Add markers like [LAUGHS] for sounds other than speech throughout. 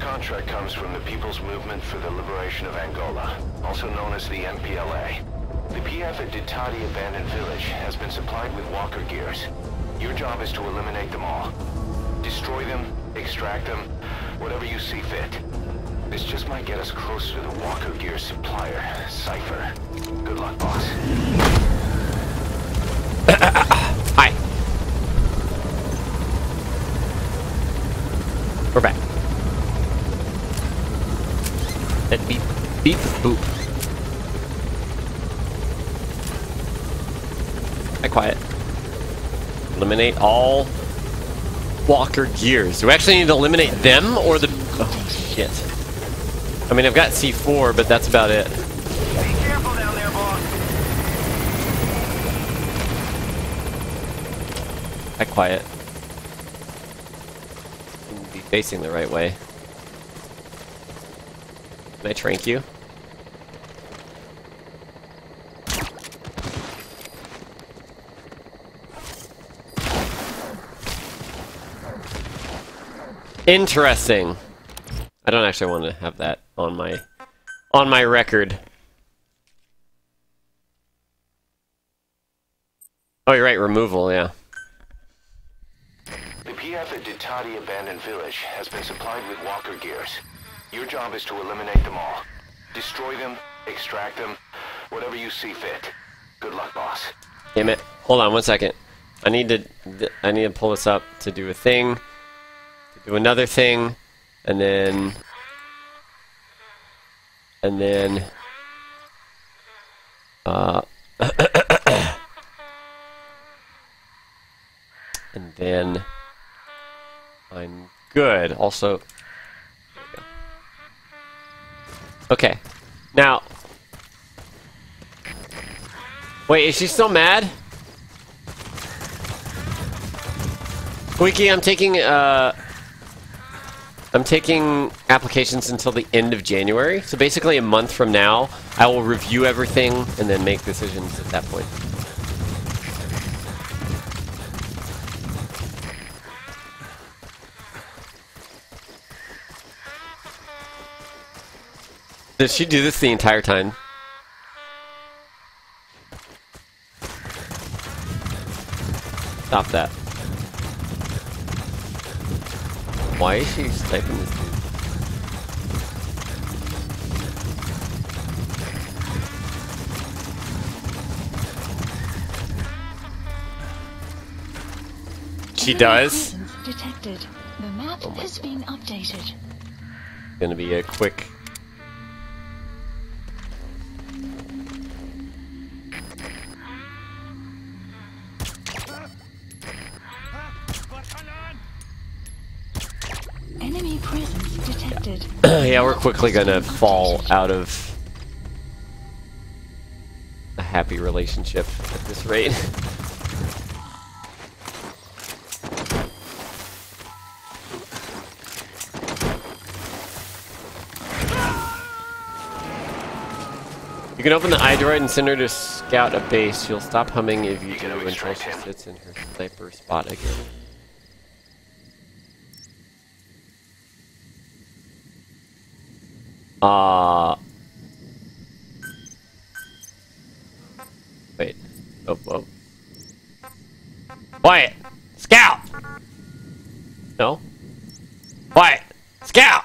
contract comes from the People's Movement for the Liberation of Angola, also known as the MPLA. The PF at Ditadi Abandoned Village has been supplied with walker gears. Your job is to eliminate them all. Destroy them, extract them, whatever you see fit. This just might get us closer to the walker gear supplier, Cypher. Good luck, boss. [COUGHS] Hi. We're back. That beep, beep, boop. Hi, quiet. Eliminate all walker gears. Do we actually need to eliminate them or the... Oh, shit. I mean, I've got C4, but that's about it. Hi, quiet. Be facing the right way. Can I trank you? Interesting. I don't actually want to have that on my on my record. Oh, you're right. Removal, yeah. The PF at Ditadi Abandoned Village has been supplied with walker gears. Your job is to eliminate them all. Destroy them, extract them, whatever you see fit. Good luck, boss. Damn it. Hold on one second. I need to I need to pull this up to do a thing, to do another thing, and then and then uh [COUGHS] and then I'm good. Also there we go. Okay. Now Wait, is she still mad? Wiki, I'm taking uh I'm taking applications until the end of January. So basically a month from now, I will review everything and then make decisions at that point. Did she do this the entire time? Stop that. Why is she sniping this dude? She does? Detected. The map Oh has been updated. Gonna be a quick. Enemy presence detected. [CLEARS THROAT] yeah, we're quickly gonna fall out of a happy relationship at this rate. You can open the iDroid and send her to scout a base. She'll stop humming if you do until she sits in her sniper spot again. Uh Wait. Oh, whoa. Quiet! Scout! No? Quiet! Scout!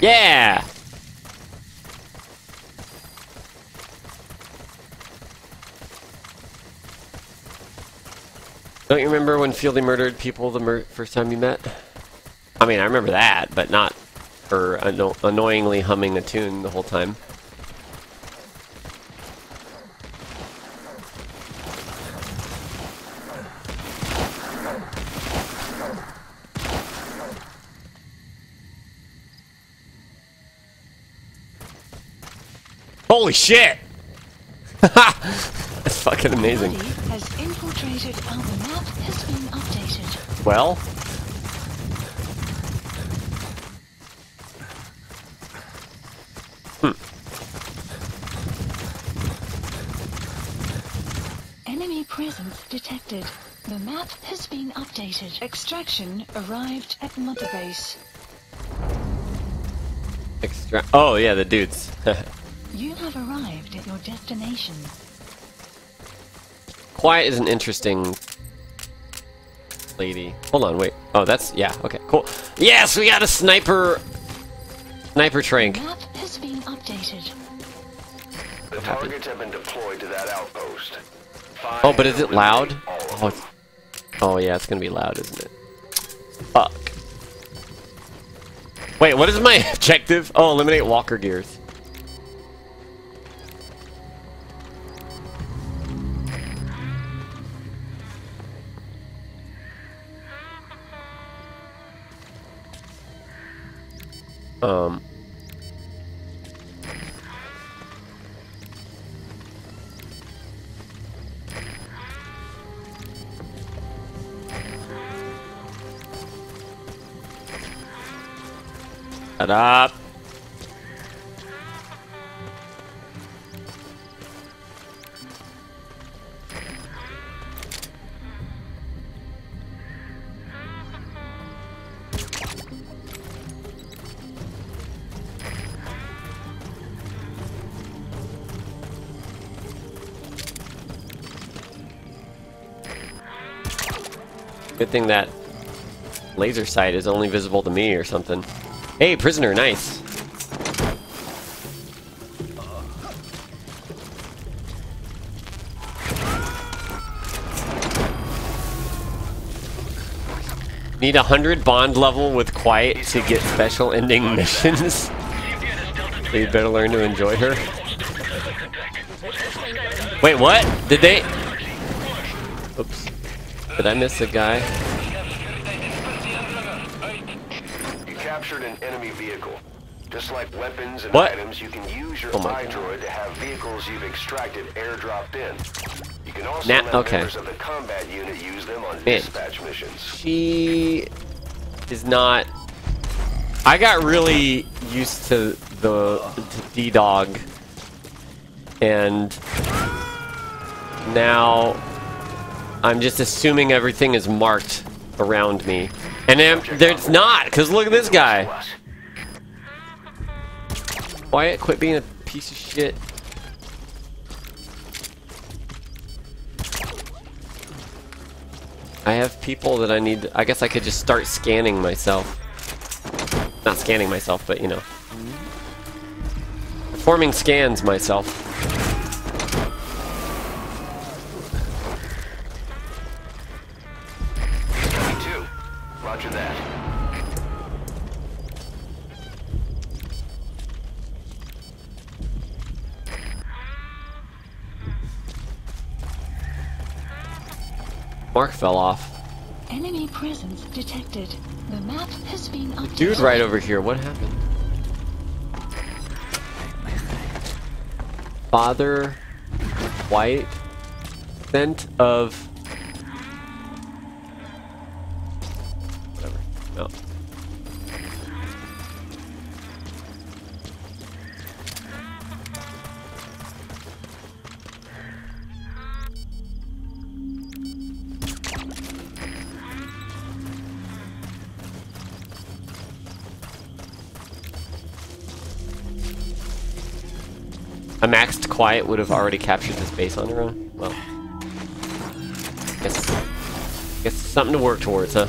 Yeah! Don't you remember when Fieldy murdered people the mur- first time you met? I mean, I remember that, but not her anno- annoyingly humming a tune the whole time. Holy shit! [LAUGHS] That's fucking amazing. Body has infiltrated and the map has been updated. Well, Enemy presence detected. The map has been updated. Extraction arrived at Mother Base. Extra. Oh yeah, the dudes. [LAUGHS] You have arrived at your destination. Quiet is an interesting lady. Hold on, wait. Oh, that's yeah. Okay, cool. Yes, we got a sniper. Sniper trank. Map has been updated. The targets have been deployed to that outpost. Oh, but is it loud? Oh, oh yeah, it's gonna be loud, isn't it? Fuck. Wait, what is my [LAUGHS] objective? Oh, eliminate walker gears. Um. Shut up. Good thing that laser sight is only visible to me or something. Hey, prisoner, nice. Need a hundred bond level with quiet to get special ending [LAUGHS] missions. so you better learn to enjoy her. Wait, what? Did they? Oops. Did I miss a guy? You captured an enemy vehicle. Just like weapons and What? items, you can use your Oh my iDroid to have vehicles you've extracted airdropped in. You can also Na- let okay. members of the combat unit use them on Man. dispatch missions. she is not. I got really used to the D Dog, and now I'm just assuming everything is marked around me, and there's not. Cause look at this guy. Quiet, quit being a piece of shit. I have people that I need. I guess I could just start scanning myself. Not scanning myself, but you know. Performing scans myself. Me too. Roger that. Mark fell off. Enemy presence detected. The map has been updated. Dude right over here, what happened? Father White scent of quiet would have already captured this base on her own. Well, guess, guess something to work towards, huh?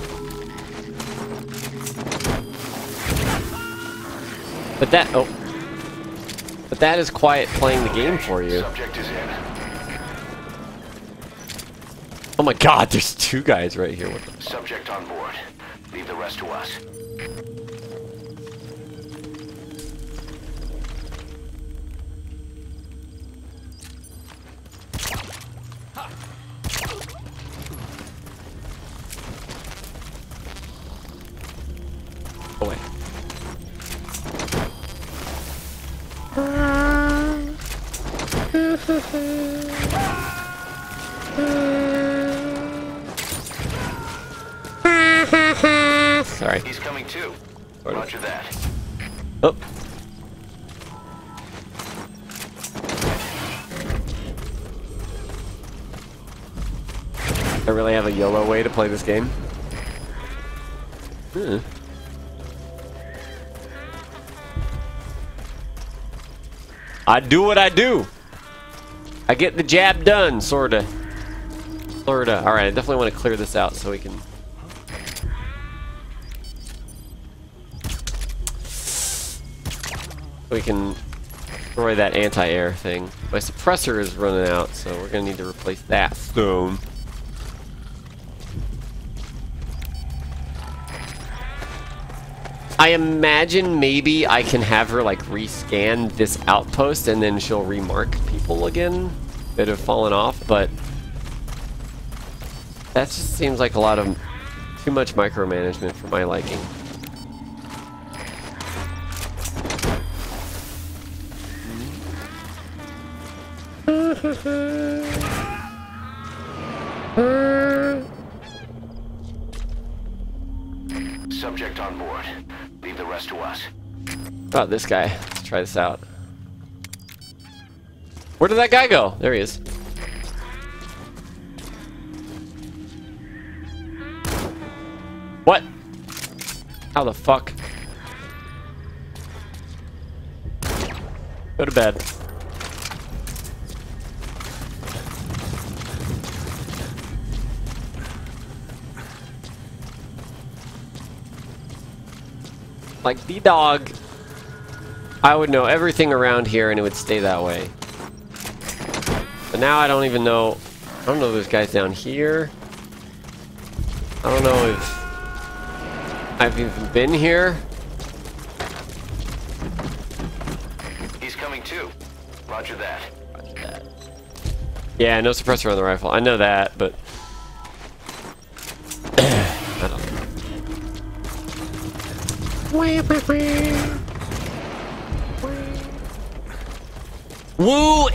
But that oh, but that is quiet playing the game for you. Subject is in. Oh my God, there's two guys right here. Subject on board. Leave the rest to us. I do what I do. I get the jab done, sorta. Sorta. Alright, I definitely want to clear this out so we can... We can destroy that anti-air thing. My suppressor is running out, so we're gonna need to replace that stone. I imagine maybe I can have her like rescan this outpost and then she'll remark people again that have fallen off, but that just seems like a lot of too much micromanagement for my liking. Oh, this guy. Let's try this out. Where did that guy go? There he is. What? How the fuck? Go to bed. Like the dog, I would know everything around here and it would stay that way. But now I don't even know. I don't know if there's guys down here. I don't know if I've even been here. He's coming too. Roger that. Yeah, no suppressor on the rifle. I know that, but [CLEARS THROAT] I don't know.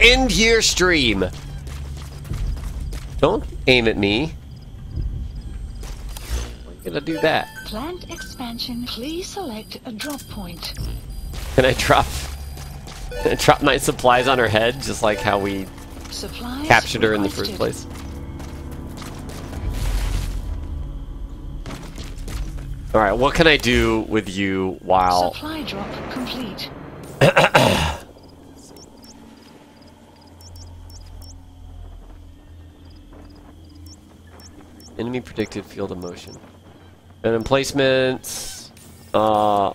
End your stream. Don't aim at me. You gonna do that? Plant expansion. Please select a drop point. Can I drop? Can [LAUGHS] I drop my supplies on her head, just like how we Supplies captured her in the first place? All right, what can I do with you while? Supply drop complete. [LAUGHS] Enemy predicted field of motion. And emplacements. Uh.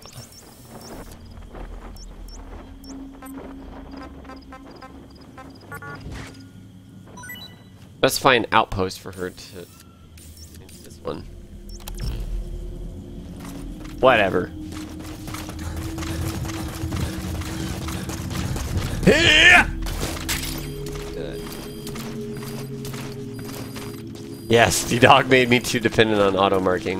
Specify an outpost for her to. This one. Whatever. Good. Yes, the dog made me too dependent on auto marking.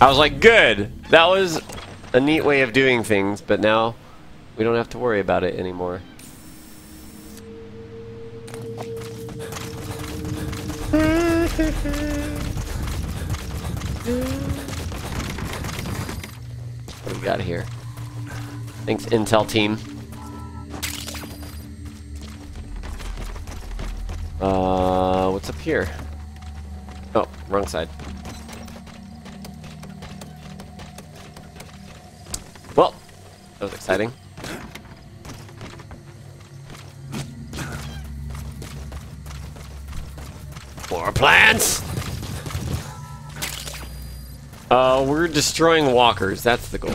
I was like, good! That was a neat way of doing things, but now we don't have to worry about it anymore. [LAUGHS] What do we got here? Thanks, Intel team. Uh, what's up here? Oh, wrong side. Well, that was exciting. More plants! Uh, we're destroying walkers. That's the goal.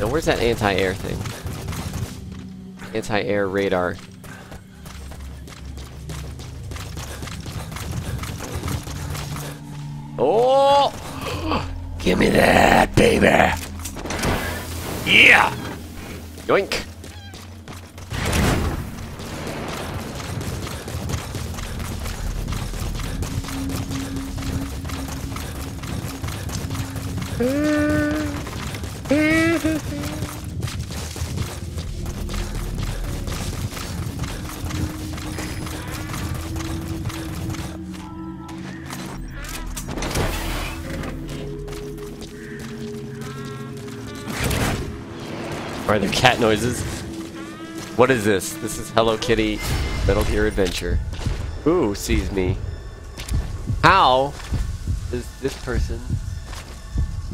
Now, where's that anti-air thing? Anti-air radar. Give me that, baby! Yeah! Yoink! Are there cat noises? What is this? This is Hello Kitty Metal Gear Adventure. Who sees me? How does this person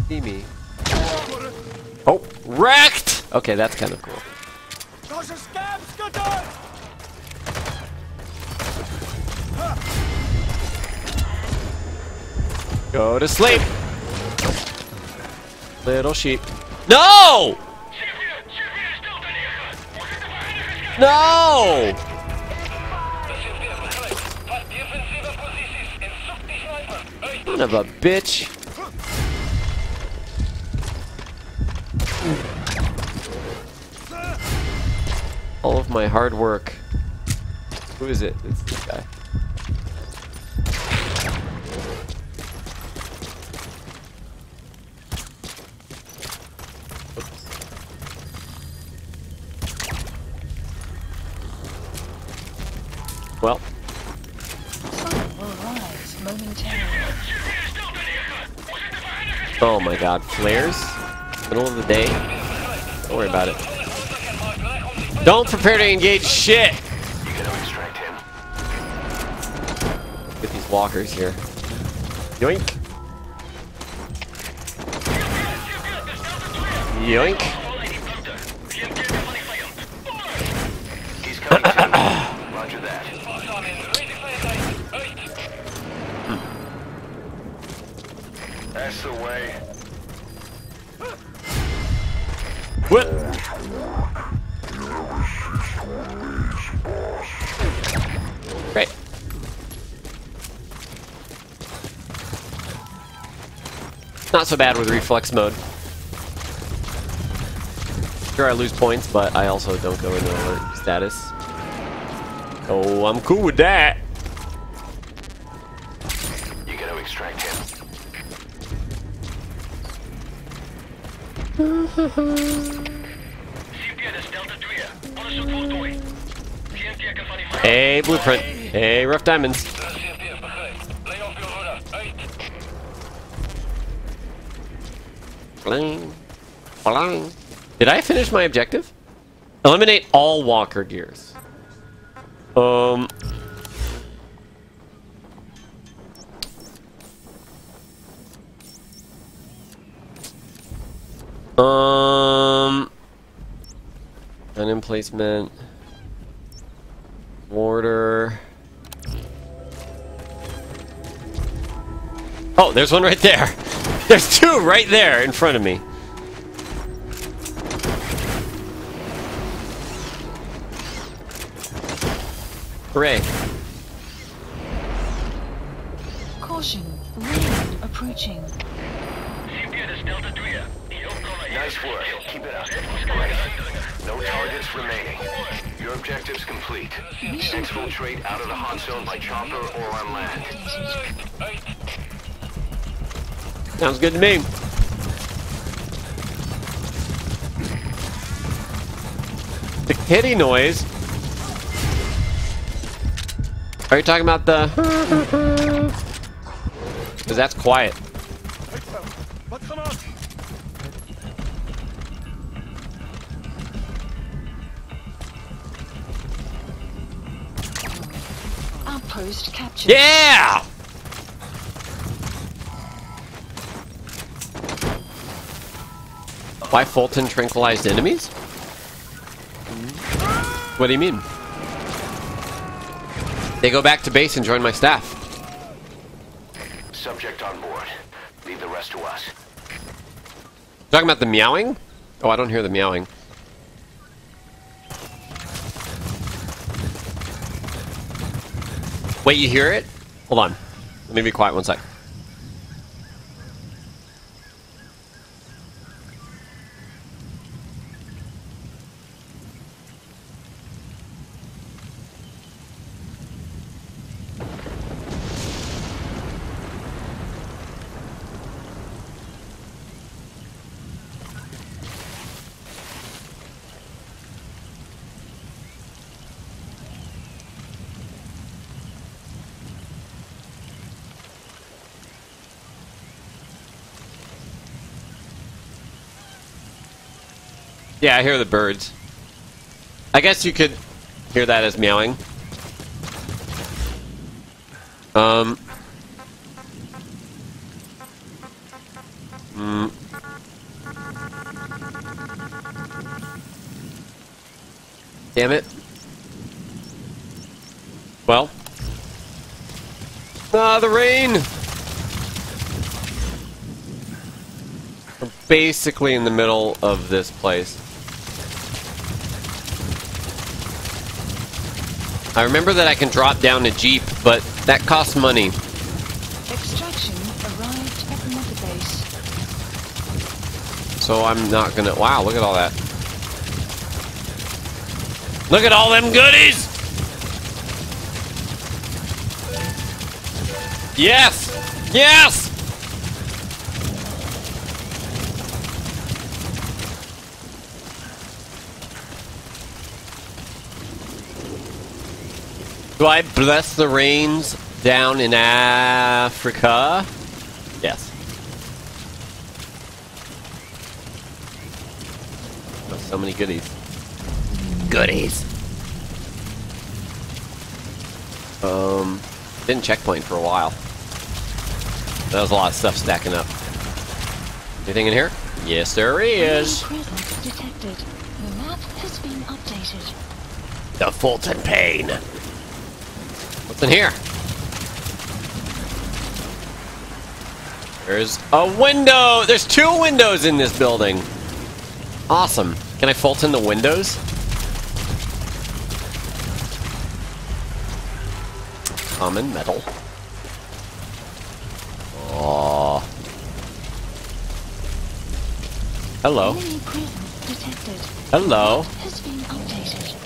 see me? Oh, wrecked! Okay, that's kind of cool. Go to sleep! Little sheep. No! No! Son of a bitch. All of my hard work. Who is it? It's this guy. Flares? Middle of the day? Don't worry about it. Don't prepare to engage shit! Get these walkers here. Yoink. Yoink. Not so bad with reflex mode. Sure, I lose points, but I also don't go into alert status. Oh, I'm cool with that. You gotta extract him. Hey, Blueprint. Hey, Rough Diamonds. Did I finish my objective? Eliminate all walker gears. Um. Um. An emplacement. Mortar. Oh, there's one right there. [LAUGHS] There's two right there in front of me. Hooray. Caution, rain approaching. Nice work. Keep it up. Great. No targets remaining. Your objective's complete. Exfiltrate out of the hot zone by chopper or on land. Sounds good to me. The kitty noise. Are you talking about the? [LAUGHS] Because that's quiet. Outpost captured. Yeah! Why Fulton tranquilized enemies? What do you mean? They go back to base and join my staff. Subject on board. Leave the rest to us. Talking about the meowing? Oh, I don't hear the meowing. Wait, you hear it? Hold on. Let me be quiet one sec. Yeah, I hear the birds. I guess you could hear that as meowing. Um. Mm. Damn it. Well. Ah, the rain! We're basically in the middle of this place. I remember that I can drop down a jeep, but that costs money. Extraction arrived at the mother base. So I'm not gonna. Wow, look at all that. Look at all them goodies! Yes! Yes! Do I bless the rains down in Africa? Yes. Oh, so many goodies. Goodies. Um, didn't checkpoint for a while. That was a lot of stuff stacking up. Anything in here? Yes, there is. Presence detected. The map has been updated. The Fulton Pain. What's in here? There's a window. There's two windows in this building. Awesome. Can I Fulton the windows? Common metal. Oh. Hello. Hello. Has been updated.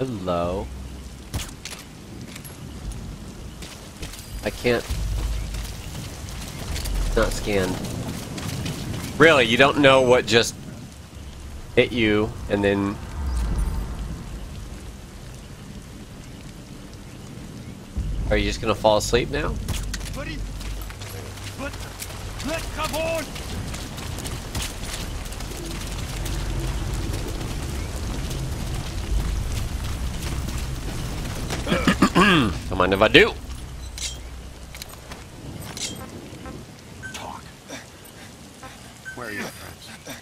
Hello. I can't. Not scanned. Really, you don't know what just hit you and then. Are you just gonna fall asleep now? [COUGHS] Don't mind if I do. Where are your friends?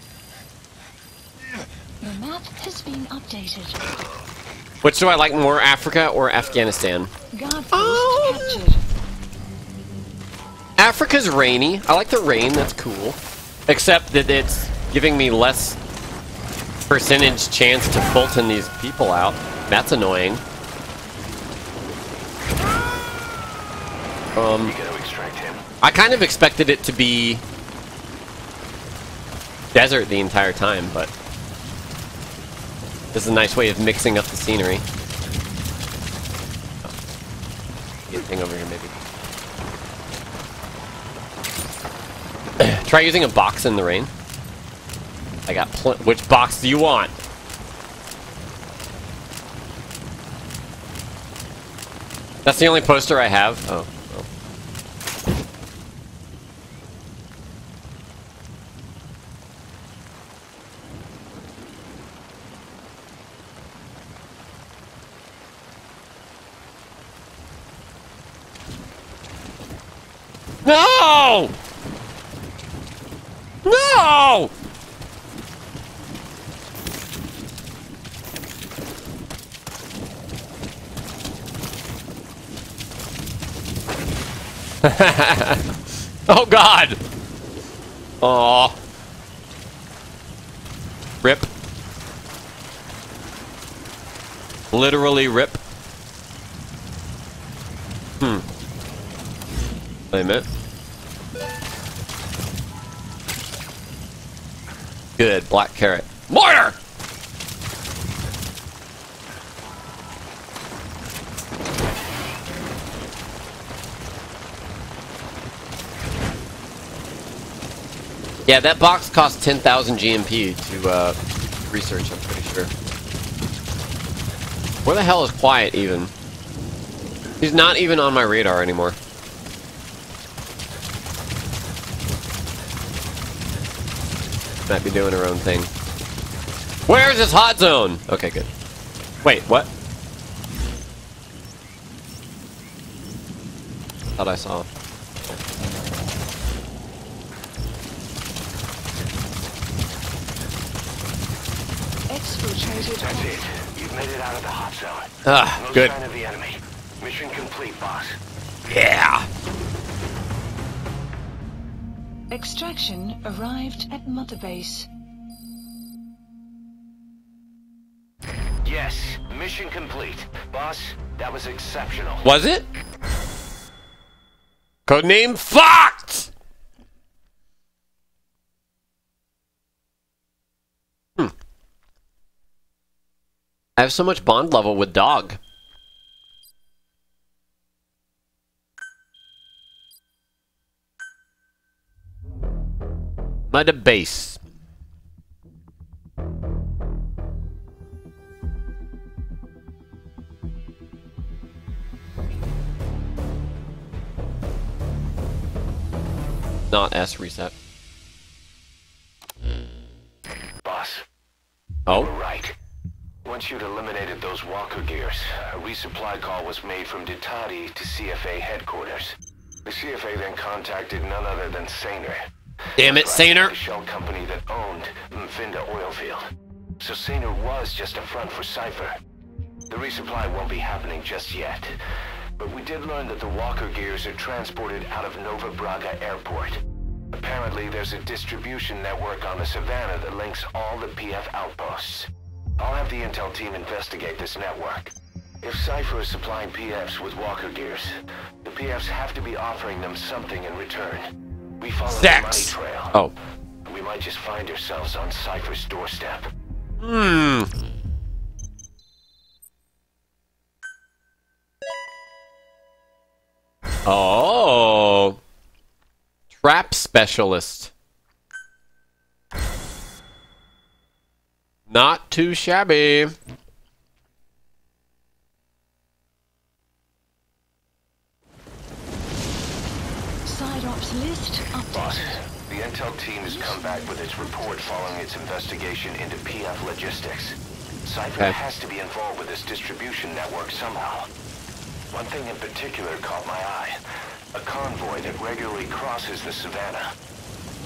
The map has been updated. Which do I like more, Africa or Afghanistan? Oh. Africa's rainy. I like the rain. That's cool. Except that it's giving me less percentage chance to Fulton these people out. That's annoying. Um, You gotta extract him. I kind of expected it to be desert the entire time, but this is a nice way of mixing up the scenery. Oh. Anything over here, maybe. [CLEARS THROAT] Try using a box in the rain. I got pl- which box do you want? That's the only poster I have. Oh. No! No! [LAUGHS] oh God! Aw. Rip. Literally rip. Hmm. Wait a minute. Good, black carrot. Mortar! Yeah, that box cost 10,000 GMP to uh, research, I'm pretty sure. Where the hell is Quiet even? He's not even on my radar anymore. Might be doing her own thing. Where's this hot zone? Okay, good. Wait, what? Thought I saw. Exfiltrated. That's it. You've made it out of the hot zone. Ah, No good. sign of the enemy. Mission complete, boss. Yeah. Extraction arrived at Mother Base. Yes, mission complete. Boss, that was exceptional. Was it? Codename Fox! Hmm. I have so much bond level with dog. Mother base. Not S reset. Boss, Oh? right. Once you'd eliminated those walker gears, a resupply call was made from Ditadi to CFA headquarters. The CFA then contacted none other than Sainer. Damn it, That's right, Sainer! The shell company that owned Mfinda Oilfield. So Sainer was just a front for Cypher. The resupply won't be happening just yet. But we did learn that the walker gears are transported out of Nova Braga Airport. Apparently, there's a distribution network on the Savannah that links all the PF outposts. I'll have the intel team investigate this network. If Cypher is supplying PFs with walker gears, the PFs have to be offering them something in return. We follow Sex! the money trail. Oh. We might just find ourselves on Cypher's doorstep. Hmm. Oh. Trap specialist. Not too shabby. Side ops list Boss, updated. the intel team has come back with its report following its investigation into PF logistics. Cypher Okay. has to be involved with this distribution network somehow. One thing in particular caught my eye. A convoy that regularly crosses the Savannah.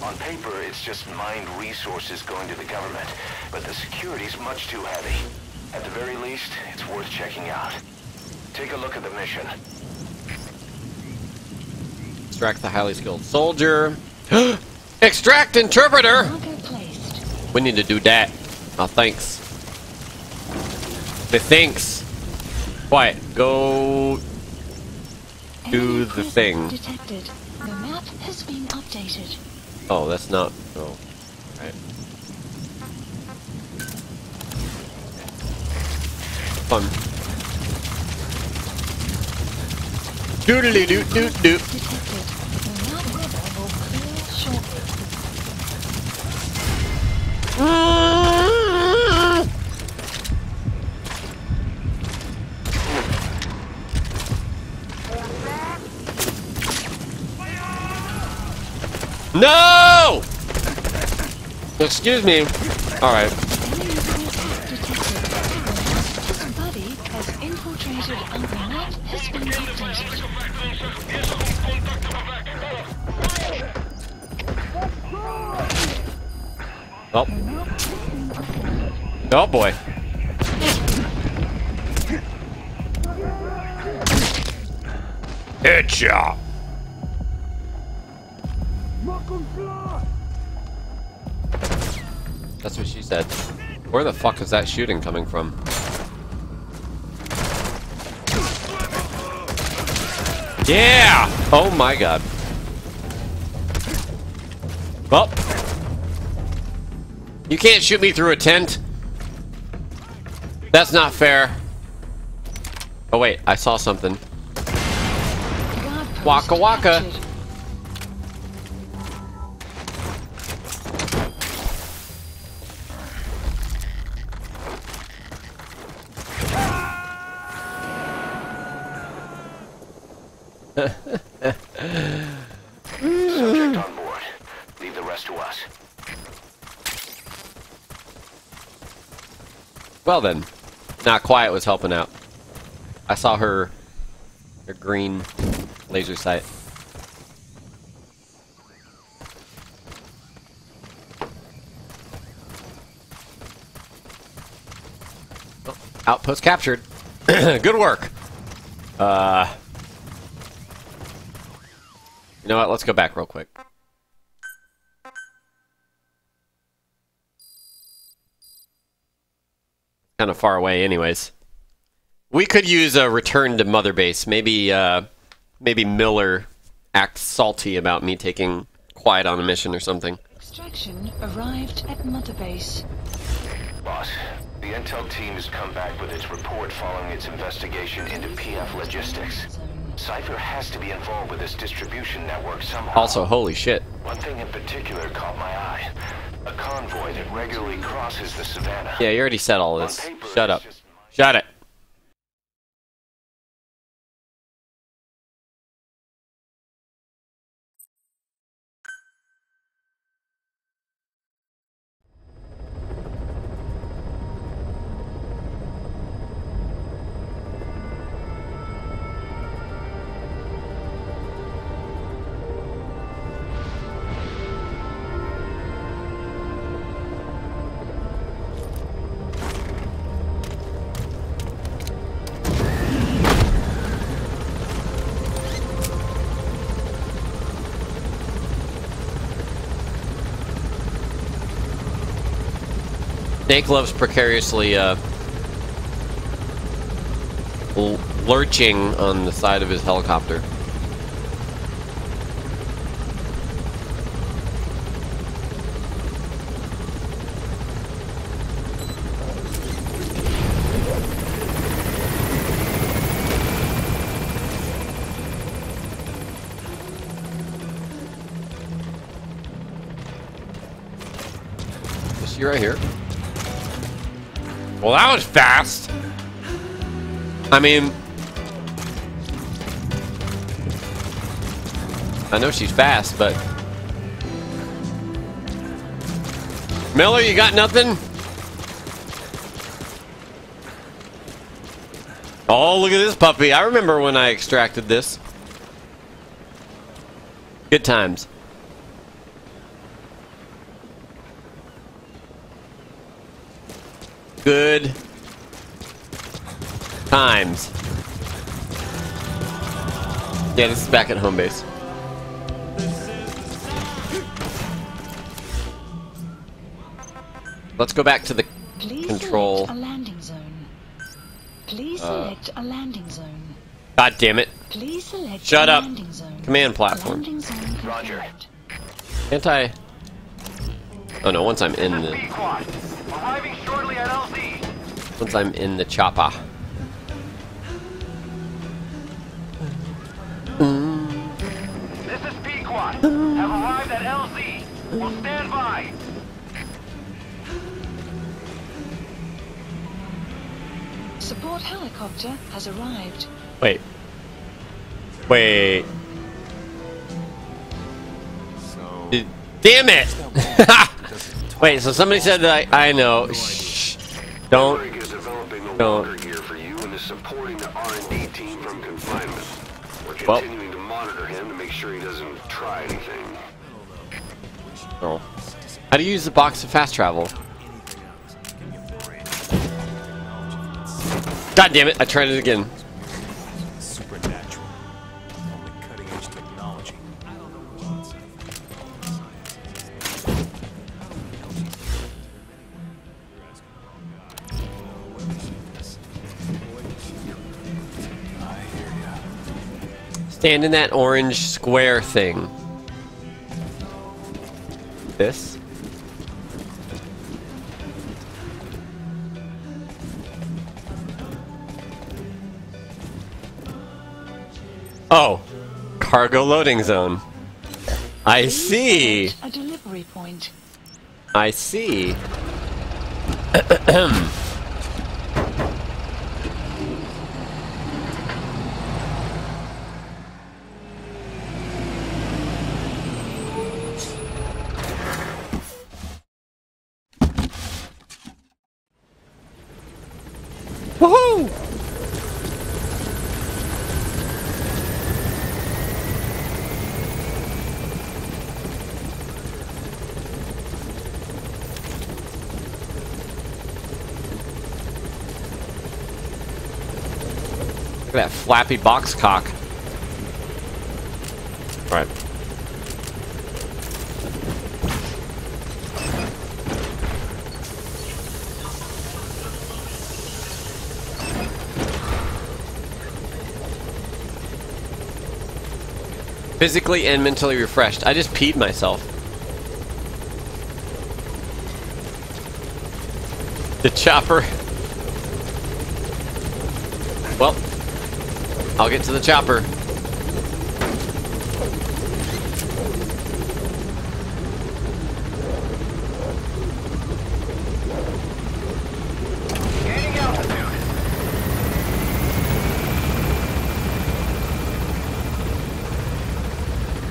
On paper, it's just mined resources going to the government, but the security's much too heavy. At the very least, it's worth checking out. Take a look at the mission. Extract the highly skilled soldier. [GASPS] [GASPS] Extract interpreter! We need to do that. Oh, thanks. The thanks. Quiet. Go. Do the thing. Detected. The map has been updated. Oh, that's not. Oh. Right. Fun. Doodly doot doot doot. Detected. The map weather will clear shortly. No! Excuse me. Alright. Enemy Oh boy. Headshot. That's what she said. Where the fuck is that shooting coming from? Yeah! Oh my god. Well. You can't shoot me through a tent. That's not fair. Oh wait, I saw something. Waka waka. Subject on board. Leave the rest to us. Well then, not quiet was helping out. I saw her, her green laser sight. Oh, Outpost captured. [CLEARS THROAT] Good work. Uh, you know what? Let's go back real quick. Kind of far away, anyways. We could use a return to Mother Base. Maybe, uh, maybe Miller acts salty about me taking quiet on a mission or something. Extraction arrived at Mother Base. Boss, the intel team has come back with its report following its investigation into PF logistics. Cipher has to be involved with this distribution network somehow. Also, holy shit. One thing in particular caught my eye. A convoy that regularly crosses the savannah. Yeah, you already said all this. Shut up. Shut it. Snake loves precariously uh, lurching on the side of his helicopter. Right here? Well, that was fast. I mean, I know she's fast, but Miller, you got nothing? Oh, look at this puppy. I remember when I extracted this. Good times. Good times. Yeah, this is back at home base. Let's go back to the Please Control. select a landing zone. Please Uh. select a landing zone. God damn it. Please select Shut up. landing zone. Command platform. Landing zone Roger. confirmed. Can't I? Oh no, once I'm in the once I'm in the chopper. This is Pequod. Have arrived at LZ. We'll stand by. Support helicopter has arrived. Wait. Wait. So, Damn it! [LAUGHS] Wait, so somebody said that I, I know. Shh. Don't. Greg is Don't. walker for you and is supporting the R&D team from confinement. We're Well- continuing to monitor him to make sure he doesn't try anything. Oh. How do you use the box of fast travel? God damn it! I tried it again. Stand in that orange square thing. This? Oh, cargo loading zone. I see. A delivery point. I see. [CLEARS THROAT] flappy box cock. Right. Physically and mentally refreshed. I just peed myself. The chopper. Well, I'll get to the chopper.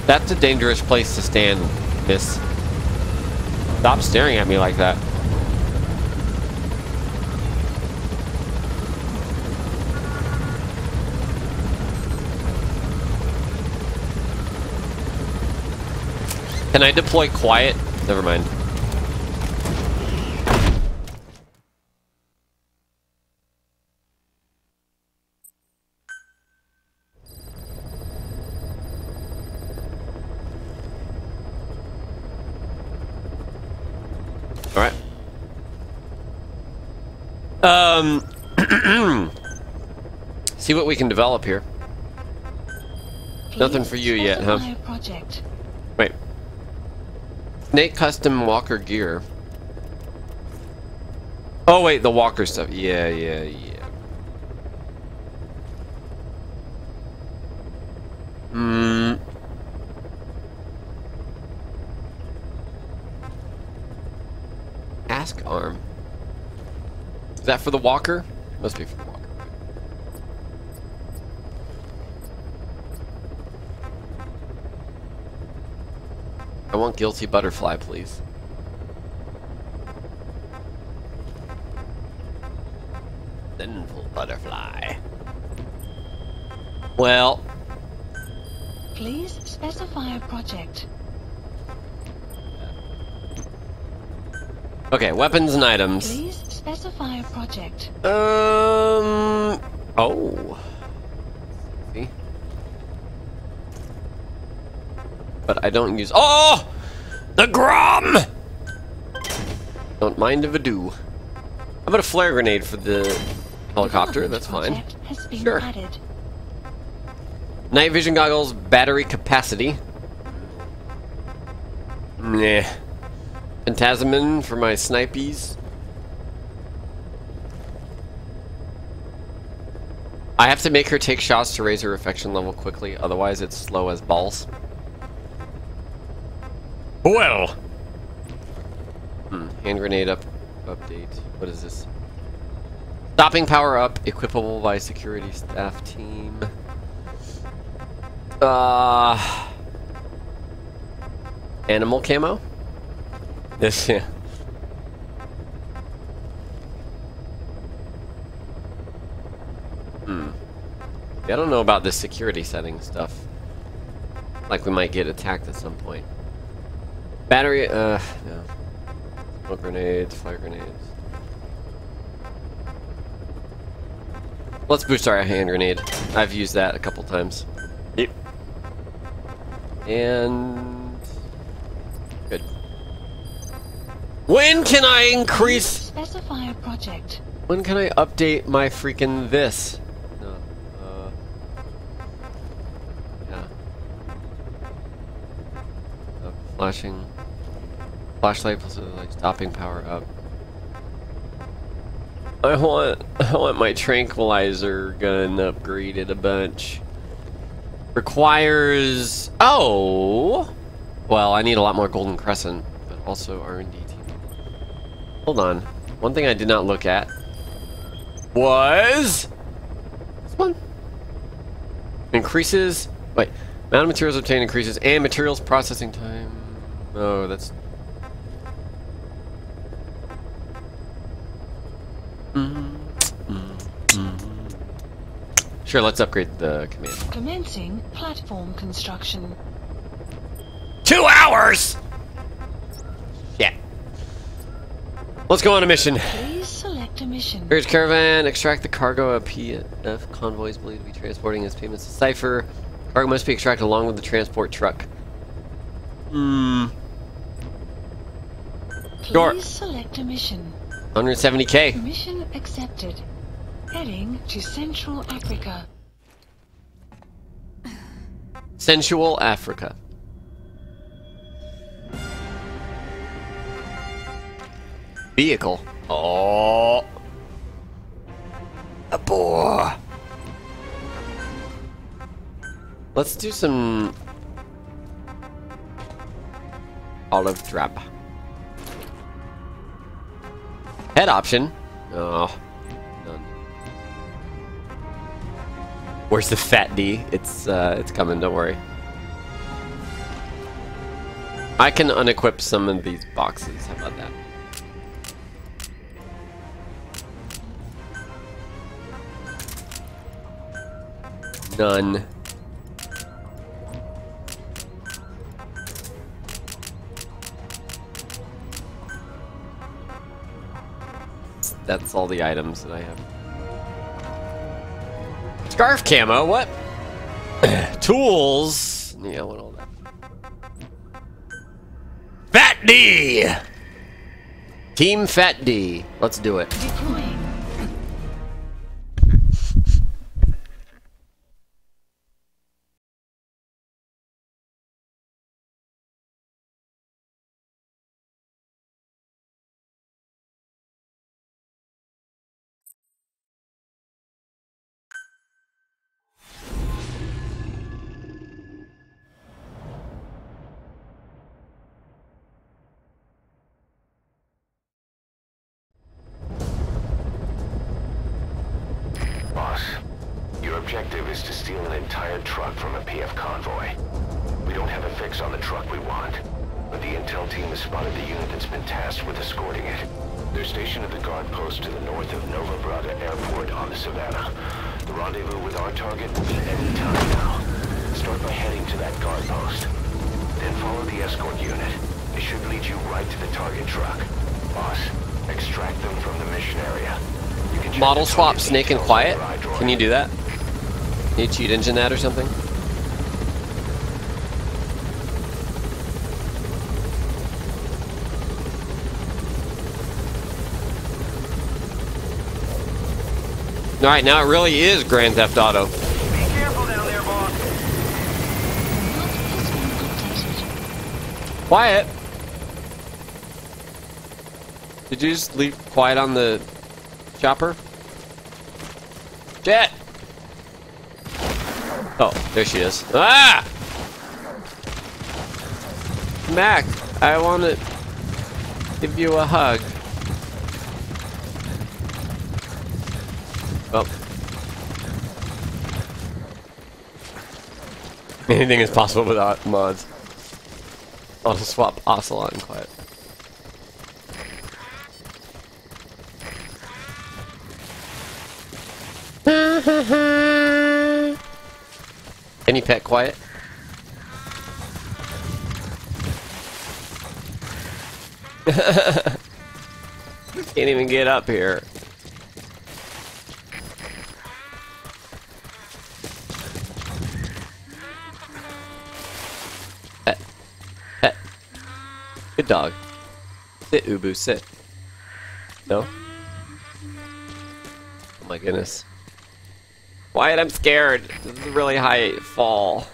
That's a dangerous place to stand, miss. Stop staring at me like that. Can I deploy quiet? Never mind. All right. Um, [CLEARS THROAT] see what we can develop here. Nothing for you yet, huh? Project. Snake custom walker gear. Oh wait, the walker stuff. Yeah, yeah, yeah. Hmm. Ask arm. Is that for the walker? Must be for the walker. I want guilty butterfly, please. Sinful butterfly. Well, Please specify a project. okay, weapons and items. Please specify a project. Um. Oh. See. But I don't use. Oh, the Grom. Don't mind if I do. How about a flare grenade for the helicopter? Development That's fine. Has been Sure. added. Night vision goggles, battery capacity. Nah. Phantasmin for my snipies. I have to make her take shots to raise her affection level quickly, otherwise it's slow as balls. Well. Hmm. Hand grenade up. Update. What is this? Stopping power up, equipable by security staff team. Uh. Animal camo? This, yeah. Hmm. Yeah, I don't know about this security setting stuff. Like we might get attacked at some point. Battery, uh, no. Smoke grenades, fire grenades. Let's boost our hand grenade. I've used that a couple times. Yep. And good. When can I increase? specify a project. When can I update my freaking this? No. Uh. Yeah. Uh, flashing. Flashlight plus like stopping power up. I want I want my tranquilizer gun upgraded a bunch. Requires oh well I need a lot more golden crescent, but also R and D team. Hold on. One thing I did not look at was this one. Increases wait, amount of materials obtained increases and materials processing time. Oh, that's Sure, let's upgrade the command. Commencing platform construction. Two hours! Yeah. Let's go on a mission. Please select a mission. mission. Here's caravan. Extract the cargo a PF convoys believed to be transporting as payments to Cipher. Cargo must be extracted along with the transport truck. Hmm. Sure. Please select a mission. 170k. Mission accepted. Heading to Central Africa. Sensual Africa. Vehicle. Oh. A boy. Let's do some olive drab. Head option. Oh. Where's the fat D? It's uh it's coming, don't worry. I can unequip some of these boxes. How about that? None. That's all the items that I have. Scarf camo, what? [CLEARS THROAT] Tools. Yeah, want all that. Fat D! Team Fat D. Let's do it. Deploying. Swap Snake and Quiet? Can you do that? Can you cheat engine that or something? Alright, now it really is Grand Theft Auto. The map has been updated. Quiet! Did you just leave Quiet on the chopper? Jet! Oh, there she is. Ah! Mac, I want to give you a hug. Well. [LAUGHS] Anything is possible without mods. I'll just swap Ocelot and Quiet. Pet Quiet? [LAUGHS] Can't even get up here. Pet. Pet. Good dog. Sit, Ubu, sit. No? Oh my goodness. Wyatt, I'm scared. This is really high fall.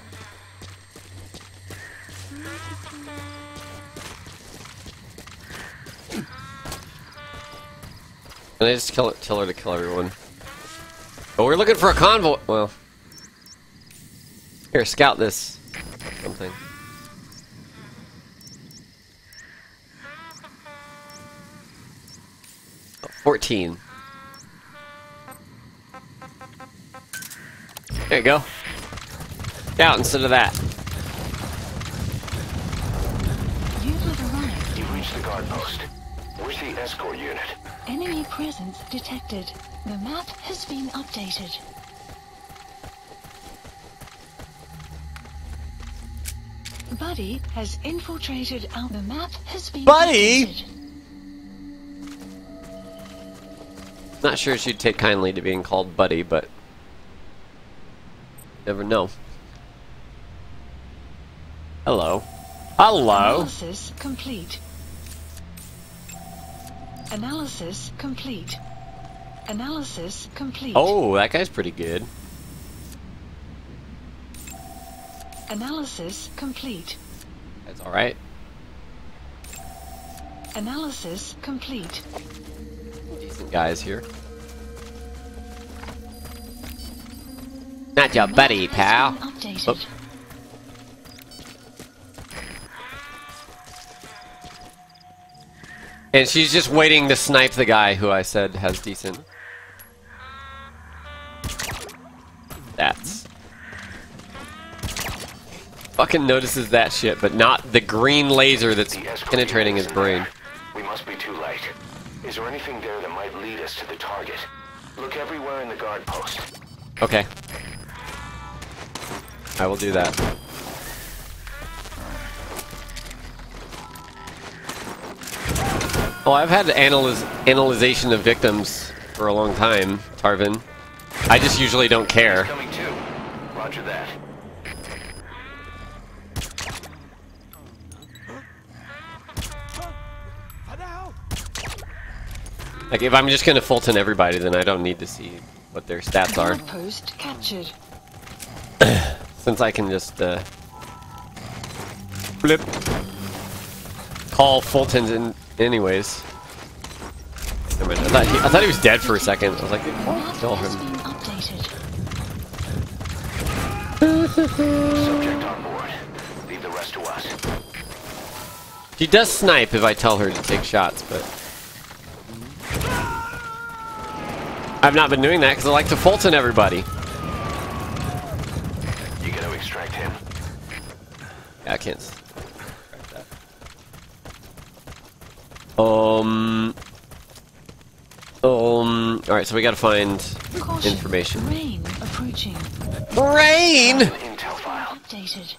Can I just kill it, tell her to kill everyone? Oh, we're looking for a convoy. Well, here, scout this. Something. Oh, 14. There you go. Out instead of that. You have arrived. You've reached the guard post. Where's the escort unit? Enemy presence detected. The map has been updated. Buddy has infiltrated out. The map has been Buddy? updated. Not sure she'd take kindly to being called buddy, but never know. Hello. Hello. Analysis complete. Analysis complete. Analysis complete. Oh, that guy's pretty good. Analysis complete. That's all right. Analysis complete. Decent guys here. Not your buddy, pal. been Updated. Oop. And she's just waiting to snipe the guy who I said has decent. That's. Fucking notices that shit, but not the green laser that's penetrating his brain. We must be too late. Is there anything there that might lead us to the target? Look everywhere in the guard post. Okay. I will do that. Oh, I've had analyz analyzation of victims for a long time, Tarvin. I just usually don't care. Coming too. Roger that. Like, if I'm just gonna Fulton everybody, then I don't need to see what their stats are. Guard post captured. [CLEARS THROAT] Since I can just, uh... Flip. Call Fultons in anyways. Never mind, I thought, he, I thought he was dead for a second. I was like, Map kill him. updated. Subject on board. Leave the rest to us. She does snipe if I tell her to take shots, but... I've not been doing that because I like to Fulton everybody. You gotta extract him. Yeah, I can't. s- scratch that. Um. Um. All right, so we gotta find information. Rain approaching. Rain. Intel file. Updated.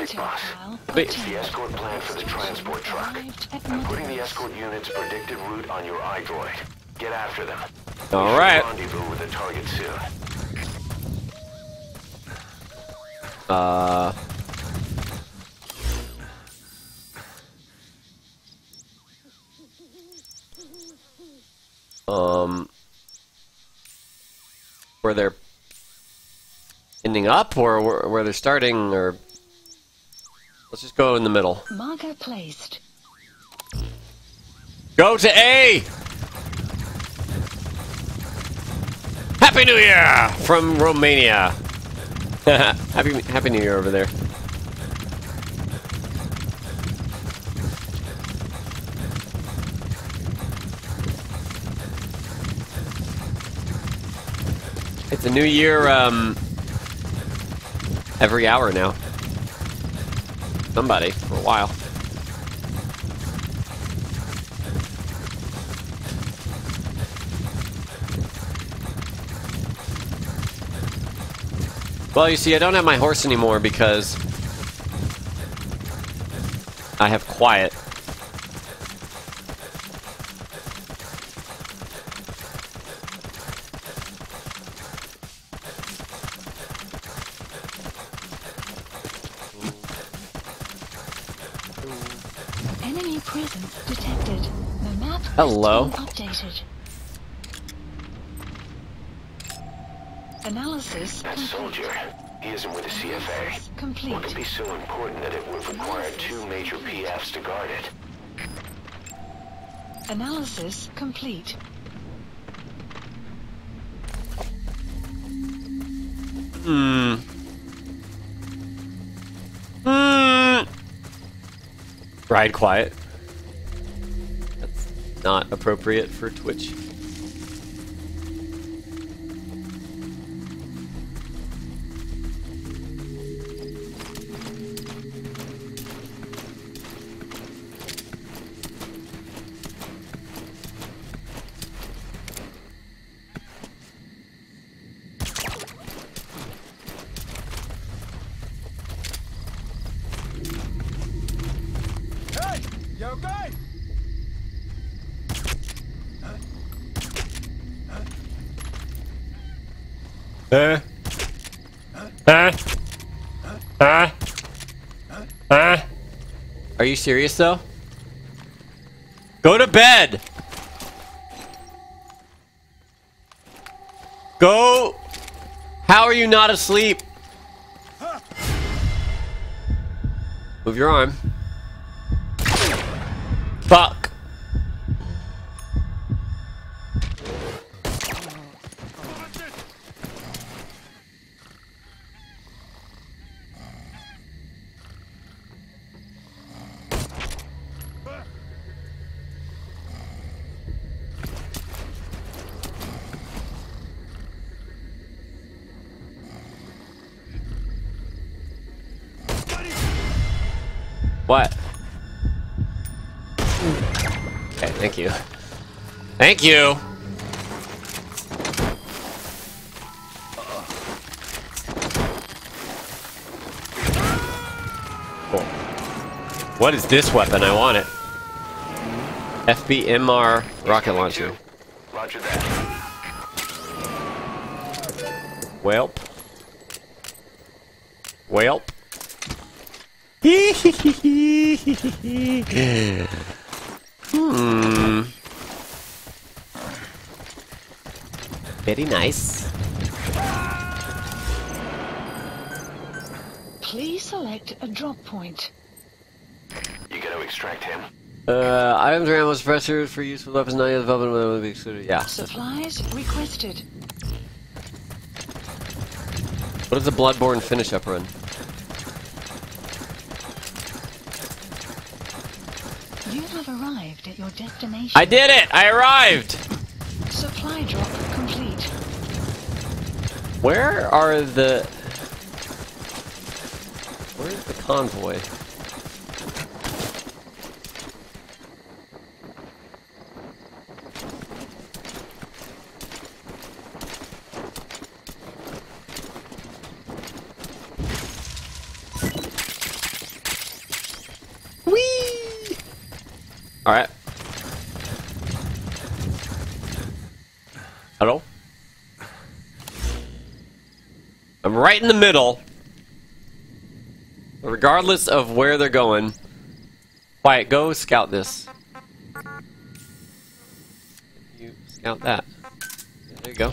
Perfect, boss. file Wait. The escort plan for the transport truck. I'm putting the escort unit's predicted route on your iDroid. Get after them. All We should right. Rendezvous with the target soon. Uh. Um. Where they're ending up, or where, where they're starting, or let's just go in the middle. Marker placed. Go to A. Happy New Year from Romania. [LAUGHS] happy Happy New Year over there. It's a new year um, every hour now. Somebody for a while. Well, you see, I don't have my horse anymore because I have quiet. Hello. updated. Analysis That soldier, he isn't with the CFA. Analysis complete. What could be so important that it would require two major PFs to guard it? Analysis complete. Hmm. Hmm. Ride quiet. Not appropriate for Twitch. Are you serious though? Go to bed! Go! How are you not asleep? Move your arm. Thank you! Cool. What is this weapon? I want it. FBMR rocket launcher. Roger that. Welp. Welp. [LAUGHS] hmm. Very nice. Please select a drop point. You gotta extract him. Uh, items are ammo suppressors for use with weapons not yet developed will be excluded. Yeah. Supplies requested. What is the Bloodborne finish up run? You have arrived at your destination. I did it! I arrived! Where are the... Where's the convoy? Right in the middle. Regardless of where they're going. Quiet, go scout this. You scout that. There you go.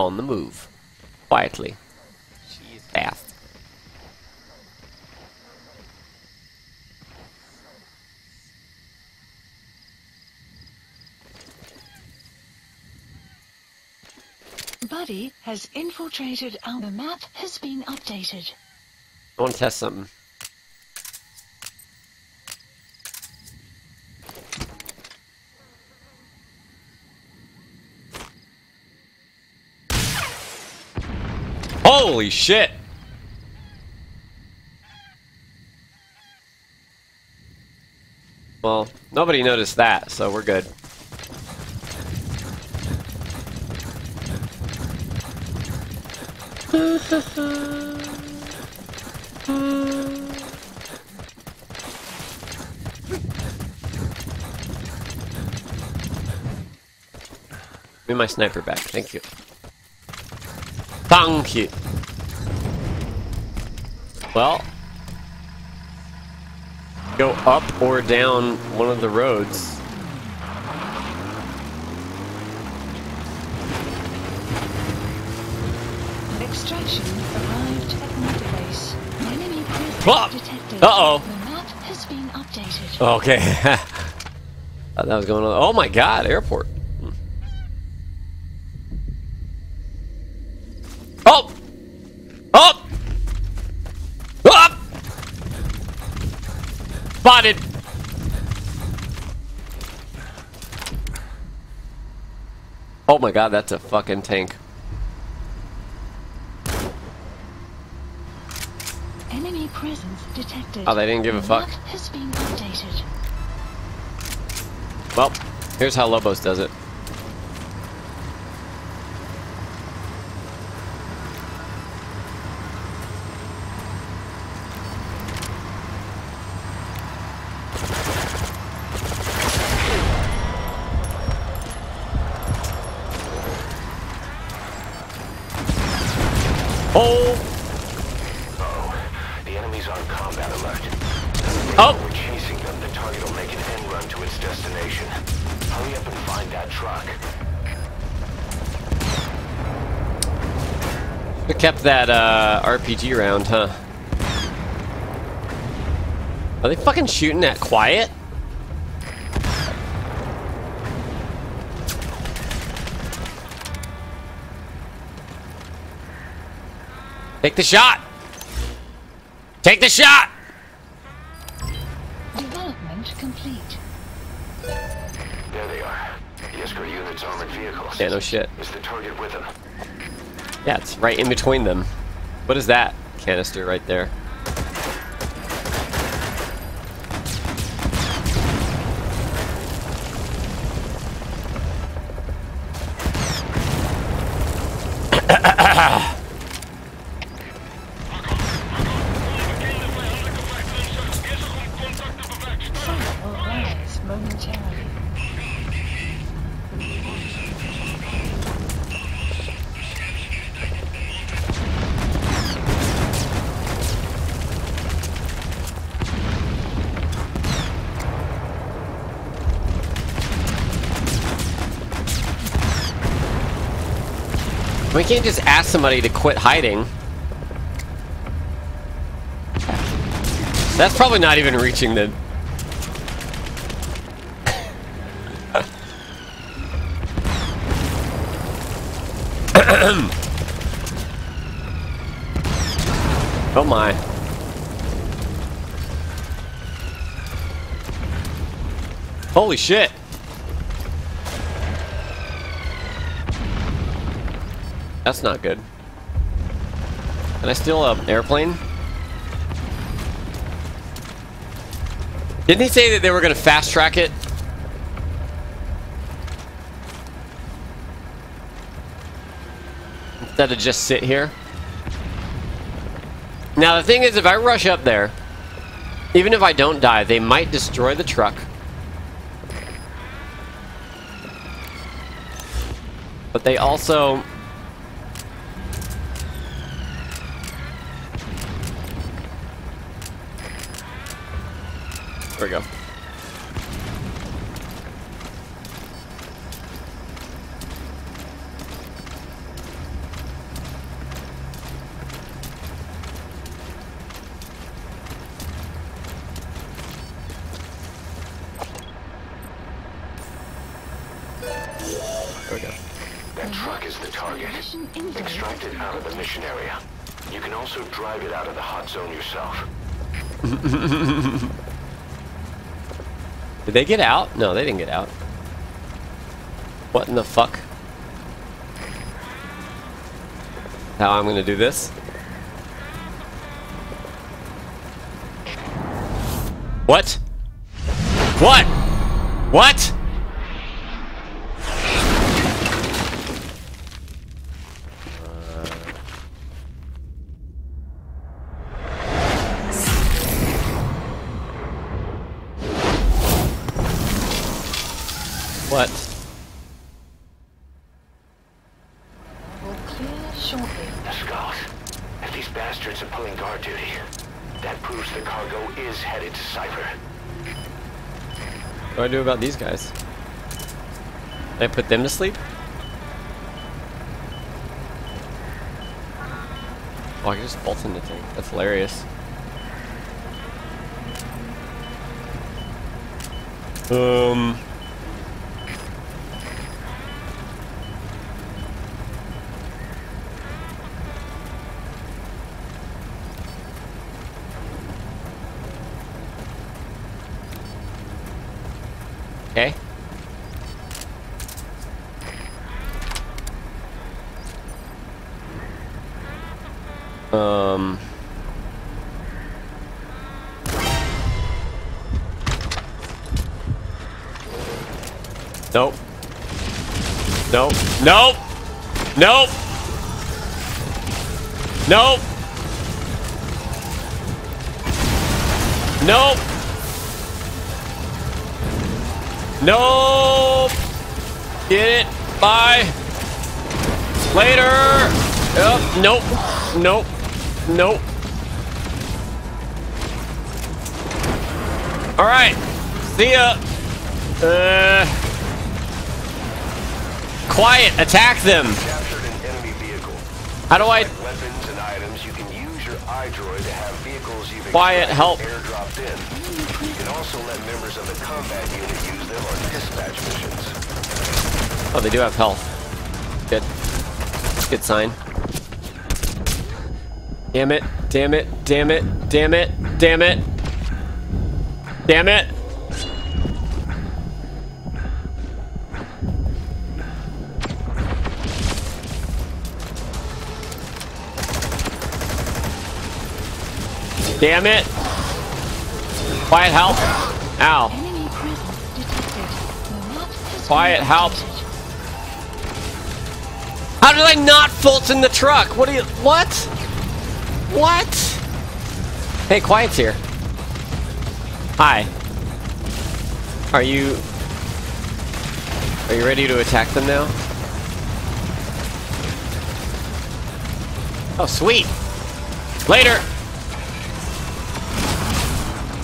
On the move. Quietly. She's fast. Buddy has infiltrated our the map has been updated. I want to test something. Holy shit! Well, nobody noticed that, so we're good. Give me my sniper back, thank you. Thank you. Well, go up or down one of the roads. Plop! Uh-oh. The map has been updated. Okay. [LAUGHS] That was going on. Oh my god, airport. Hmm. Oh! Oh! Up! Spotted! Oh my god, that's a fucking tank. Updated. Oh, they didn't give a fuck. Well, here's how Lobos does it. Oh! Oh! We're chasing them. The target will make an end run to its destination. Hurry up and find that truck. We kept that uh, RPG round, huh? Are they fucking shooting at quiet? Take the shot! Take the shot! Yeah, no shit. Is the target with them? Yeah, it's right in between them. What is that canister right there? Can't just ask somebody to quit hiding. That's probably not even reaching the... [COUGHS] oh my. Holy shit. That's not good. Can I steal an airplane? Didn't he say that they were going to fast track it? Instead of just sit here? Now the thing is, if I rush up there, even if I don't die, they might destroy the truck. But they also Did they get out? No, they didn't get out. What in the fuck? How I'm gonna do this? What? What? What? Do about these guys? Did I put them to sleep? Oh, I can just bolt the thing. That's hilarious. Um. Okay. Um. Nope. Nope. Nope. Nope. Nope. Nope. Get it. Bye. Later. Nope. Nope. Nope. All right. See ya. Uh. Quiet! Attack them! How do I... Quiet, help! Oh, they do have health. Good. Good sign. Damn it, damn it, damn it, damn it, damn it. Damn it! Damn it. Quiet help. Ow. Enemy presence detected. The map has Quiet, help. How did I not Fulton the truck? What do you. What? What? Hey, Quiet's here. Hi. Are you. Are you ready to attack them now? Oh, sweet. Later!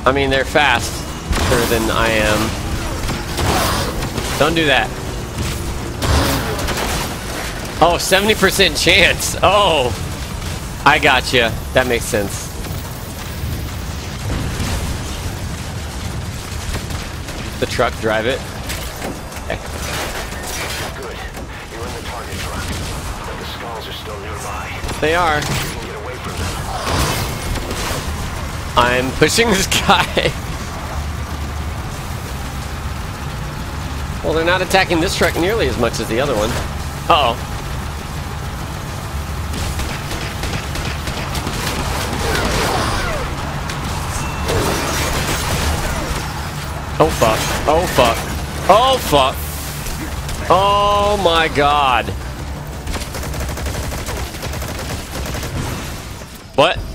I mean, they're faster than I am. Don't do that. Oh, 70% chance. Oh. I got gotcha. You. That makes sense. The truck, drive it. Okay. Good. You're in the target truck. But the skulls are still nearby. They are. I'm pushing this guy. Well, they're not attacking this truck nearly as much as the other one. Uh oh. Oh fuck. Oh fuck. Oh fuck. Oh my god. What?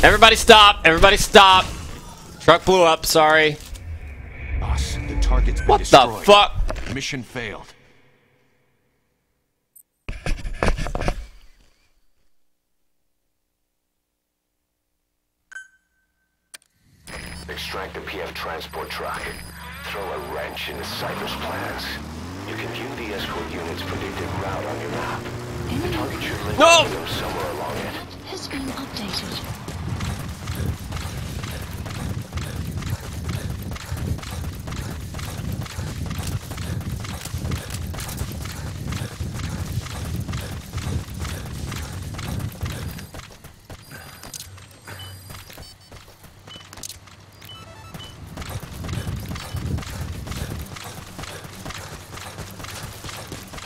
Everybody stop! Everybody stop! Truck blew up, sorry. Boss, the target's been What the fuck? Mission failed. Extract the PF transport truck. Throw a wrench into Cipher's plans. You can view the escort unit's predicted route on your map. The target should link No! up somewhere along it. Has been updated.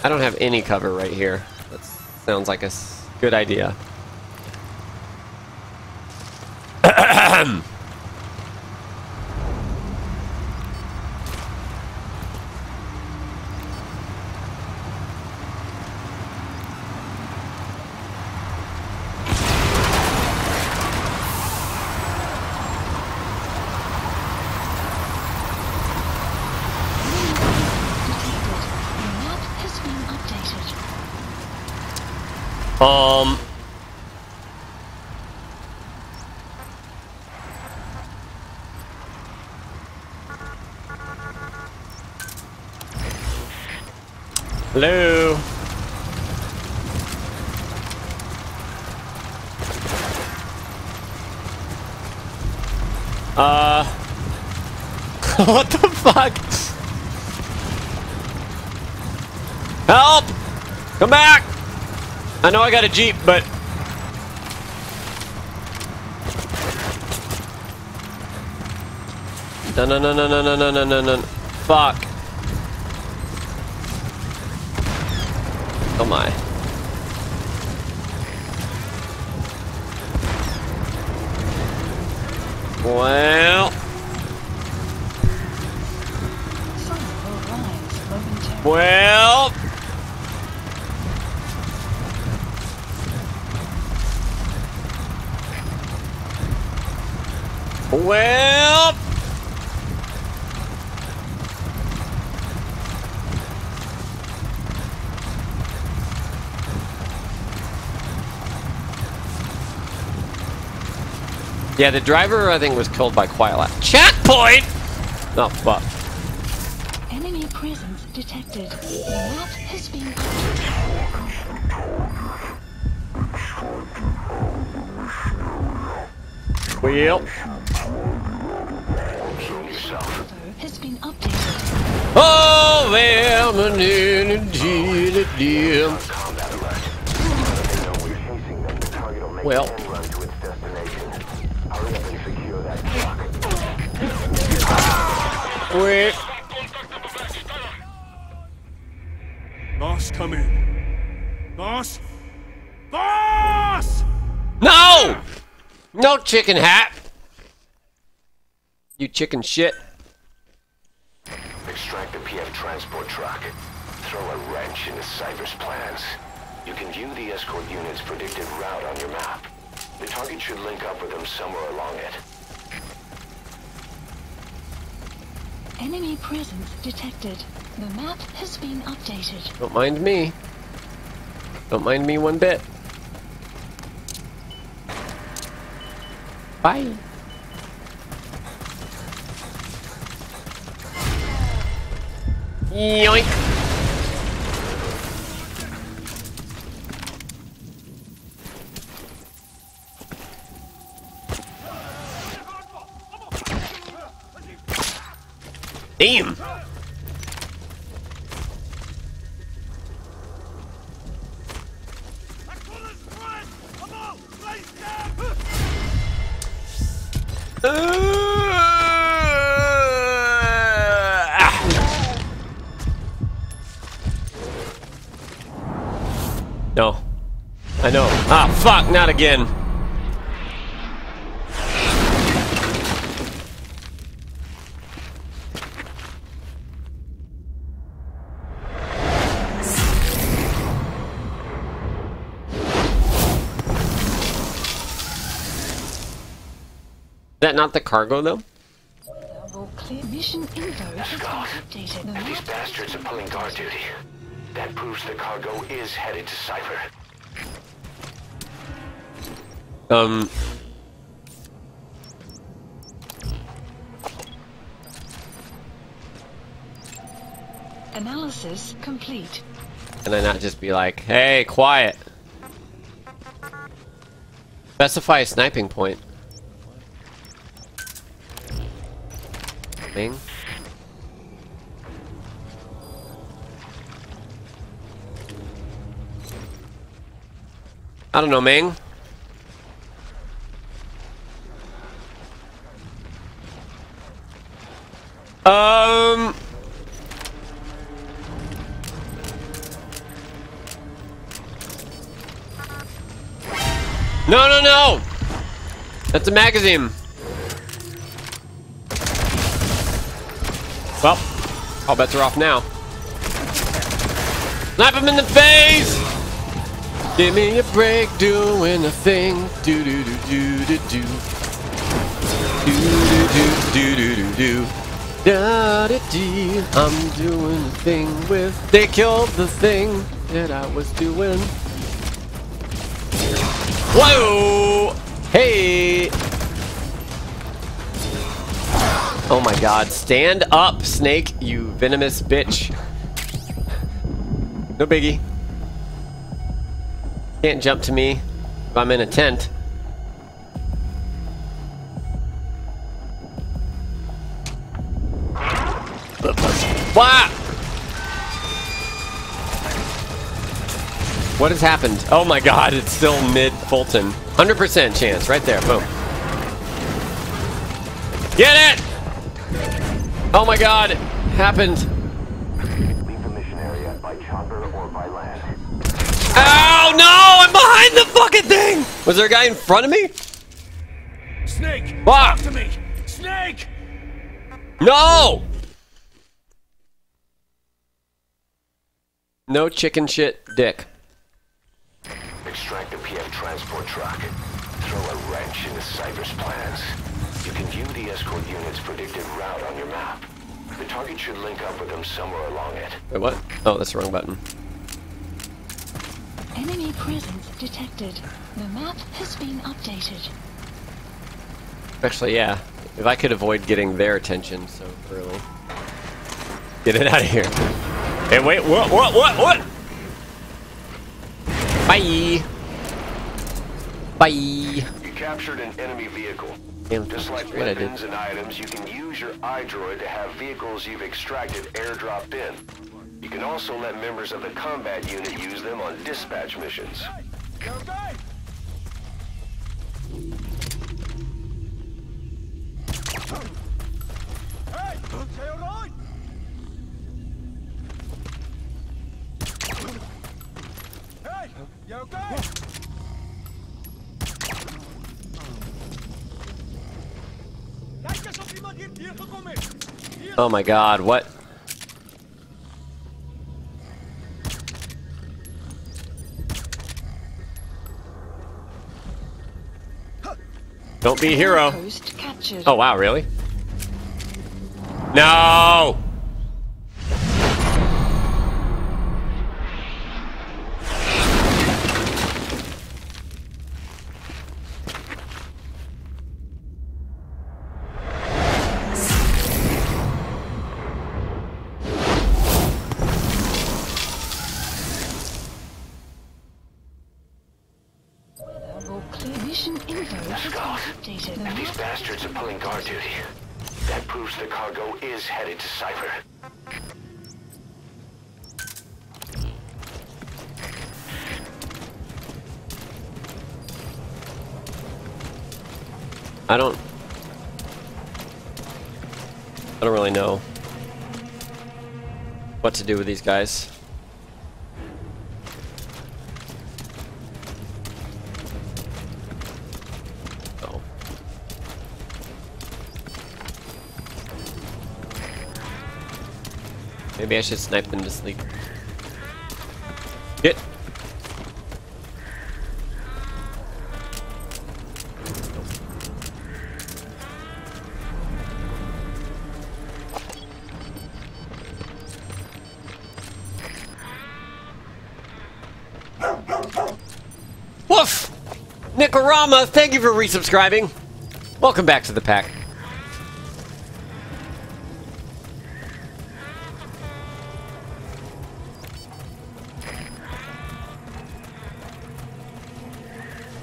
I don't have any cover right here. That sounds like a good idea. Enemy presence detected. The map has been updated. Um. Hello. Uh. what the fuck? Help! Come back! I know I got a Jeep, but... No, no, no, no, no, no, no, no, no, no. Fuck. Yeah, the driver I think was killed by Quiet Lab. Checkpoint! Oh fuck. Enemy presence detected. The map has been updated. Well. Show yourself. Info has been updated. Oh, well, my name deal. Combat alert. Truck. Wait. Boss, come in. Boss? Boss! No! No chicken hat! You chicken shit. Extract the PF transport truck. Throw a wrench into Cipher's plans. You can view the escort unit's predicted route on your map. The target should link up with them somewhere along it. Enemy presence detected. The map has been updated. Don't mind me. Don't mind me one bit. Bye. Yoink. Ah, fuck, not again. That not the cargo, though? Mission Scott. updated. These bastards are pulling guard duty. That proves the cargo is headed to Cipher. Um. analysis complete. Can I not just be like, hey, quiet? Specify a sniping point. Bing. I don't know, Ming. No, no, no! That's a magazine. Well, all bets are off now. Slap him in the face! Give me a break doing a thing. Do do do do do do. Do do do do do do do. Da da dee. I'm doing a thing with. They killed the thing that I was doing. Whoa! Hey! Oh my god, stand up, Snake, you venomous bitch. No biggie. Can't jump to me if I'm in a tent. What? What has happened? Oh my god, it's still mid Fulton. 100% chance, right there, boom. Get it! Oh my god, happened. Leave the mission area by chopper or by land. Ow, no, I'm behind the fucking thing! Was there a guy in front of me? Snake! What? Talk to me! Snake! No! No chicken shit dick. Extract the PF transport truck. Throw a wrench into Cipher's plans. You can view the escort unit's predicted route on your map. The target should link up with them somewhere along it. Wait, what? Oh, that's the wrong button. Enemy presence detected. The map has been updated. Actually, yeah. If I could avoid getting their attention so early. Get it out of here. Hey, wait, what, what, what, what? Bye. Bye. You captured an enemy vehicle. Damn, Just like straight I did. weapons and items, you can use your iDroid to have vehicles you've extracted airdropped in. You can also let members of the combat unit use them on dispatch missions. You? Hey! Gekomen is. Hier. Oh my god, what? Don't be a hero. Oh wow, really? No! Proves the cargo is headed to Cipher. I don't... I don't really know what to do with these guys. Maybe I should snipe them to sleep. Get. Woof! Nicorama, thank you for resubscribing. Welcome back to the pack.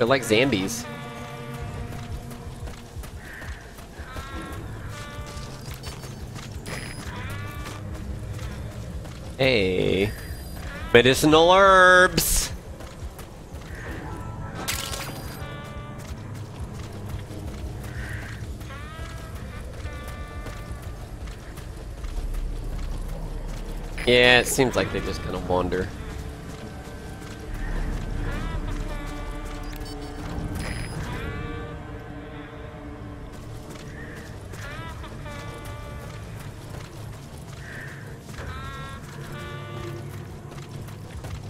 Like zombies. Hey. Medicinal herbs! Yeah, it seems like they just kind of wander.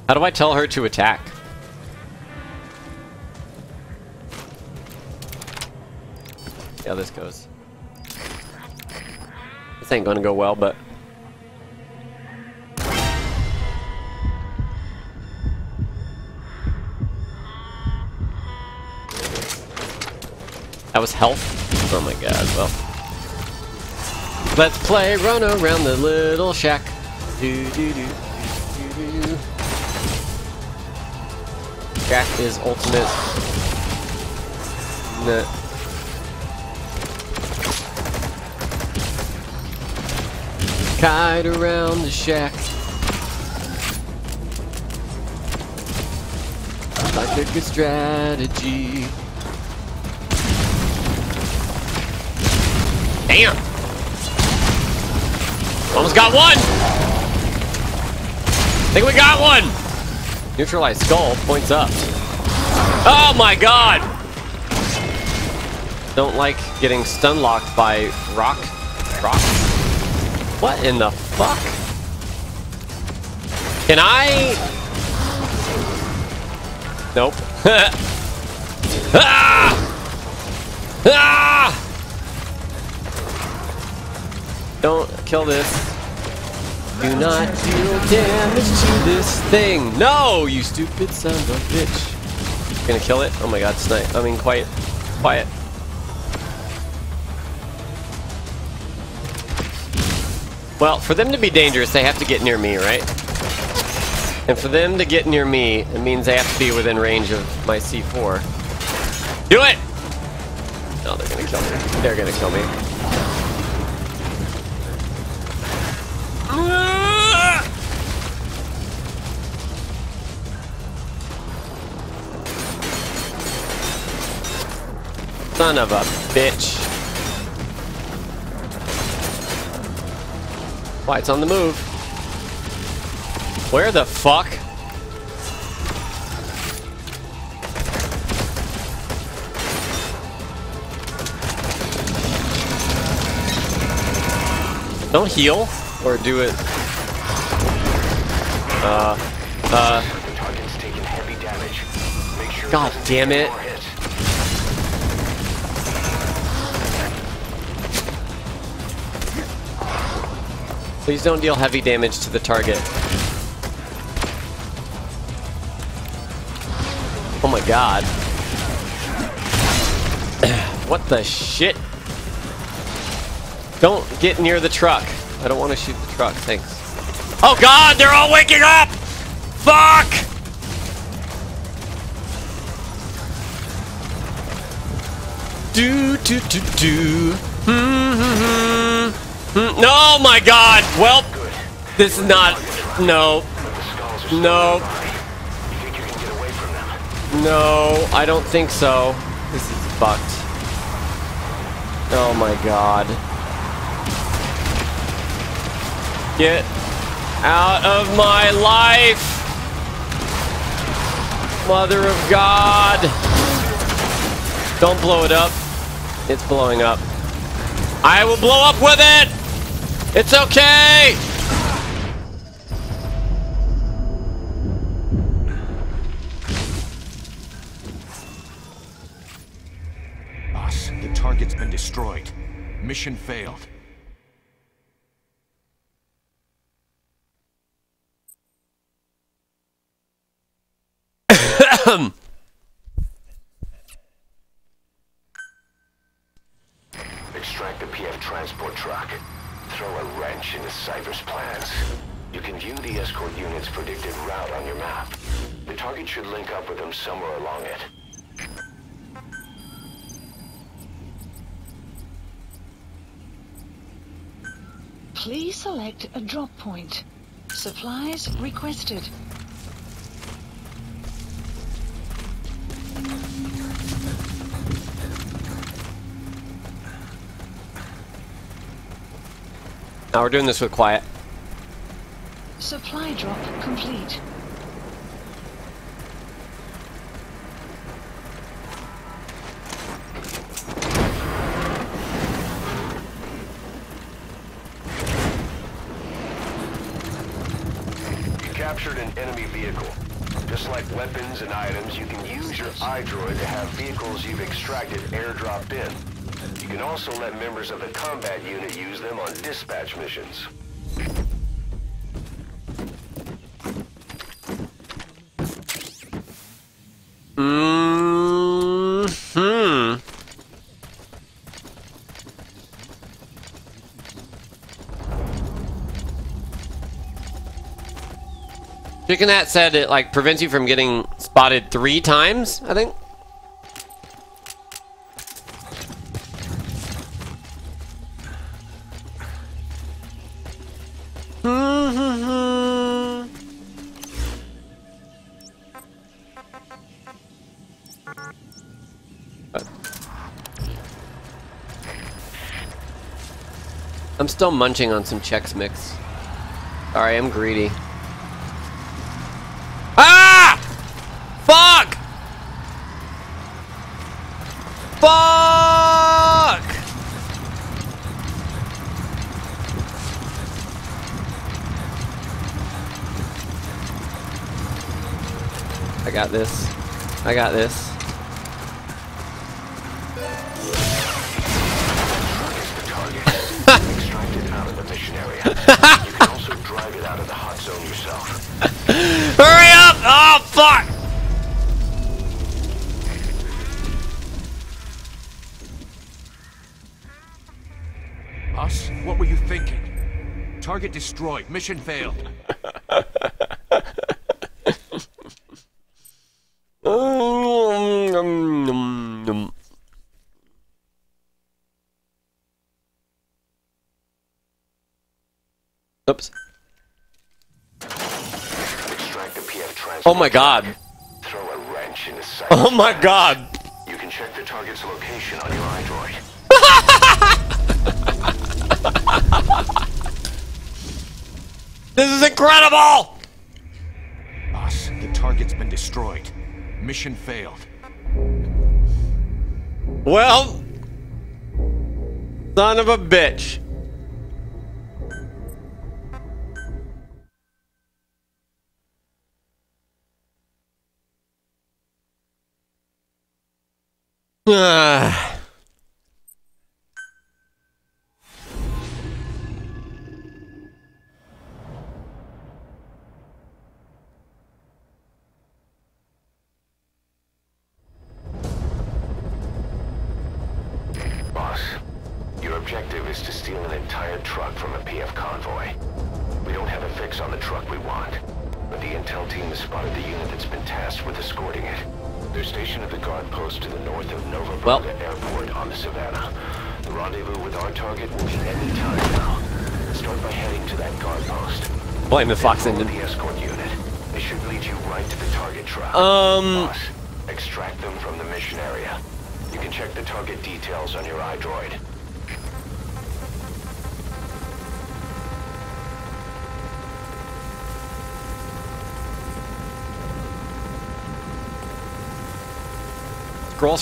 How do I tell her to attack? See how this goes. This ain't gonna go well, but... That was health? Oh my god, well. Let's play run around the little shack. Do do do do do do. Shack is ultimate. Nah. Kite around the shack. Like a good strategy. Damn! Almost got one! I think we got one! Neutralized skull, points up. Oh my god! Don't like getting stun locked by rock. Rock? What in the fuck? Can I? Nope. [LAUGHS] ah! Ah! Don't kill this. Do not deal damage to this thing. No, you stupid son of a bitch. Gonna kill it? Oh my god, snipe. I mean, quiet. Quiet. Well, for them to be dangerous, they have to get near me, right? And for them to get near me, it means they have to be within range of my C4. Do it! No, oh, they're gonna kill me. They're gonna kill me. Son of a bitch. Why, it's on the move. Where the fuck? Don't heal or do it. Uh, uh, The target's taking heavy damage. Make sure God damn it. Please don't deal heavy damage to the target. Oh my god. [CLEARS THROAT] what the shit? Don't get near the truck. I don't want to shoot the truck, thanks. Oh god, they're all waking up! Fuck! Do do do do. Hmm, No, my god. Well, this is not. No, No. no, I don't think so. This is fucked. Oh my god. Get out of my life! Mother of God! Don't blow it up. It's blowing up. I will blow up with it! It's okay! Boss, the target's been destroyed. Mission failed. [COUGHS] Extract the PF transport truck. Throw a wrench into Cipher's plans. You can view the escort unit's predicted route on your map. The target should link up with them somewhere along it. Please select a drop point. Supplies requested. Now we're doing this with quiet. Supply drop complete. You captured an enemy vehicle. Just like weapons and items, you can use your iDroid to have vehicles you've extracted airdropped in. You can also let members of the combat unit use them on dispatch missions. Hmm. Chicken Hat said it like prevents you from getting spotted three times. I think. Still munching on some Chex Mix. Sorry, I'm greedy. Ah! Fuck! Fuck! I got this. I got this. Destroyed. Mission failed. [LAUGHS] Oops. Extract the PF transfer. Oh my god. Throw a wrench in the sight. Oh my god. You can check the target's location on your iDroid. This is incredible! Boss, the target's been destroyed. Mission failed. Well, son of a bitch. Ah. [SIGHS] [SIGHS]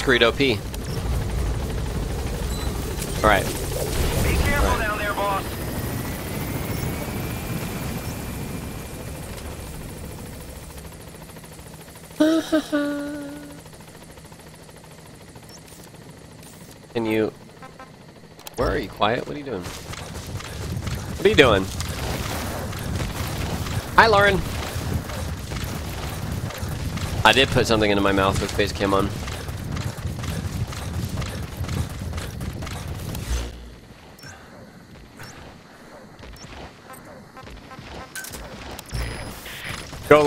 Screed OP. Alright. Be careful down there, boss. [LAUGHS] Can you... Where are you, Quiet? What are you doing? What are you doing? Hi, Lauren. I did put something into my mouth with face cam on.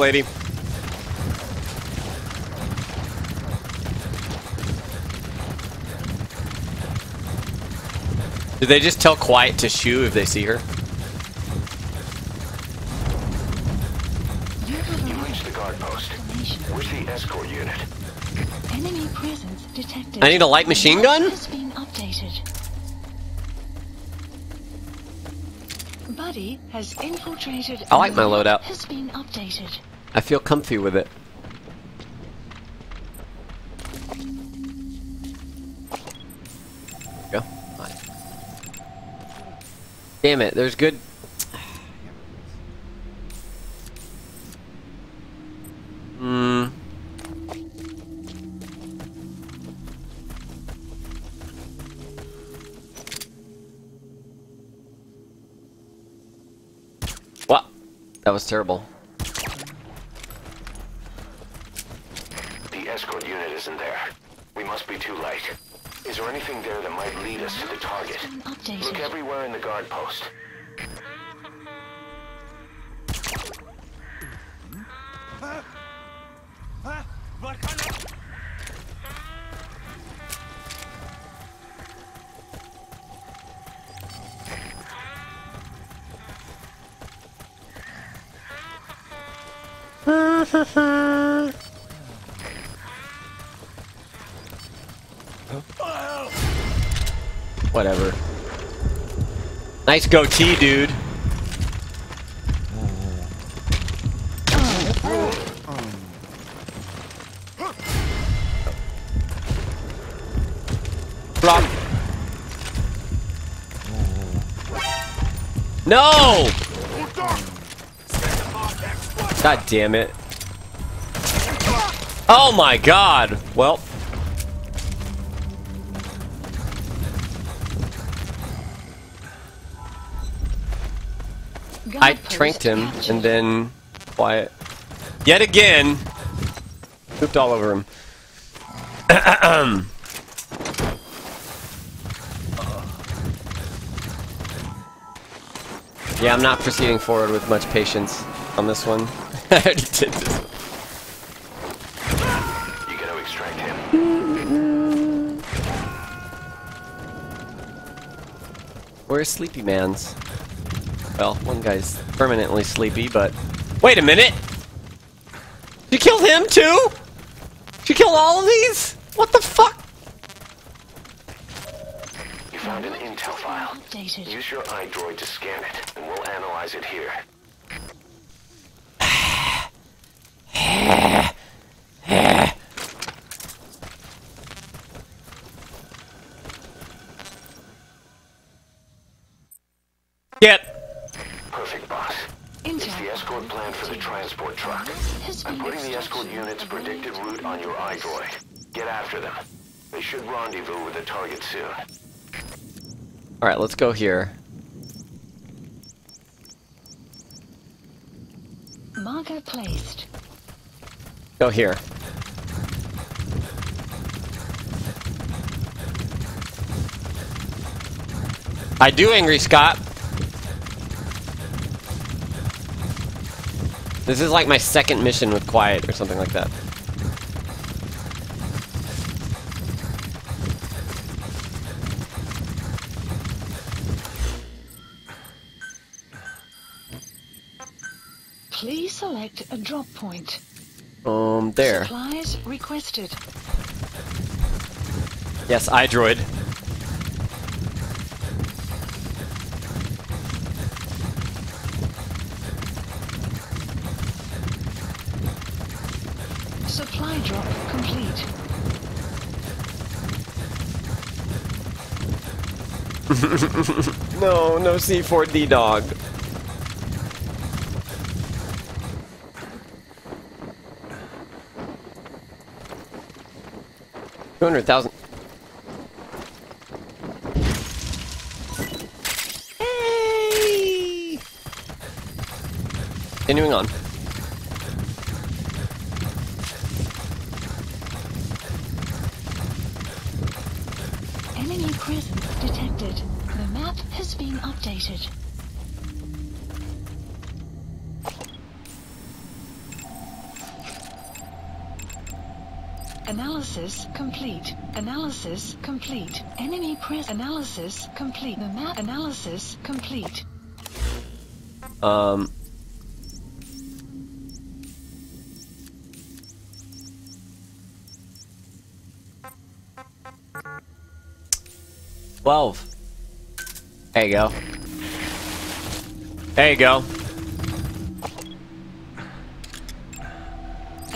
Lady. Did they just tell Quiet to shoo if they see her? You have You arrived reached the guard post. Where's the escort unit? Enemy presence detected. I need a light machine gun? Has been updated. Buddy has infiltrated. I like my loadout. Has been updated. I feel comfy with it. Go. Damn it, there's good. Hmm. What? That was terrible. Nice goatee, dude. Rob. No! God damn it. Oh my god! Well, I tranked him and then quiet. Yet again, pooped all over him. [CLEARS THROAT] Yeah, I'm not proceeding forward with much patience on this one. [LAUGHS] I already did this. You gotta extract him. Where's Sleepy Man's? Well, one guy's permanently sleepy, but... Wait a minute! You killed him too? You killed all of these? What the fuck? You found an intel file. Updated. Use your iDroid to scan it, and we'll analyze it here. Alright, let's go here. Marker placed. Go here. I do, Angry Scott. This is like my second mission with Quiet or something like that. A drop point. Um, there. Supplies requested. Yes, iDroid. Supply drop complete. [LAUGHS] No, no C4D dog. Two hundred thousand. Hey! Continuing on. Complete. Enemy press analysis complete. The map analysis complete. Um. Twelve. There you go. There you go.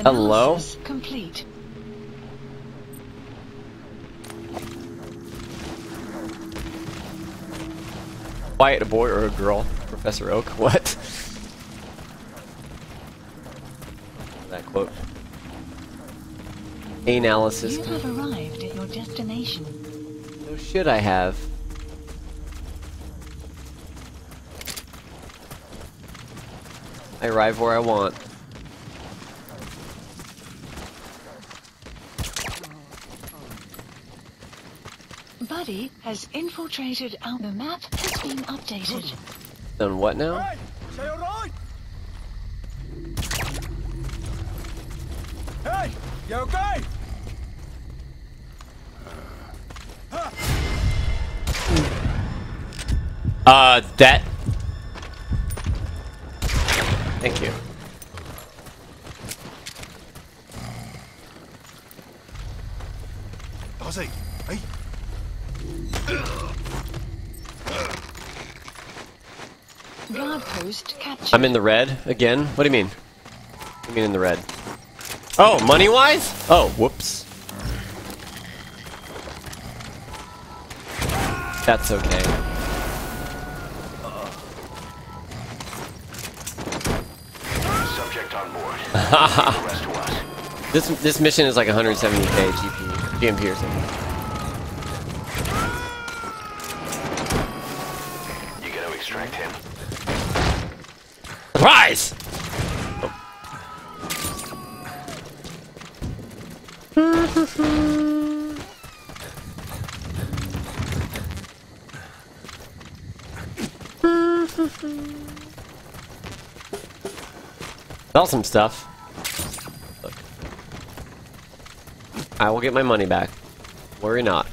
Hello? Complete. Quiet, a boy or a girl? Professor Oak? [LAUGHS] What? that quote. Analysis. You have arrived at your destination. No should I have? I arrive where I want. Buddy has infiltrated out. The map has been updated. Done what now? Hey, say alright? Hey, you okay? Uh, that. I'm in the red again. What do you mean? What do you mean in the red? Oh, money wise? Oh, whoops. That's okay. Subject on board. [LAUGHS] the rest to us. This this mission is like 170k GP, GMP or something. Stuff. Look. I will get my money back. Worry not.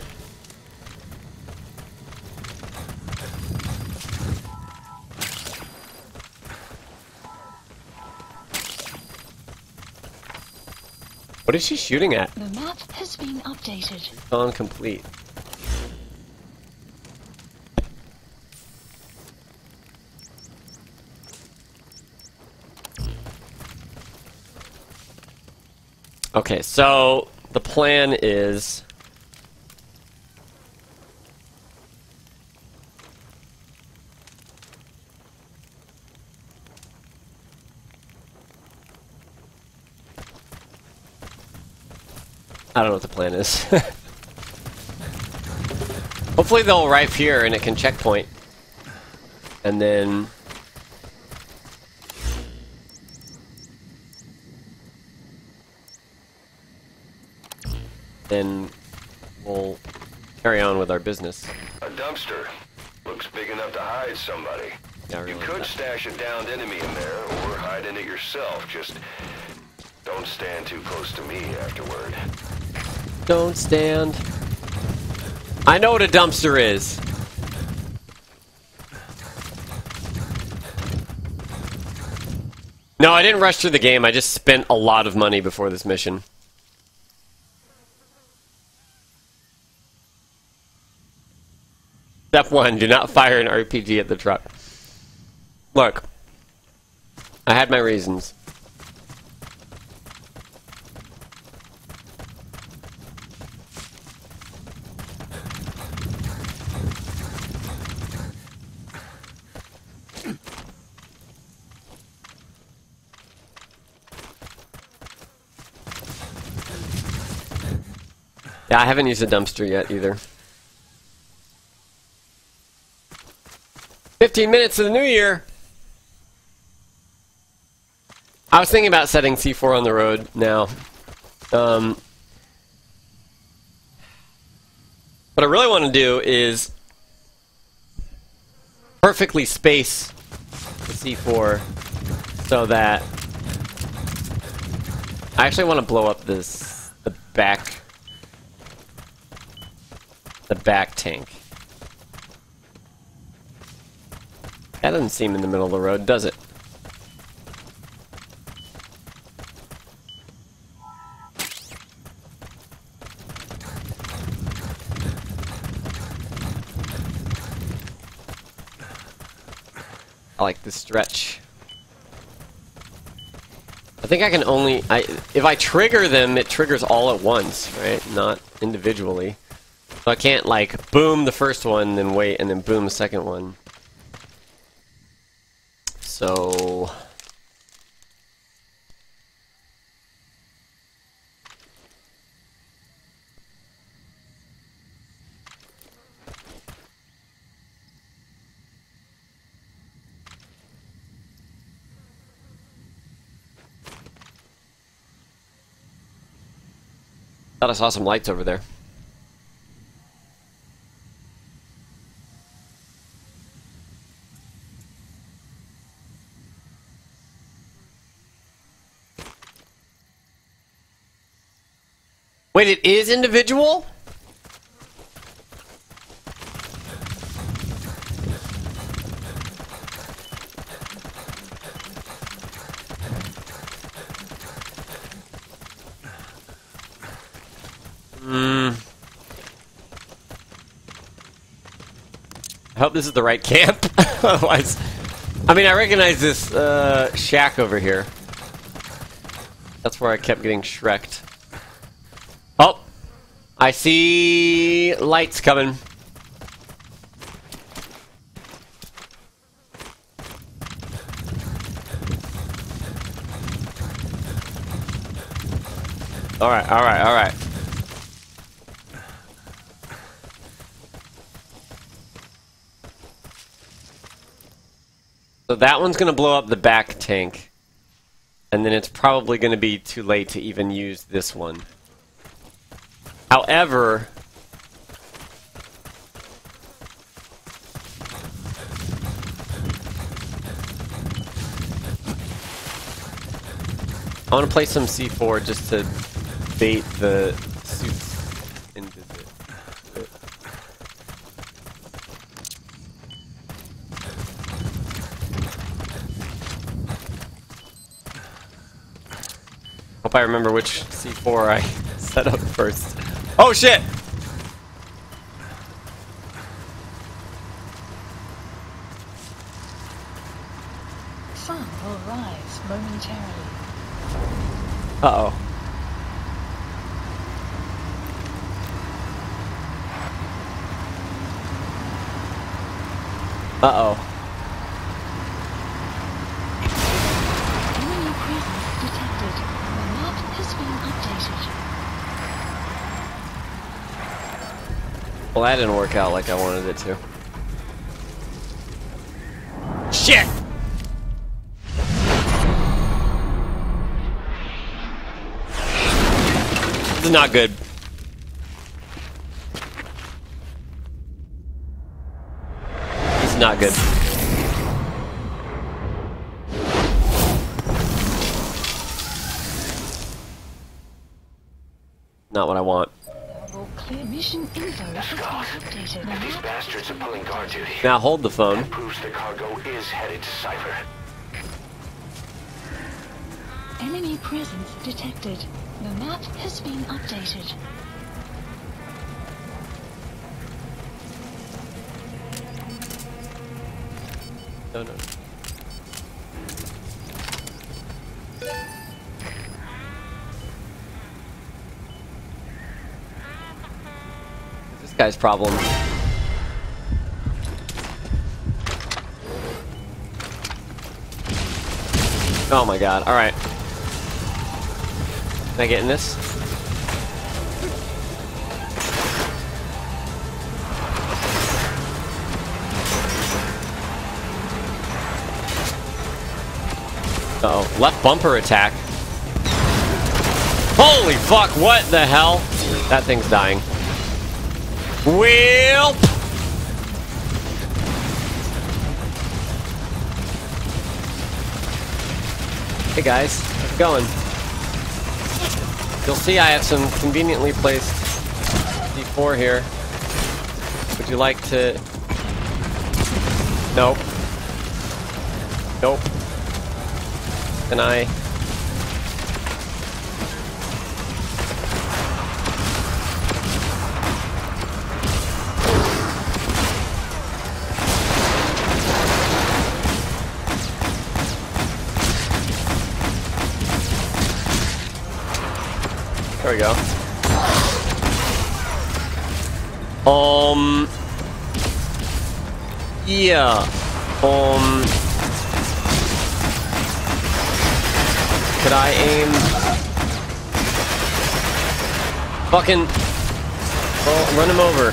What is she shooting at? The map has been updated. Gone complete. Okay, so the plan is I don't know what the plan is. [LAUGHS] Hopefully they'll arrive here and it can checkpoint. And then... Then we'll carry on with our business. A dumpster. Looks big enough to hide somebody. Yeah, You could that. stash a downed enemy in there, or hide in it yourself. Just don't stand too close to me afterward. Don't stand. I know what a dumpster is. No, I didn't rush through the game. I just spent a lot of money before this mission. One, do not fire an RPG at the truck. Look, I had my reasons. Yeah, I haven't used a dumpster yet either. 15 minutes to the new year! I was thinking about setting C4 on the road now. Um, what I really want to do is perfectly space the C4 so that I actually want to blow up this the back the back tank. That doesn't seem in the middle of the road, does it? I like this stretch. I think I can only I if I trigger them, it triggers all at once, right? Not individually. So I can't like boom the first one, then wait, and then boom the second one. So Thought I saw some lights over there. Wait, it is individual? I hope this is the right camp. [LAUGHS] Otherwise, I mean, I recognize this uh, shack over here. That's where I kept getting shreked. I see lights coming. All right, all right, all right. So that one's going to blow up the back tank. And then it's probably going to be too late to even use this one. However, I want to play some C4 just to bait the suits into the... Hope I remember which C4 I [LAUGHS] set up first. Oh shit! Sun will rise momentarily. Uh oh. Uh oh. Enemy presence detected. The map has been updated. Well, that didn't work out like I wanted it to. Shit! This is not good. This is not good. Not what I want. Will clear mission info has updated. These bastards are pulling guard duty. Now hold the phone. Proves the cargo is headed to Cipher. Enemy presence detected. The map has been updated. No, no. Guy's problem. Oh my god, alright. Am I getting this? Uh oh left bumper attack. Holy fuck, what the hell? That thing's dying. Wheel! Hey guys, how's it going? You'll see I have some conveniently placed C4 here. Would you like to... Nope. Nope. Can I... Um. Yeah. Um. Could I aim? Fucking. Oh, run him over.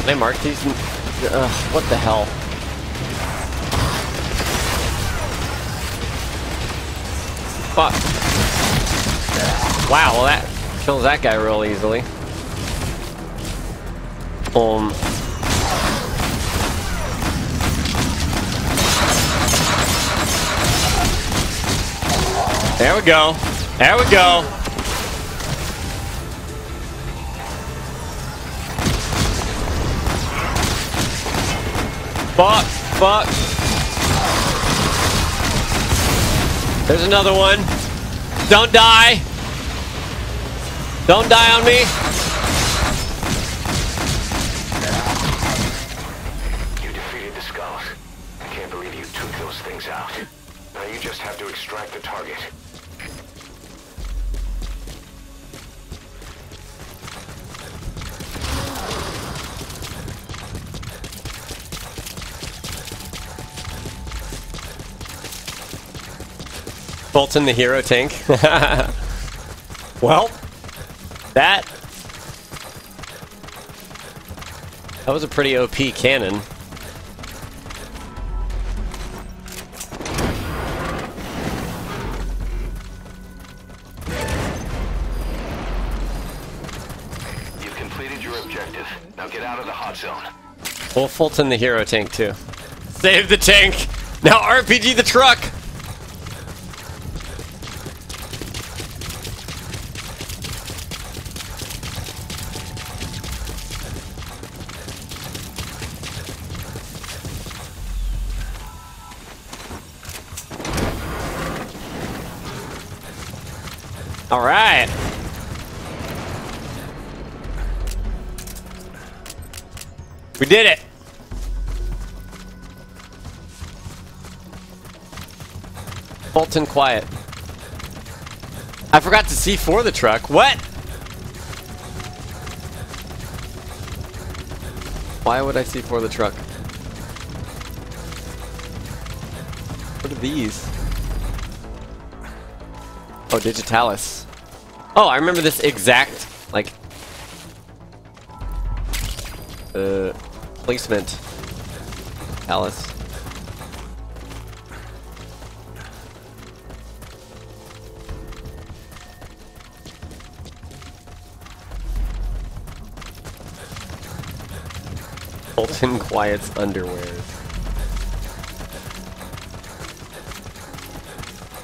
Can I mark these? What the hell? Fuck. Wow, well that kills that guy real easily. Um. There we go. There we go. Fuck, fuck. There's another one. Don't die. Don't die on me. You defeated the skulls. I can't believe you took those things out. Now you just have to extract the target. Fulton the hero tank. [LAUGHS] well, that that was a pretty OP cannon. You've completed your objective. Now get out of the hot zone. Well, Fulton the hero tank too. Save the tank. Now RPG the truck. Fulton quiet. I forgot to C4 the truck. What? Why would I C4 the truck? What are these? Oh, Digitalis. Oh, I remember this exact, like, uh, placement. Alice. Fulton Quiet's underwears.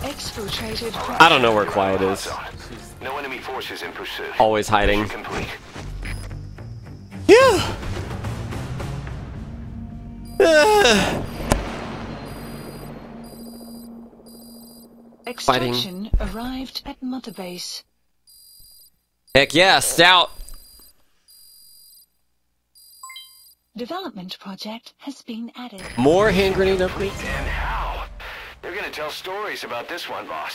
Exfiltrated. I don't know where Quiet is. No enemy forces in pursuit. Always hiding. Complete. Yeah. Uh, Extraction arrived at Mother Base. heck yeah, stout. Development project has been added. More hand grenade upgrades. And how? They're gonna tell stories about this one, boss.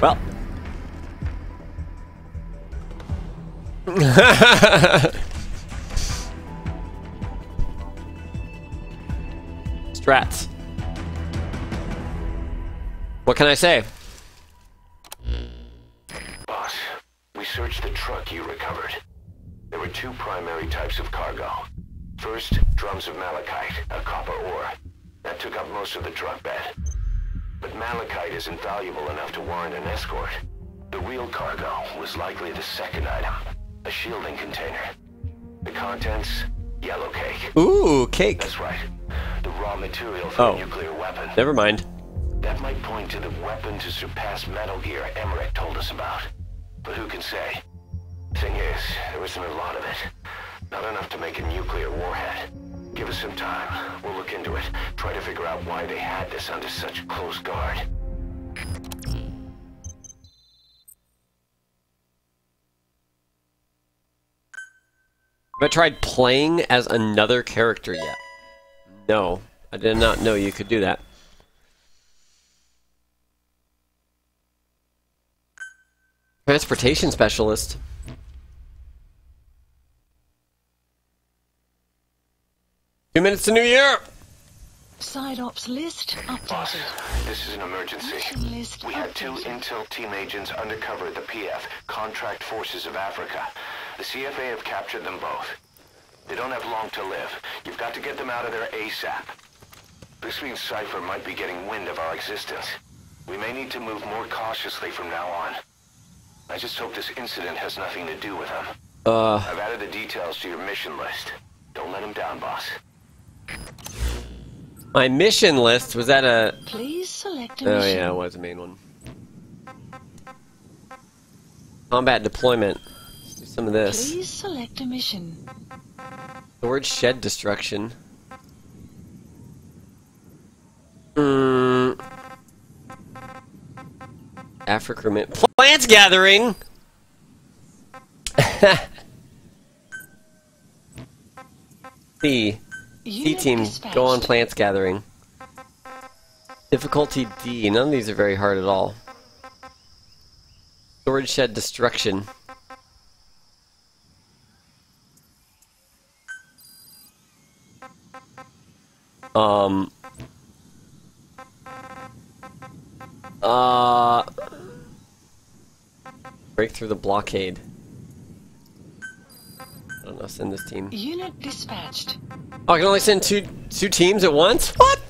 Well. [LAUGHS] Strats. What can I say? Boss, we searched the truck you recovered. There were two primary types of cargo. First, drums of malachite, a copper ore. That took up most of the truck bed. But malachite isn't valuable enough to warrant an escort. The real cargo was likely the second item, a shielding container. The contents, yellow cake. Ooh, cake. That's right. Raw material for Oh. a nuclear weapon. Never mind. That might point to the weapon to surpass Metal Gear Emmerich told us about. But who can say? Thing is, there isn't a lot of it. Not enough to make a nuclear warhead. Give us some time. We'll look into it. Try to figure out why they had this under such close guard. Have I tried playing as another character yet? No. I did not know you could do that. Transportation specialist. Two minutes to New Year! Side ops list updated. Boss, updated. this is an emergency. List We had two intel team agents undercover at the PF, Contract Forces of Africa. The CFA have captured them both. They don't have long to live. You've got to get them out of there ASAP. This means Cipher might be getting wind of our existence. We may need to move more cautiously from now on. I just hope this incident has nothing to do with them. Uh, I've added the details to your mission list. Don't let him down, boss. my mission list was that a. Please select a Oh, mission. yeah, it was the main one. Combat deployment. Let's do some of this. Please select a mission. Storage shed destruction. Mm. Africa plants gathering. [LAUGHS] C. C team, go on plants gathering. Difficulty D. None of these are very hard at all. Storage shed destruction. Um. Uh. Break through the blockade. I don't know, send this team. Unit dispatched. Oh, I can only send two two teams at once? What?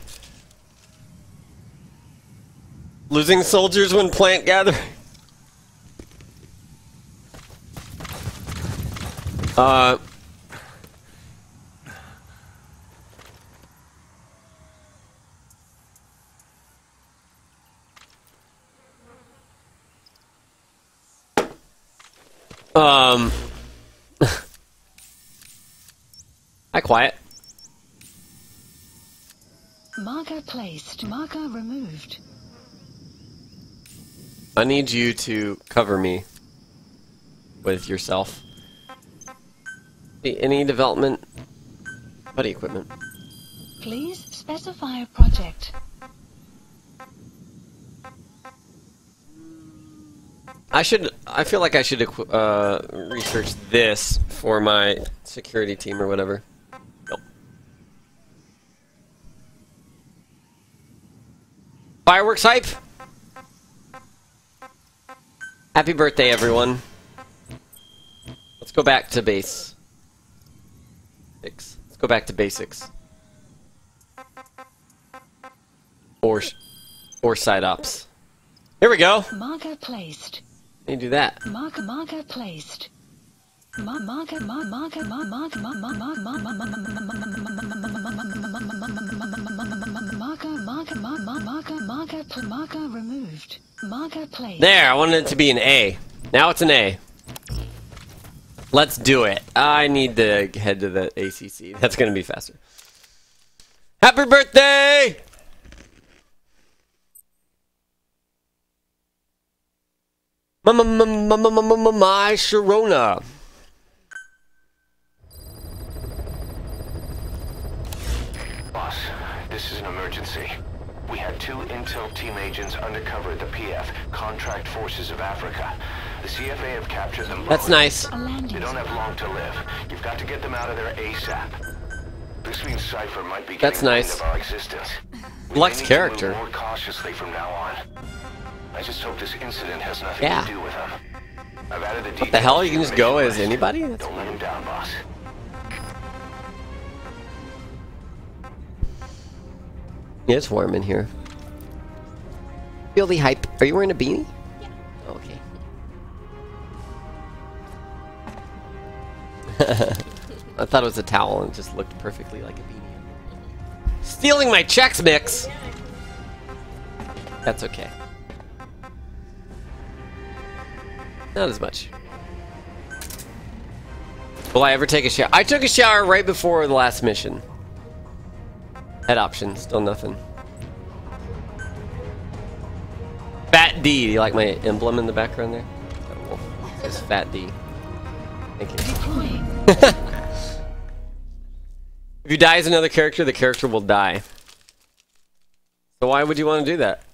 Losing soldiers when plant gathering. Uh Um Hi quiet. Marker placed. Marker removed. I need you to cover me with yourself. Any development buddy equipment. Please specify a project. I should. I feel like I should uh, research this for my security team or whatever. Fireworks hype. Happy birthday, everyone. Let's go back to base. Six. Let's go back to basics. Or, or side ops. Here we go. Marker placed. Let me do that. Marker marker placed. There, I wanted it to be an A. Now it's an A. Let's do it. I need to head to the ACC. That's going to be faster. Happy birthday! My Sharona. Boss, this is an emergency. We had two intel team agents undercover at the PF, Contract Forces of Africa. The CFA have captured them both. That's nice. A landing They don't have long to live. You've got to get them out of there ASAP. This means Cipher might be That's wind nice. of our existence. We Lux may need to character. more cautiously from now on. I just hope this incident has nothing Yeah. to do with them. I've added the What the hell? You details can to just go as anybody? That's Don't let him down, boss. Yeah, it's warm in here. Feel the hype. Are you wearing a beanie? Yeah. Okay. [LAUGHS] I thought it was a towel and it just looked perfectly like a beanie. Stealing my checks mix! That's okay. Not as much. Will I ever take a shower? I took a shower right before the last mission. Head option, still nothing. Fat D. You like my emblem in the background there? Oh, it says Fat D. Thank you. [LAUGHS] If you die as another character, the character will die. So why would you want to do that? [LAUGHS]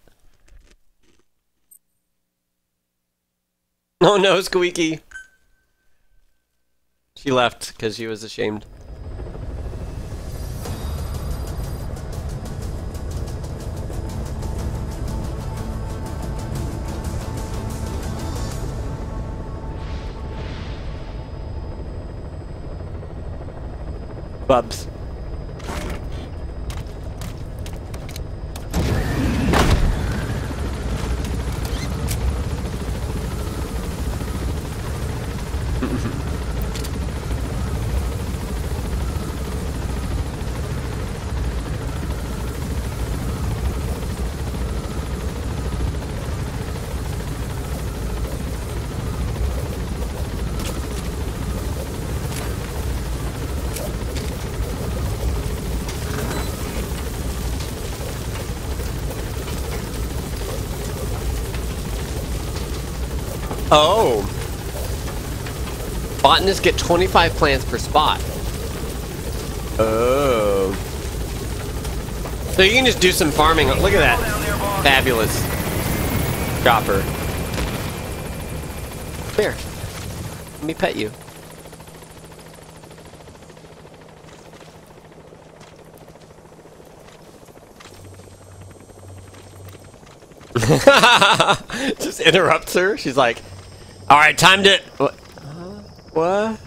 Oh no, Squeaky. She left because she was ashamed. Bubs. Oh. Botanists get 25 plants per spot. Oh. So you can just do some farming. Look at that. Fabulous. Chopper. Here. Let me pet you. [LAUGHS] just interrupts her. She's like, "All right, time to what? Huh? What?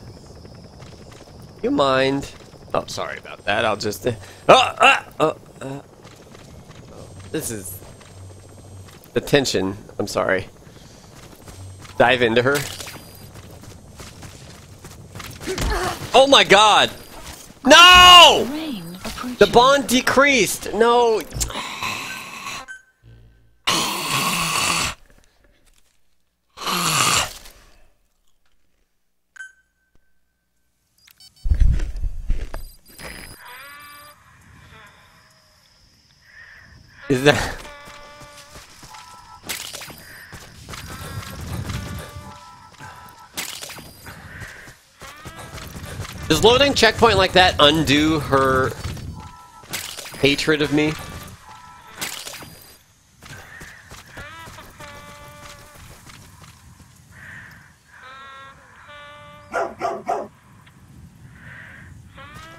You mind? Oh, sorry about that. I'll just. Uh, uh, uh, uh. This is the tension. I'm sorry. Dive into her. Oh my god! No! Rain approaching. The bond decreased. No. Is that Does loading checkpoint like that undo her hatred of me?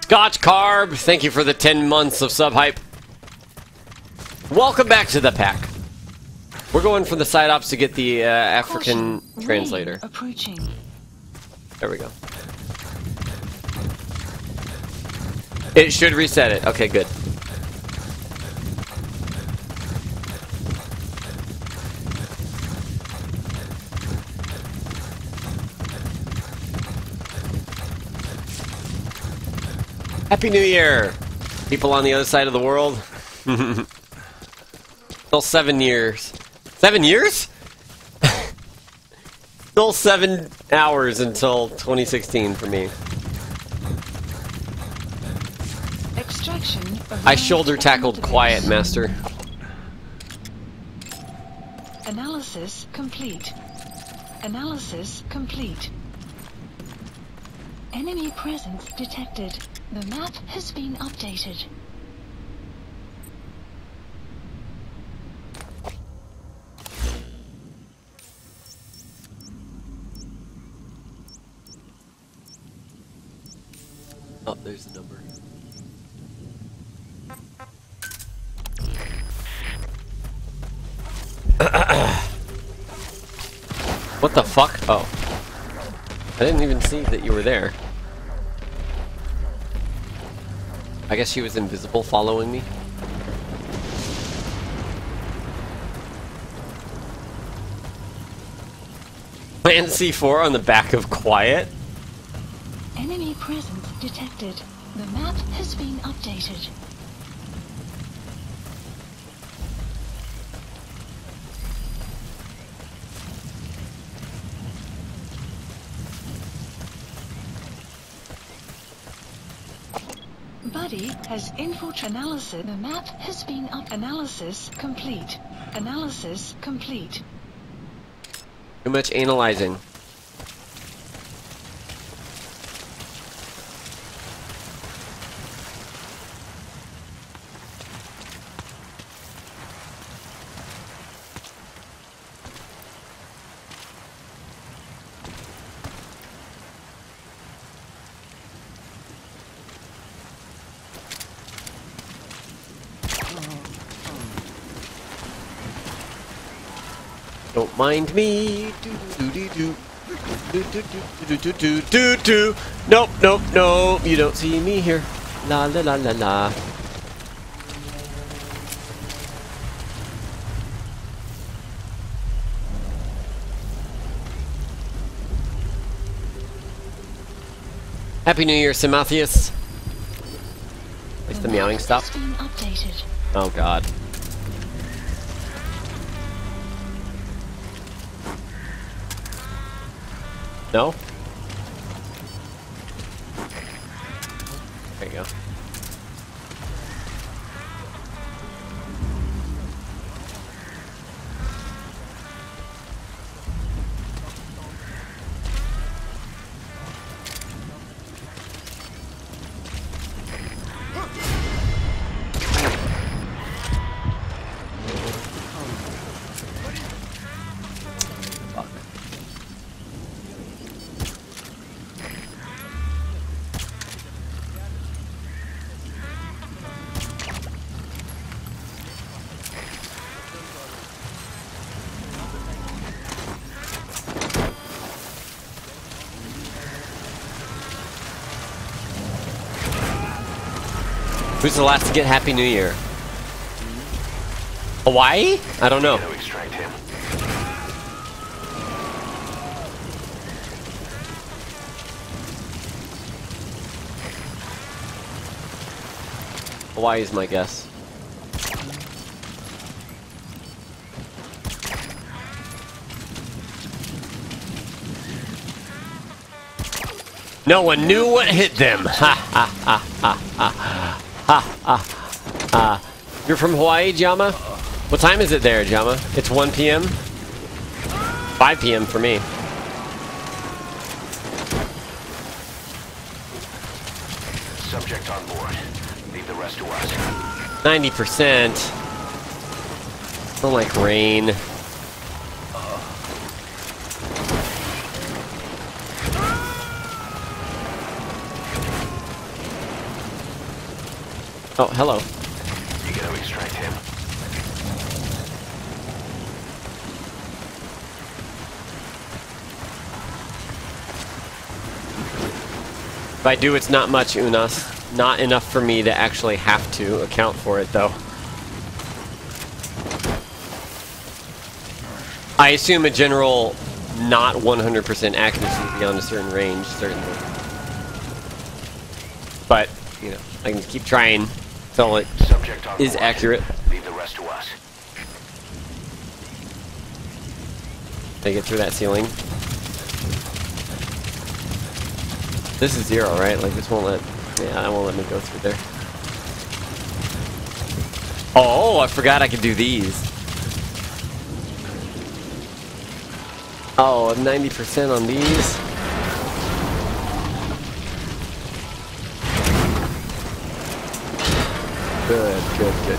Scotch Carb, thank you for the 10 months of sub hype. Welcome back to the pack. We're going from the side ops to get the uh, African Caution, translator. rain approaching. There we go. It should reset it. Okay, good. Happy New Year! People on the other side of the world. [LAUGHS] Still seven years. Seven years? [LAUGHS] Still seven hours until 2016 for me. Extraction I shoulder tackled. Quiet Master. Analysis complete. Analysis complete. Enemy presence detected. The map has been updated. Fuck? Oh. I didn't even see that you were there. I guess she was invisible following me. Plan C4 on the back of Quiet? Enemy presence detected. The map has been updated. Has infiltrated analysis. The map has been up. Analysis complete. Analysis complete. Too much analyzing. Don't me. Do do do do. Do do do do do do do do. Nope, nope, nope. You don't see me here. La la la la la. Happy New Year, Simotheus. At least the meowing stopped. Has been updated. Oh god. No? Who's the last to get Happy New Year? Hawaii? I don't know. Hawaii is my guess. No one knew what hit them. Ha ha ha ha ha ha ha. You're from Hawaii, Jama? What time is it there, Jama? It's 1 p.m. 5 p.m. for me. Subject on board. Leave the rest to us. 90%. Don't like rain. Oh, hello. You gotta extract him. If I do, it's not much, Unas. Not enough for me to actually have to account for it, though. I assume a general not 100% accuracy beyond a certain range, certainly. But, you know, I can keep trying Subject on is board. accurate. Leave the rest to us. They get through that ceiling. This is zero, right? Like this won't let. Yeah, that won't let me go through there. Oh, I forgot I could do these. Oh, I'm 90% on these. Good, good, good, good.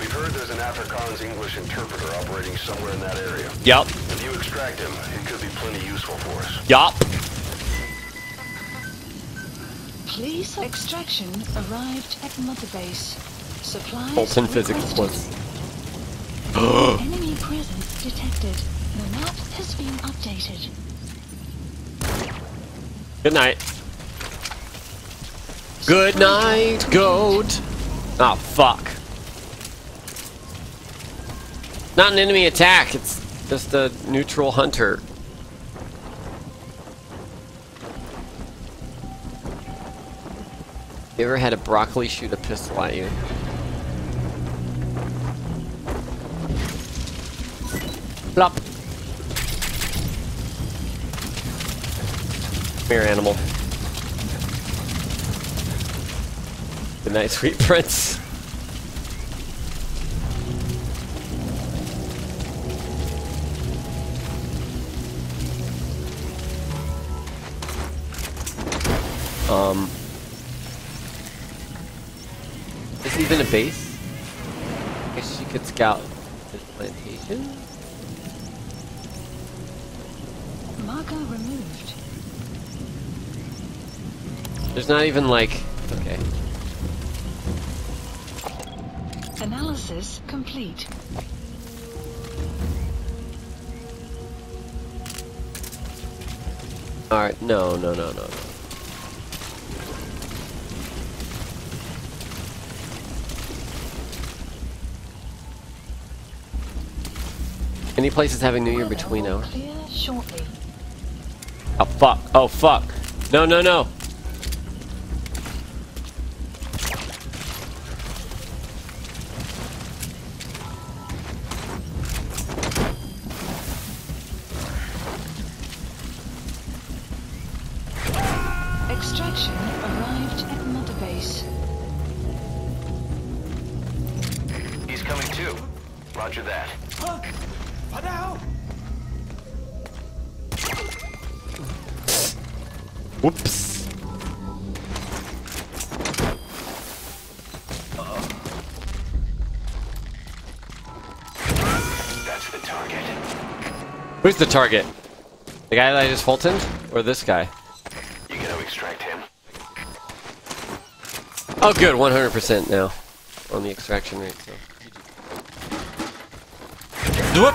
We've heard there's an Afrikaans English interpreter operating somewhere in that area. Yep. If you extract him, it could be plenty useful for us. yup. Police extraction arrived at Mother Base. Supplies Bolton physics requested. was. [GASPS] [GASPS] Presence detected. The map has been updated. Good night. Good night, goat. Oh, fuck. Not an enemy attack, it's just a neutral hunter. You ever had a broccoli shoot a pistol at you? Plop. Come here, animal. Good night, sweet prince. Um. Is even a base? I guess she could scout this plantation? Marker removed. There's not even like. Okay. Analysis complete. Alright, no, no, no, no, no. Any places having New Year between Weather Oh fuck! Oh fuck! No, no, no! The target? The guy that I just Fultoned? Or this guy? You gotta extract him. Oh good, 100% now. On the extraction rate, so. Whoop.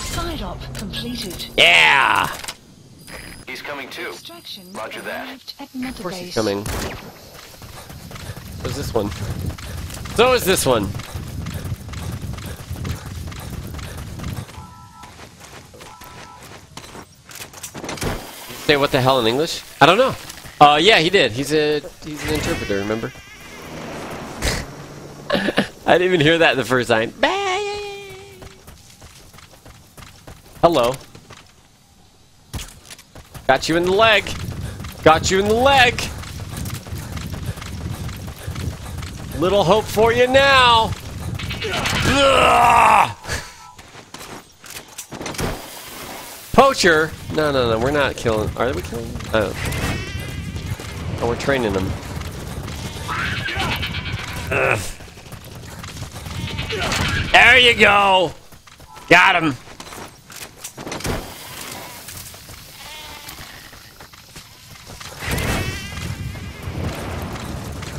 Side op completed. Yeah. He's coming too. Extraction Roger that. at Of course he's coming. So is this one. So is this one. Say what the hell in English? I don't know. Uh, yeah, he did. He's a he's an interpreter. Remember? [LAUGHS] I didn't even hear that the first time. Hello. Got you in the leg. Got you in the leg. Little hope for you now. Ugh. Poacher? No, no, no. We're not killing. Are we killing? Oh. Oh, we're training them. Ugh. There you go. Got him.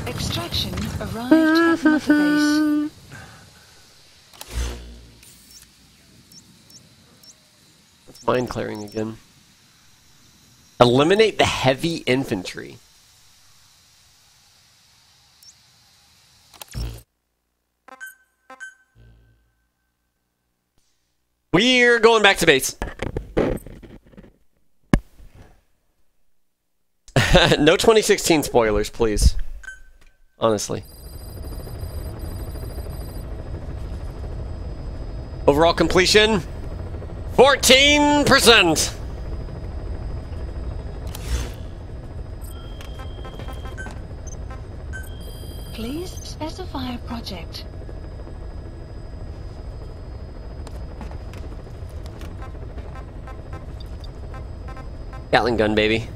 Extraction arrived at Mother Base. It's mine clearing again. Eliminate the heavy infantry. We're going back to base. [LAUGHS] no 2016 spoilers, please. Honestly. Overall completion 14%. Please specify a project. Gatling gun, baby.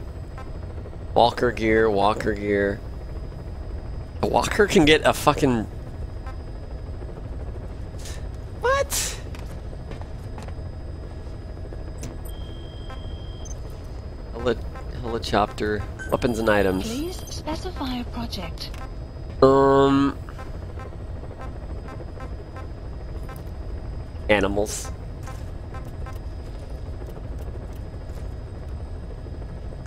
Walker gear, Walker gear. A Walker can get a fucking. What? Heli- helicopter, weapons and items. Please specify a project. Um. Animals.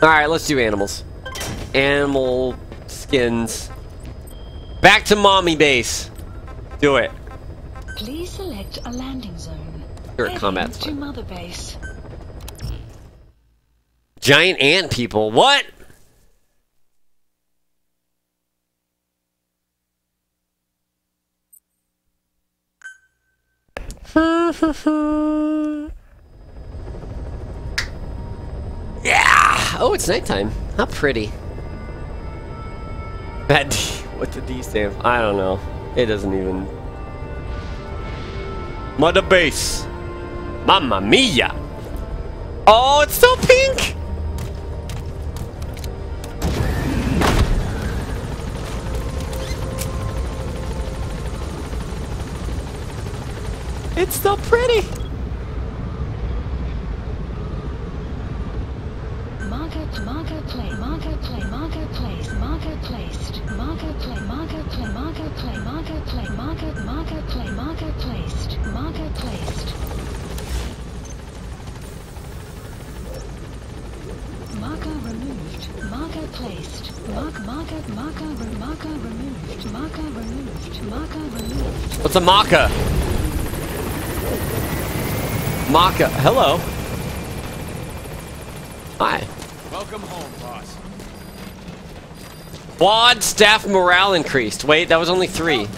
Alright, let's do animals. Animal skins. Back to mommy base. Do it. Please select a landing zone. Heading combat's to. Mother Base. Giant ant people. What? [LAUGHS] yeah. Oh, it's nighttime. How pretty. That D. [LAUGHS] What the D stand? I don't know. It doesn't even. Mother base. Mamma mia. Oh, it's so pink. It's so pretty. Marker, marker, play, marker, play, marker, place, marker, placed, marker, play, marker, play, marker, play, marker, play, marker, marker, play, marker, placed, marker, placed. Marker removed, marker placed, mark, marker, marker, marker removed, marker removed, marker removed. What's a maca? Maca. Hello. Hi. Welcome home, boss. Quad staff morale increased. Wait, that was only three.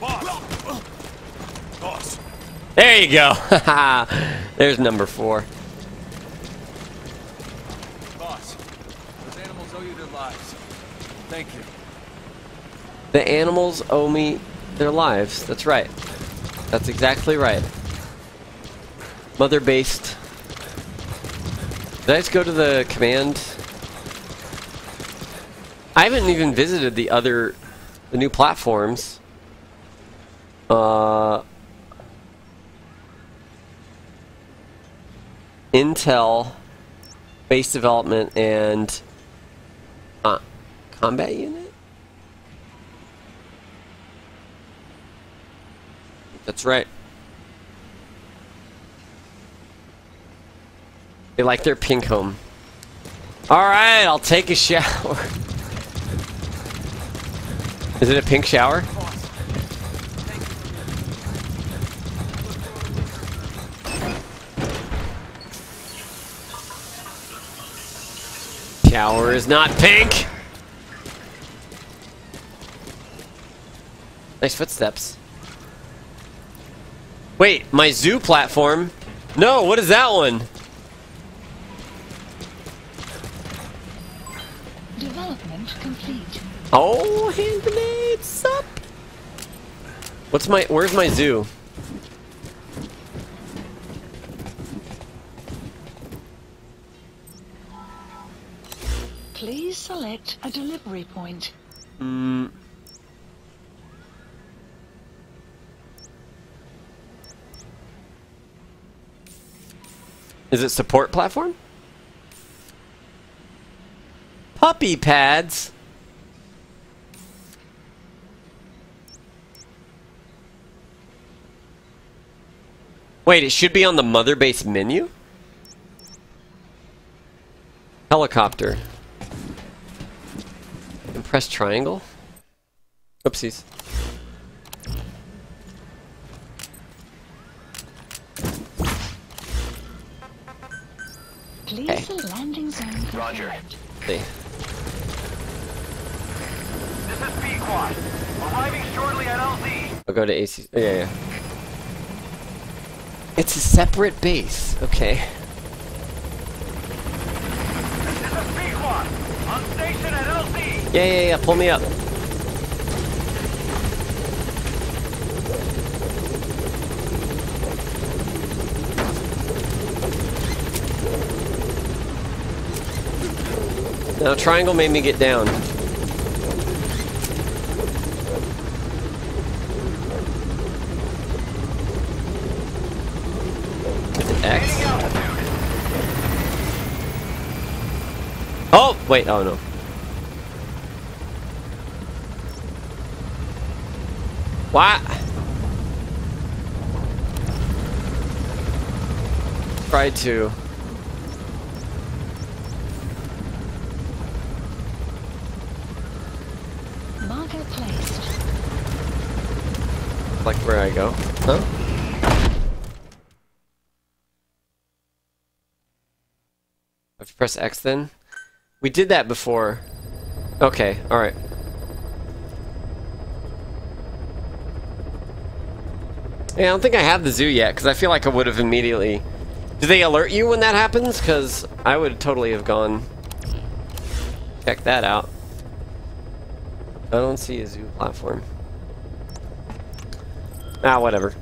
Boss! Boss! There you go. [LAUGHS] There's number four. Boss! Those animals owe you their lives. Thank you. The animals owe me their lives. That's right. That's exactly right. Mother based. Did I just go to the command? I haven't even visited the other, the new platforms. Uh, Intel, base development, and uh, combat unit. That's right. They like their pink home. Alright, I'll take a shower. Is it a pink shower? Shower is not pink! Nice footsteps. Wait, my zoo platform? No, what is that one? Development complete. Oh, hand grenades up! What's my, where's my zoo? Please select a delivery point. Mm. Is it support platform? Puppy pads. Wait, it should be on the mother base menu? Helicopter. And press triangle? Oopsies. Please Hey. the landing zone Roger. confirmed. See. This is Pequod. Arriving shortly at LZ. I'll go to AC. Yeah, yeah. It's a separate base. Okay. This is Pequod. On station at LZ. Yeah, yeah, yeah. Pull me up. Now, triangle made me get down. X? Oh, wait. Oh, no. What? Tried to. Marker placed. Like where I go. Huh? I have to press X then? We did that before. Okay, alright. Yeah, I don't think I have the zoo yet, because I feel like I would have immediately... Do they alert you when that happens? Because I would totally have gone... Check that out. I don't see a zoo platform. Ah, whatever.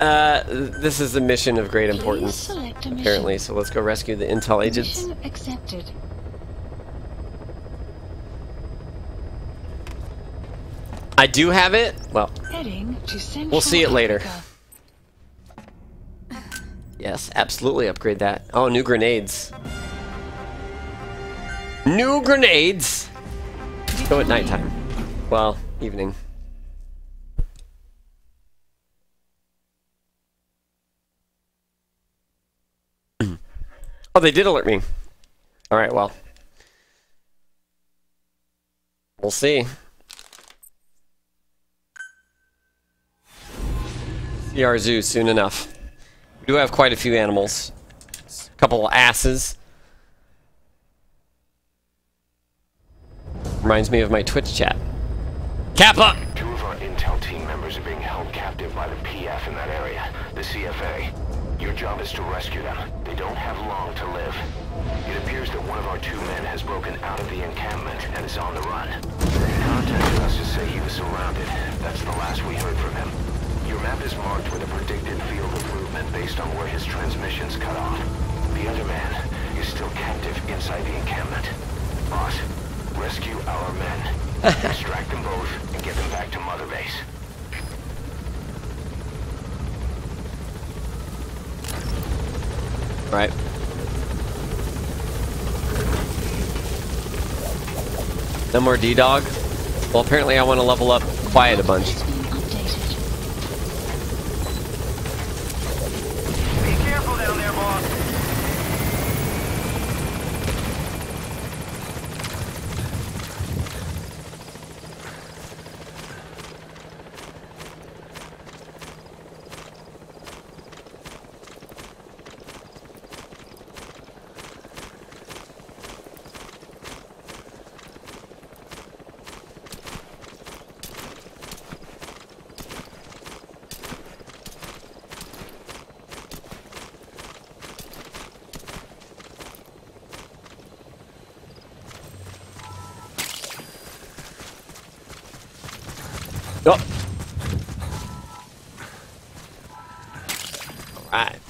Uh, this is a mission of great importance, select a mission. apparently, so let's go rescue the intel agents. Mission accepted. I do have it. Well, We'll see it later. Yes, absolutely upgrade that. Oh, new grenades. New grenades! Go at nighttime. Well, evening. Oh, they did alert me. Alright, well. We'll see. See our zoo soon enough. We do have quite a few animals. A couple of asses. Reminds me of my Twitch chat. Kappa! Two of our intel team members are being held captive by the PF in that area, the CFA. Job is to rescue them. They don't have long to live. It appears that one of our two men has broken out of the encampment and is on the run. He contacted us to say he was surrounded. That's the last we heard from him. Your map is marked with a predicted field of movement based on where his transmissions cut off. The other man is still captive inside the encampment. Boss, rescue our men. [LAUGHS] Extract them both and get them back to Mother Base. Right. No more D-Dog. Well, apparently I want to level up quiet a bunch. Has been updated. Be careful down there, boss. Oh. Alright.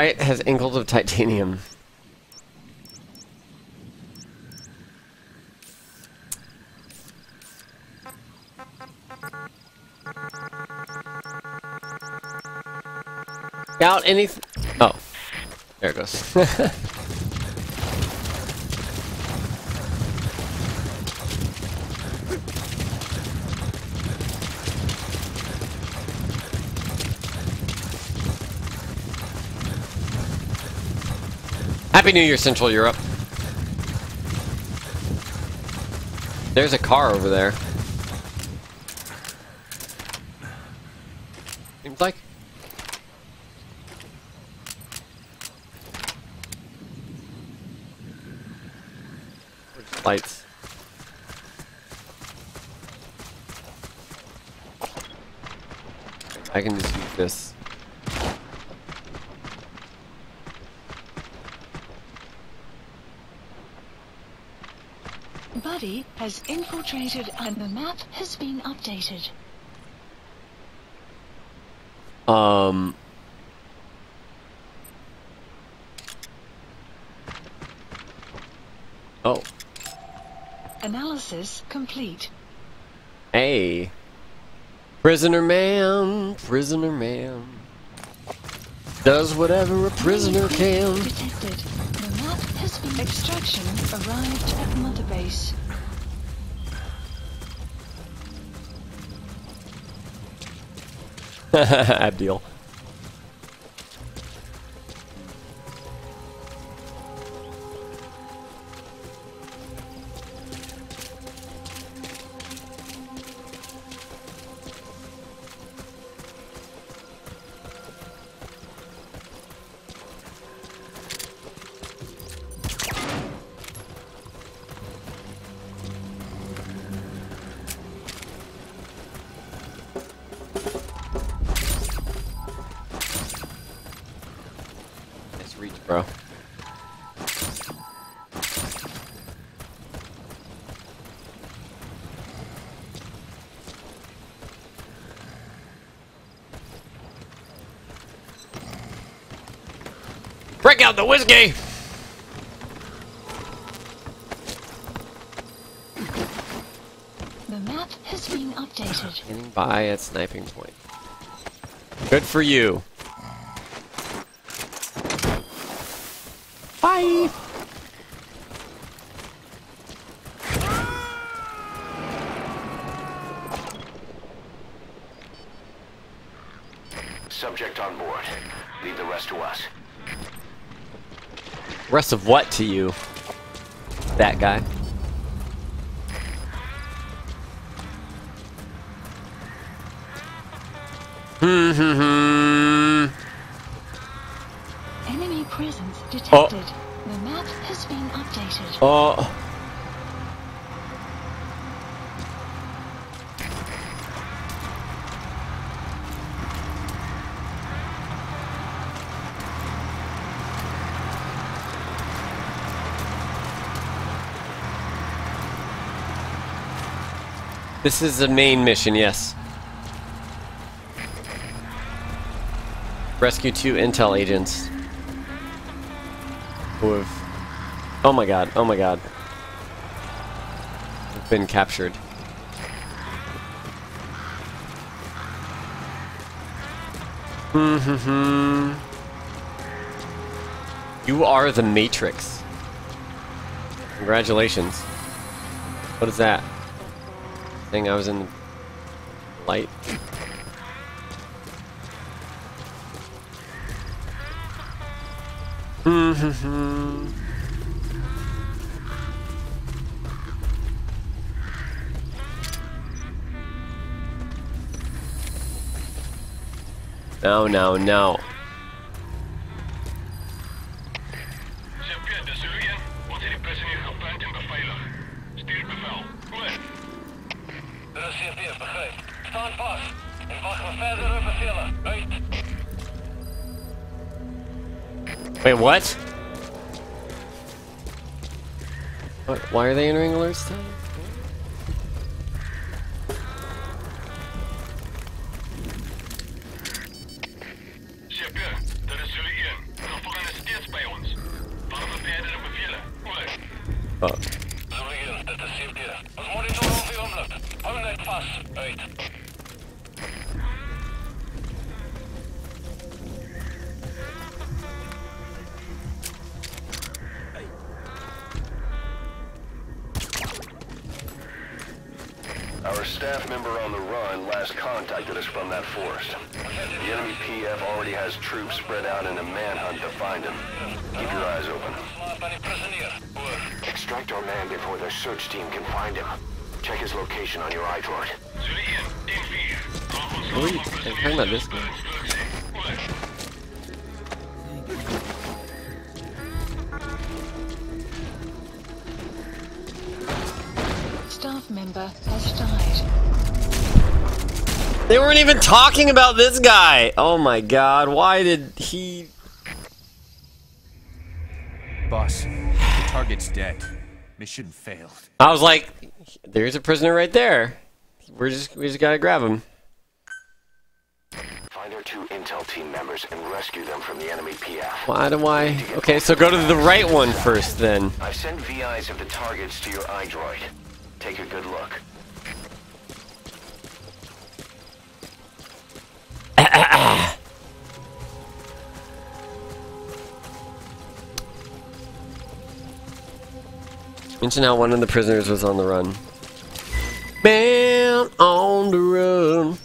Wyatt has ankles of titanium. Out anything? Oh, there it goes. [LAUGHS] Happy New Year, Central Europe. There's a car over there. Seems like. Lights. I can just use this. Buddy has infiltrated and the map has been updated. Um. Oh, Analysis complete. hey. Prisoner man, prisoner man. Does whatever a prisoner can. Detected. The map has been extraction arrived at Mother Base. [LAUGHS] Abdil. Break out the whiskey! The map has been updated. Getting by at sniping point. Good for you. Bye! Subject on board. Leave the rest to us. Rest of what to you? That guy. Hmm hmm hmm. Enemy presence detected. The map has been updated. Oh. This is the main mission, yes. Rescue two intel agents who have Oh my god, oh my god. Been captured. Hmm. You are the Matrix. Congratulations. What is that? Thing I was in the light. [LAUGHS] No, no, no. Talking about this guy! Oh my god, why did he... Boss, the target's dead. Mission failed. I was like, there's a prisoner right there. We're just, we just gotta grab him. Find our two intel team members and rescue them from the enemy PF. Why do I... Okay, so go to the right one first then. I've sent VIs of the targets to your iDroid. Take a good look. Mention how one of the prisoners was on the run. Man on the run.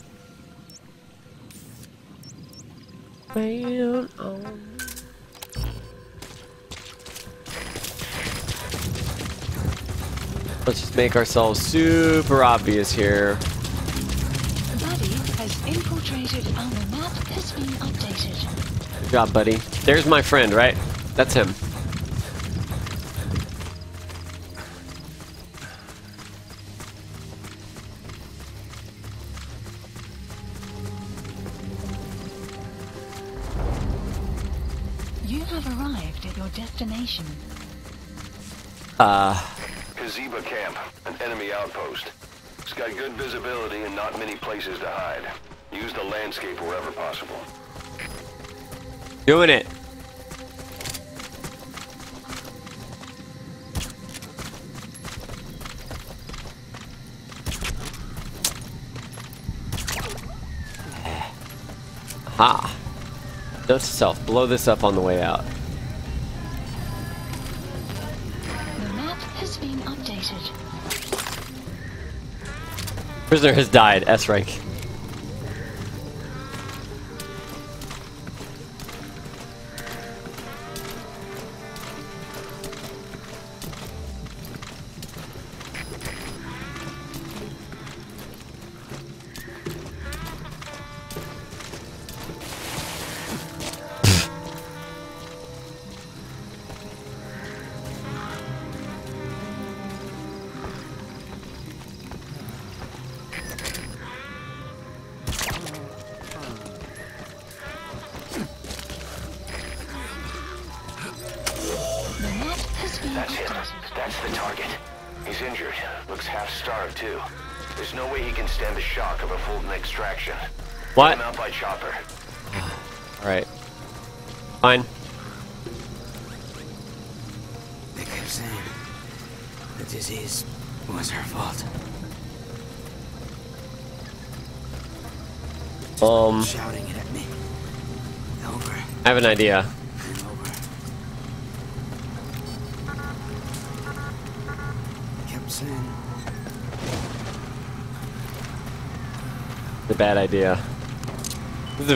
Man on. Let's just make ourselves super obvious here. Buddy has infiltrated and the map has been updated. Good job, buddy. There's my friend, right? That's him. Destination. Uh, Kiziba Camp, an enemy outpost. It's got good visibility and not many places to hide. Use the landscape wherever possible. doing it. Ha. Note to self, blow this up on the way out. Prisoner has died, S rank.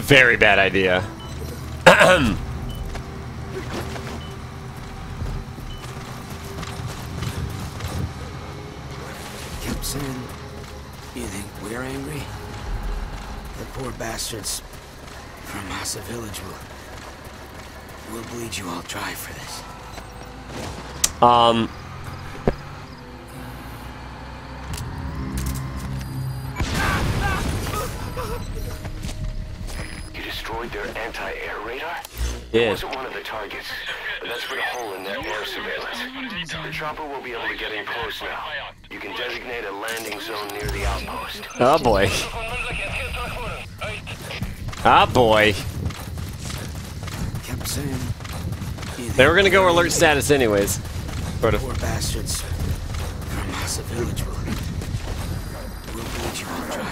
Very bad idea. Kept saying, you think we're angry? The poor bastards from Masa Village will... will bleed you all dry for this. Um. Oh boy. Onmiddellijk het geen terugvoeren. Uit. Ah boy. Saying, you They were gonna go alert status anyways. Sort of. poor bastards from Masa Village will... will bleed you dry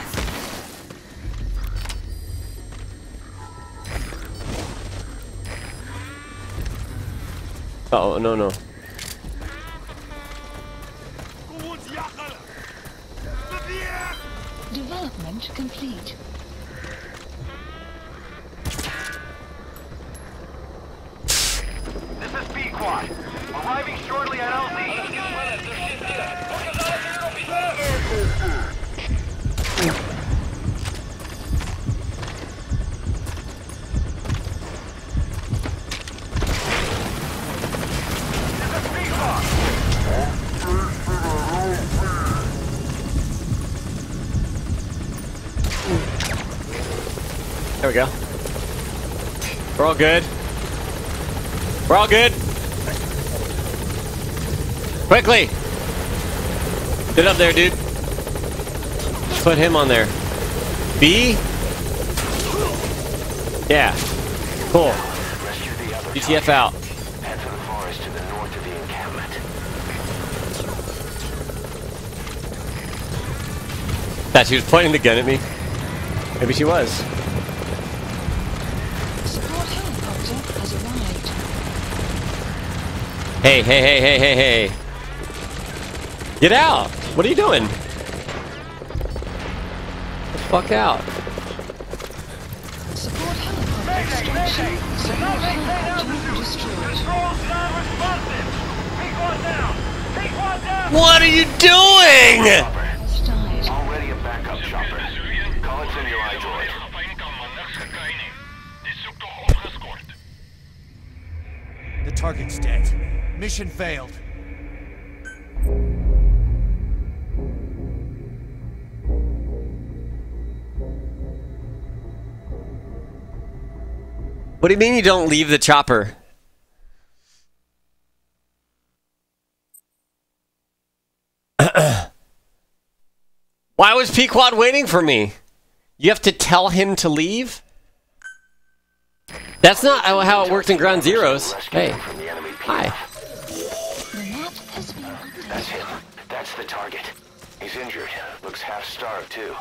for. Oh no no. All good. Quickly! Get up there, dude. Put him on there. B? Yeah. Cool. GTF out. Thought she was pointing the gun at me. Maybe she was. Support helicopter has arrived. Hey, hey, hey, hey, hey, hey. Get out! What are you doing? The fuck out. Support helicopter. What are you doing? Has died. Already a backup chopper. Call it in your iDroid. Fijn kan maar niks gekry nie. Die soek tog opgeskort. The target's dead. Mission failed. What do you mean you don't leave the chopper? [CLEARS THROAT] Why was Pequod waiting for me? You have to tell him to leave? That's not how it worked in Ground Zeroes. Hey, hi. Target. He's injured. Looks half-starved, too.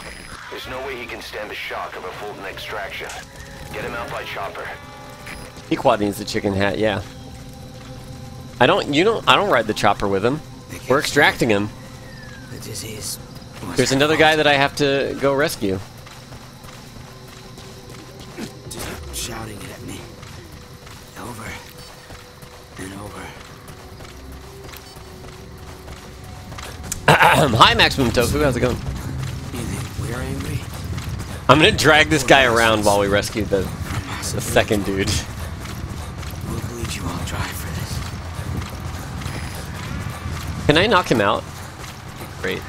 There's no way he can stand the shock of a Fulton extraction. Get him out by chopper. Pequod needs the chicken hat, yeah. I don't, you don't, I don't ride the chopper with him. We're extracting him. The disease... There's another guy that I have to go rescue. Just shouting at me. Over and over. Hi, Maximum Tofu. How's it going? We're angry? I'm gonna drag this guy around while we rescue the, the second dude. We'll bleed you all dry for this. Can I knock him out? Great.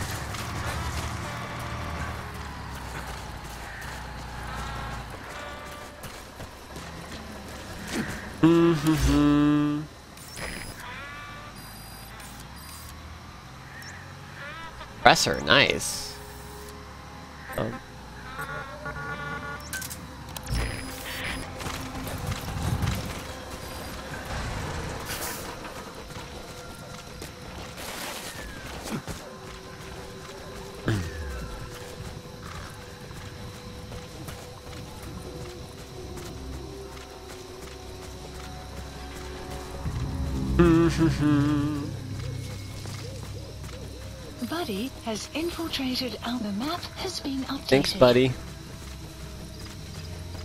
Mm-hmm. Nice. Infiltrated our the map has been updated. thanks, buddy.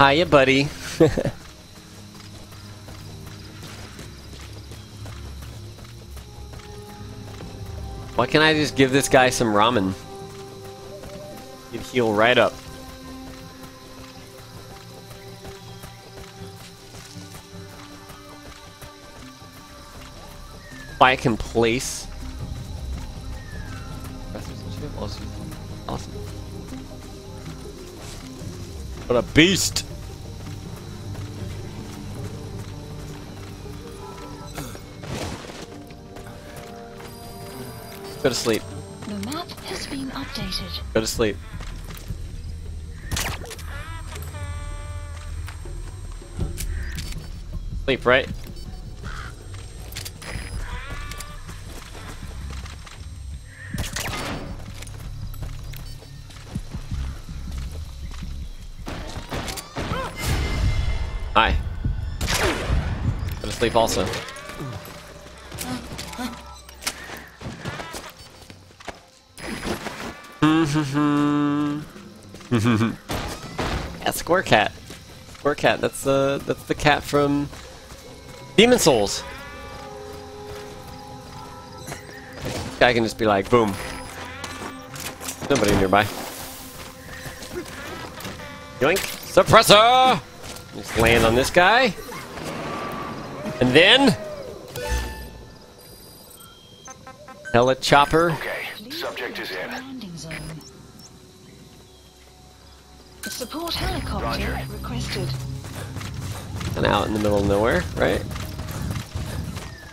Hiya, buddy. [LAUGHS] Why can't I just give this guy some ramen? He'd heal right up. I can place. What a beast! Go to sleep. The map has been updated. Go to sleep. Sleep, right? Sleep also. [LAUGHS] Yeah, Square Cat. Square Cat. That's the that's the cat from Demon Souls. Guy can just be like, boom. Nobody nearby. Yoink! Suppressor! Just land on this guy. And then Hella chopper. Okay, subject is in. landing zone. Support helicopter Roger. requested. And out in the middle of nowhere, right?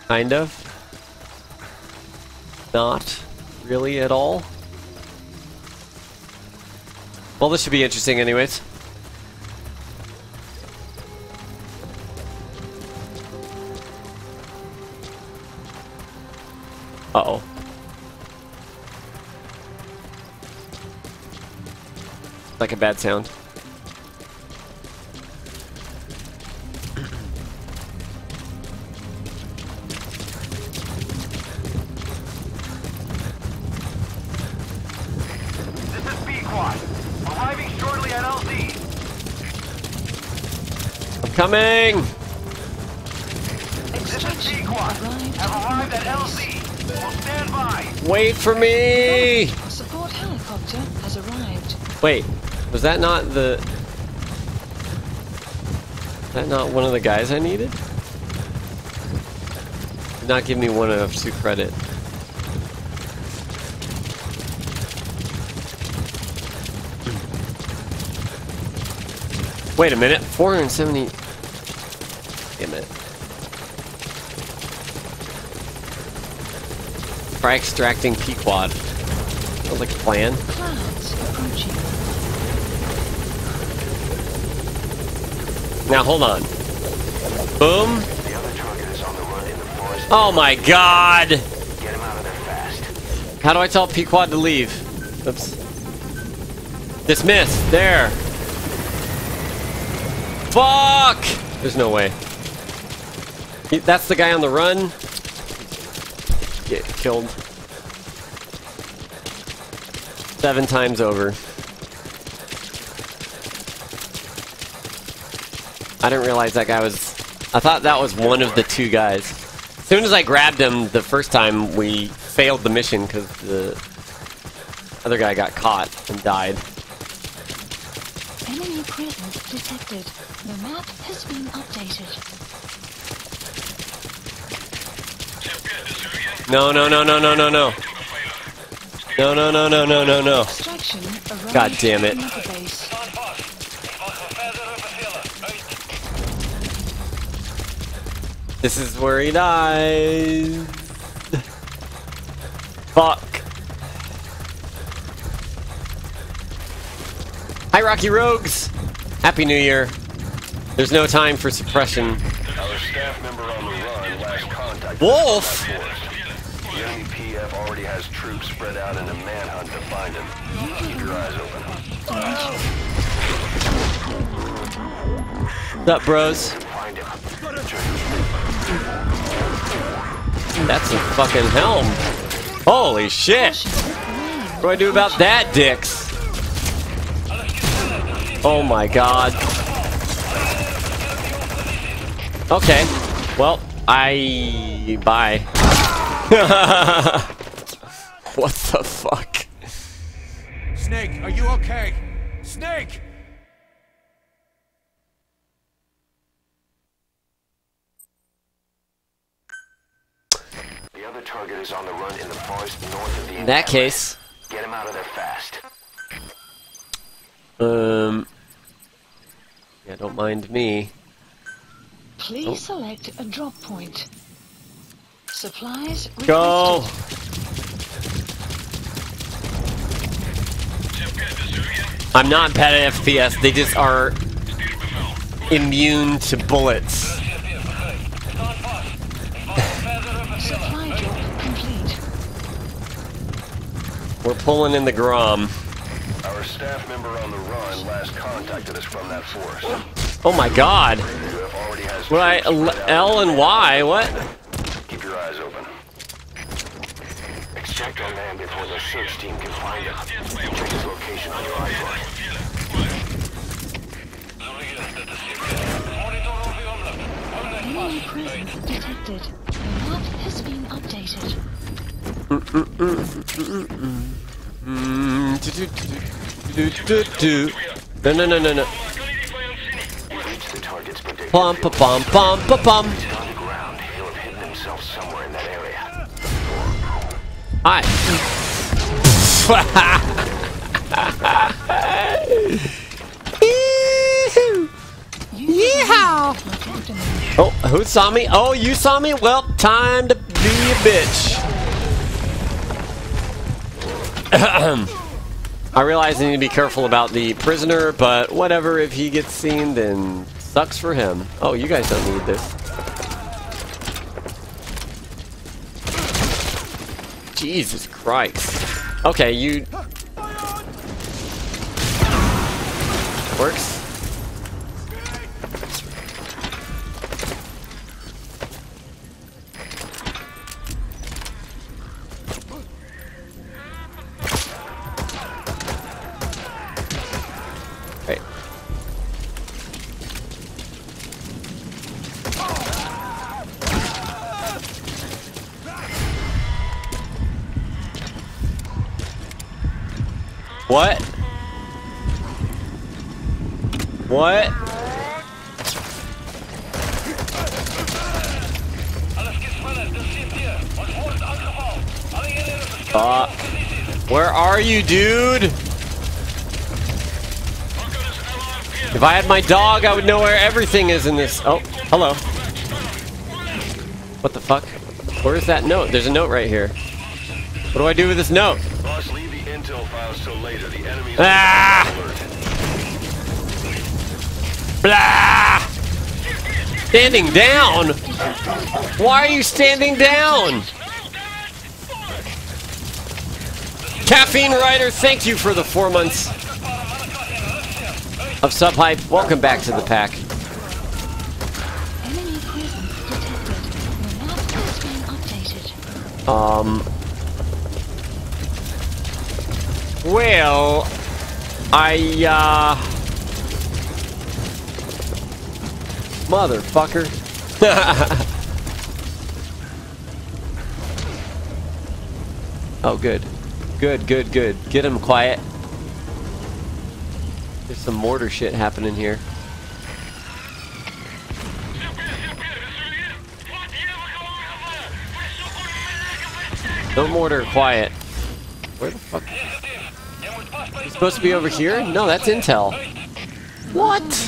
Kind of. Not really at all. Well, this should be interesting anyways. Mark LZ. Will stand by. Wait for me! Support helicopter has arrived. Wait, was that not the... Is that not one of the guys I needed? Did not give me one of two credit. Wait a minute, 470... Damn it. Try extracting Pequod. Sounds like a plan. Clouds approaching. Now hold on. Boom. Oh my god! Get him out of there fast. How do I tell Pequod to leave? Oops. Dismiss. There. Fuck! There's no way. That's the guy on the run. Get killed. Seven times over. I didn't realize that guy was... I thought that was one of the two guys. As soon as I grabbed him the first time, we failed the mission because the other guy got caught and died. Enemy presence detected. The map has been updated. No, no, no, no, no, no, no. No, no, no, no, no, no, no. God damn it. This is where he dies. Fuck. Hi, Rocky Rogues. Happy New Year. There's no time for suppression. Our staff member on the run last contact. Wolf? The enemy PF already has troops spread out in a manhunt to find him. Keep your eyes open. What's up, bros? That's a fucking helm. Holy shit. What do I do about that, dicks? Oh my god. Okay. Well, I bye. [LAUGHS] what the fuck? Snake, are you okay? Snake! Other target is on the run in the forest north of the In that case, Get him out of there fast. um, yeah, don't mind me. Please Oh. select a drop point. Supplies Go. I'm not bad at FPS. They just are immune to bullets. Supply drop complete. We're pulling in the Grom. Our staff member on the run last contacted us from that forest. Oh my god. Who What I troops spread out L and Y? What? Keep your eyes open. Expect our man before the search team can find him. Check his location on your iDroid. Enemy presence detected. The map has been updated. No, no, no, no, no. Pum, pa, pum, pum, pa, area. [LAUGHS] Hi. Yeehaw! Oh, who saw me? Oh, you saw me? Well, time to be a bitch. [COUGHS] I realize I need to be careful about the prisoner, but whatever. If he gets seen, then sucks for him. Oh, you guys don't need this. Jesus Christ. Okay, you... Works. What? Uh, where are you, dude? If I had my dog, I would know where everything is in this. Oh, hello. What the fuck? Where's that note? There's a note right here. What do I do with this note? Boss, leave the intel files till later. The enemy's Ah! Blah! Standing down? Why are you standing down? Caffeine Rider, thank you for the four months of sub hype. Welcome back to the pack. Um. Well, I, uh. Motherfucker. [LAUGHS] oh, good. Good, good, good. Get him quiet. There's some mortar shit happening here. No mortar, quiet. Where the fuck? Is? It's supposed to be over here? No, that's intel. What?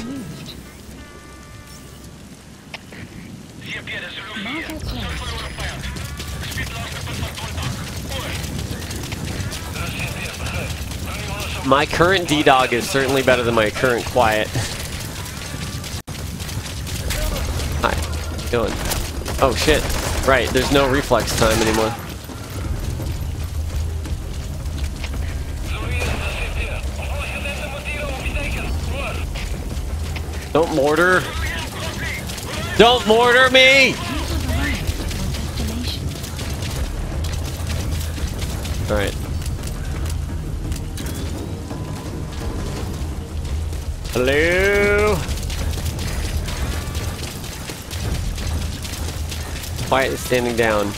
My current D-Dog is certainly better than my current Quiet. Hi. How you doing? Oh, shit. Right, there's no reflex time anymore. Don't mortar. Don't mortar me! Alright. Hello? Quiet is standing down.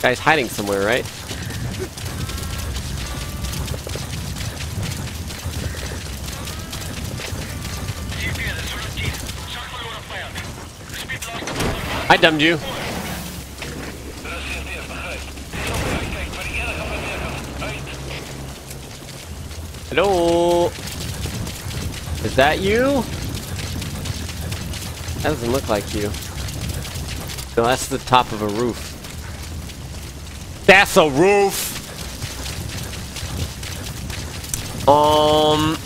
Guy's hiding somewhere, right? I dumbed you. That you? That doesn't look like you. No, that's the top of a roof. That's a roof! Um...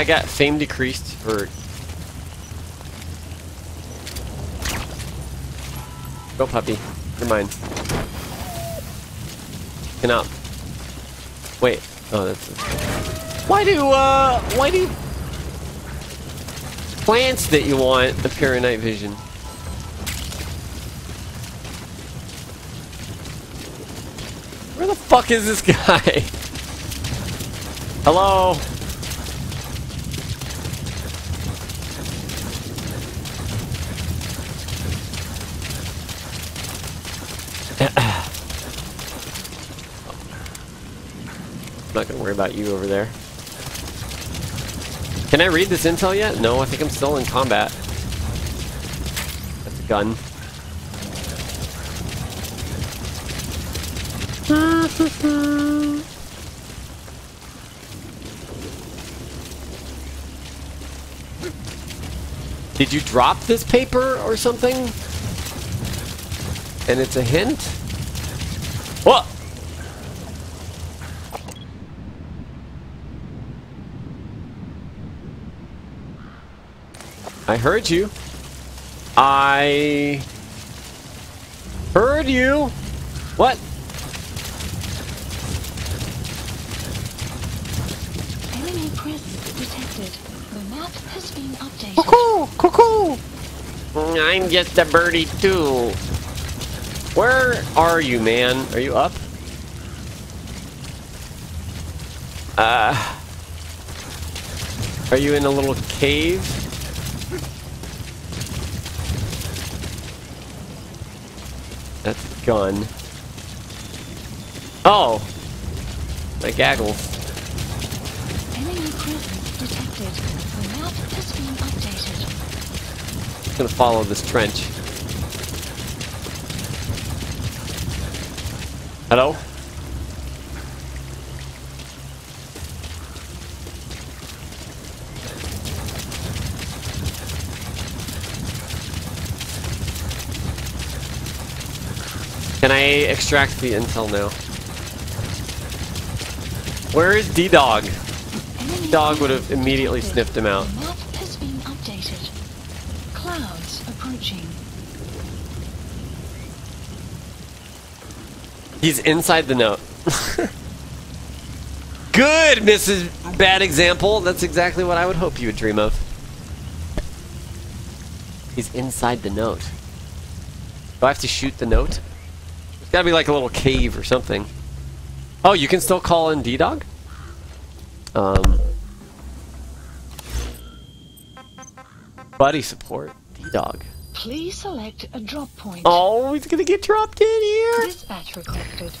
I got fame decreased for... Go puppy. You're mine. Up. Wait. Oh, that's... Why do, uh... Why do... Plants that you want appear in night vision? Where the fuck is this guy? [LAUGHS] Hello? About you over there. Can I read this intel yet? No, I think I'm still in combat. That's a gun. [LAUGHS] Did you drop this paper or something? And it's a hint? What? I heard you. I heard you. What? Enemy presence detected. The map has been updated. Cuckoo, cuckoo. I'm just a birdie too. Where are you, man? Are you up? Uh, are you in a little cave? That's a gun. Oh, my gaggles. Enemy presence detected. The map has been updated. Just gonna follow this trench. Hello? Can I extract the intel now? Where is D-Dog? Dog would have immediately sniffed him out. Map has been updated. Clouds approaching. He's inside the note. [LAUGHS] Good, Mrs. Bad Example. That's exactly what I would hope you would dream of. He's inside the note. Do I have to shoot the note? Gotta be like a little cave or something. Oh, you can still call in D-Dog? Um... Buddy support. D-Dog. Please select a drop point. Oh, he's gonna get dropped in here! Dispatch requested.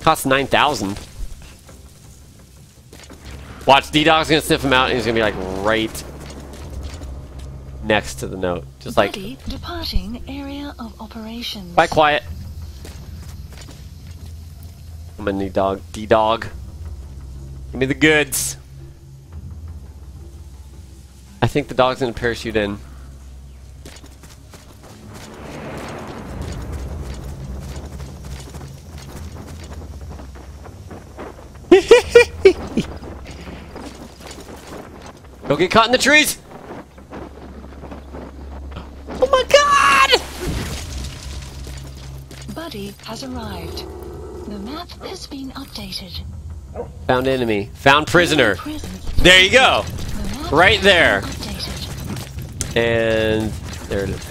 Costs 9,000. Watch, D-Dog's gonna sniff him out and he's gonna be like right next to the note. Just like, Buddy departing area of operations. bye quiet. I'm gonna need dog. D-Dog. Give me the goods. I think the dog's gonna parachute in. [LAUGHS] Don't get caught in the trees! Oh my god! Buddy has arrived. The map has been updated. Found enemy. Found prisoner. There you go. Right there. And there it is.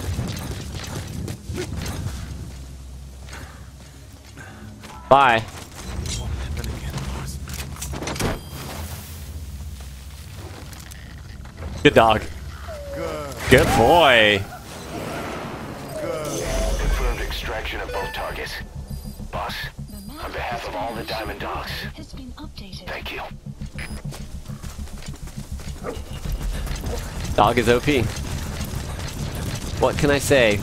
Bye. Good dog. Good boy. Confirmed of both targets. Boss, on behalf of all the Diamond Dogs, has been updated. thank you. Dog is OP. What can I say?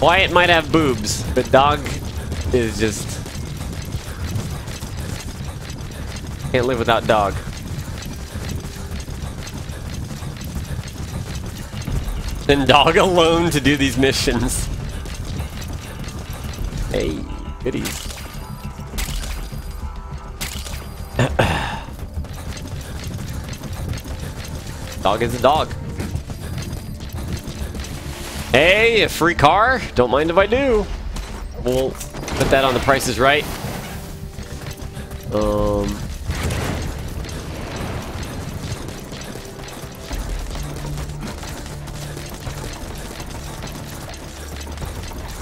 Wyatt might have boobs, but dog is just can't live without dog. And dog alone to do these missions. Hey, goodies. [CLEARS THROAT] Dog is a dog. Hey, a free car? Don't mind if I do. We'll put that on the prices right. Um.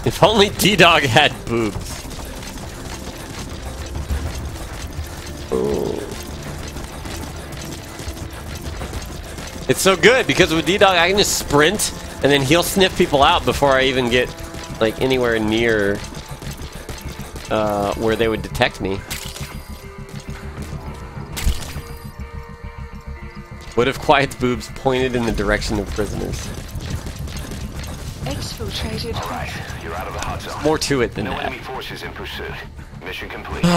If only D-Dog had boobs. Oh. It's so good because with D-Dog I can just sprint and then he'll sniff people out before I even get like anywhere near uh, where they would detect me. What if Quiet's boobs pointed in the direction of prisoners? Exfiltrated. All right, you're out of the hot zone. More to it than No that. enemy forces in pursuit. Mission complete. [SIGHS]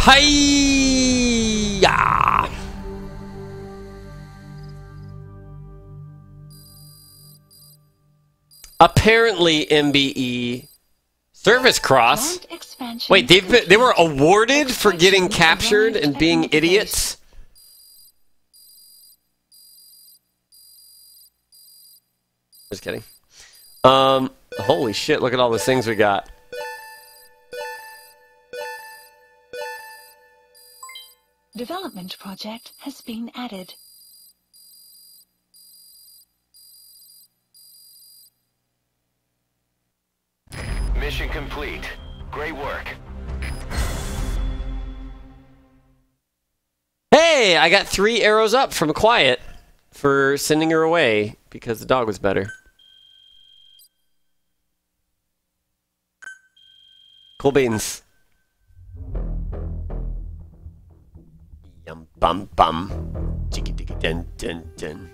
Hiya! Apparently, MBE Service Cross. Wait, they've been, they were awarded for getting captured and being idiots. Just kidding. Um, holy shit! Look at all the things we got. Development project has been added. Mission complete. Great work. Hey, I got three arrows up from Quiet for sending her away because the dog was better. Beans. Yum bum bum. Dun dun dun.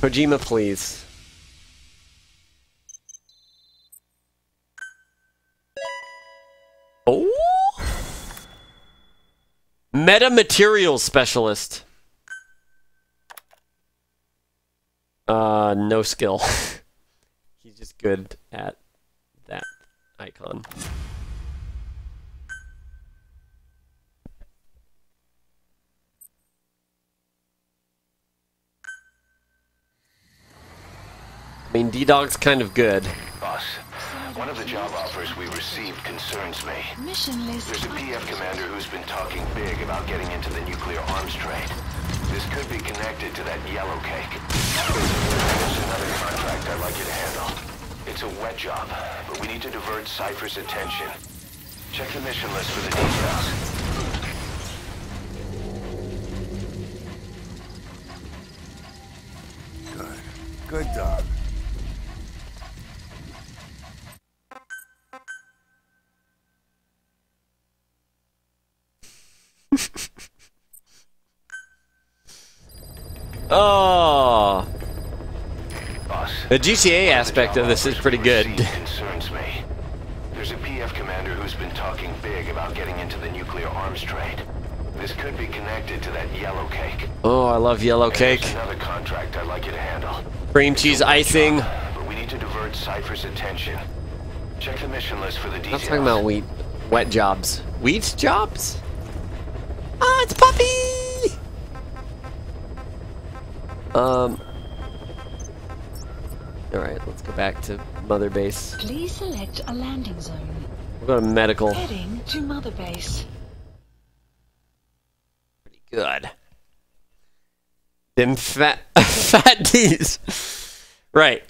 Kojima, please. Oh! Meta materials specialist. Uh, no skill. [LAUGHS] He's just good at that icon. I mean, D-Dog's kind of good. Boss, one of the job offers we received concerns me. Mission list. There's a PF commander who's been talking big about getting into the nuclear arms trade. This could be connected to that yellow cake. There's another contract I'd like you to handle. It's a wet job, but we need to divert Cipher's attention. Check the mission list for the details. Good. Good dog. [LAUGHS] Oh, Boss. the GTA aspect of this is pretty good. Concerns me. There's a PF commander who's been talking big about getting into the nuclear arms trade. This could be connected to that yellow cake. Oh, I love yellow cake. Another contract I'd like you to handle. Cream cheese icing. But we need to divert Cipher's attention. Check the mission list for the I'm details. not talking about wheat. Wet jobs. Wheat jobs? Ah, it's Puppy! Um. Alright, let's go back to Mother Base. Please select a landing zone. We'll go to medical. Heading to Mother Base. Pretty good. Them fat [LAUGHS] fat D's. Right.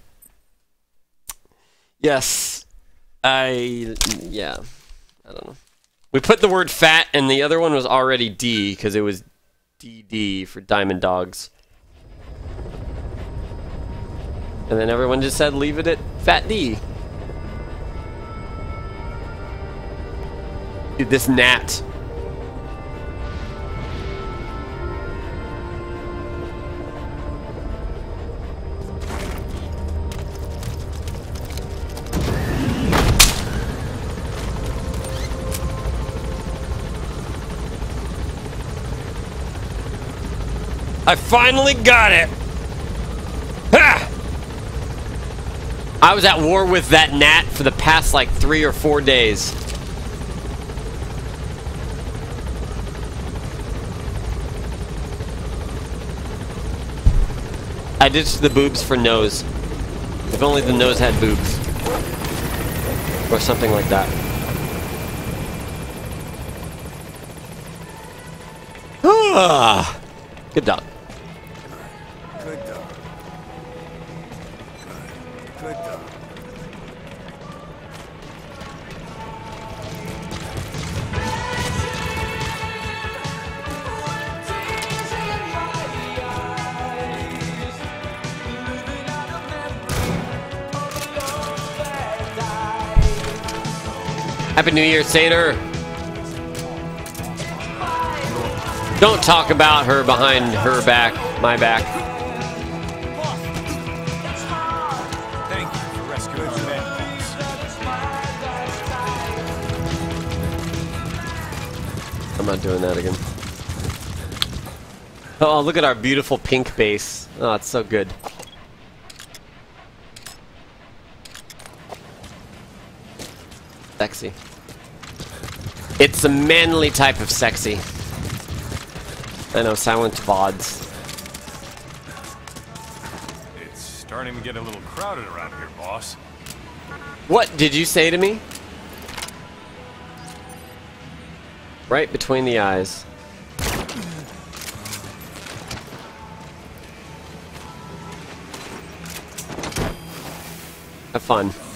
Yes. I yeah. I don't know. We put the word fat and the other one was already D because it was DD for Diamond Dogs. And then everyone just said leave it at Fat D. Dude, this gnat. I finally got it! Ha! I was at war with that gnat for the past like three or four days. I ditched the boobs for nose. If only the nose had boobs. Or something like that. Ah, [SIGHS] Good dog. Happy New Year, Satyr. Don't talk about her behind her back, my back. I'm not doing that again. Oh, look at our beautiful pink base. Oh, it's so good. Sexy. It's a manly type of sexy. I know, silent VODs. It's starting to get a little crowded around here, boss. What did you say to me? Right between the eyes. Have fun.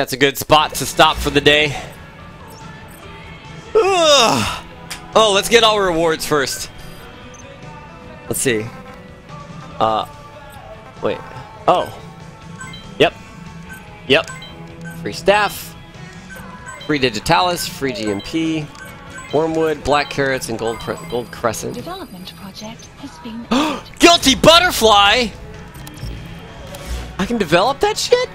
That's a good spot to stop for the day. Ugh. Oh, let's get all rewards first. Let's see. Uh, wait. Oh. Yep. Yep. Free staff. Free digitalis. Free GMP. Wormwood, black carrots, and gold gold crescent. Development project has been. [GASPS] Guilty butterfly! I can develop that shit?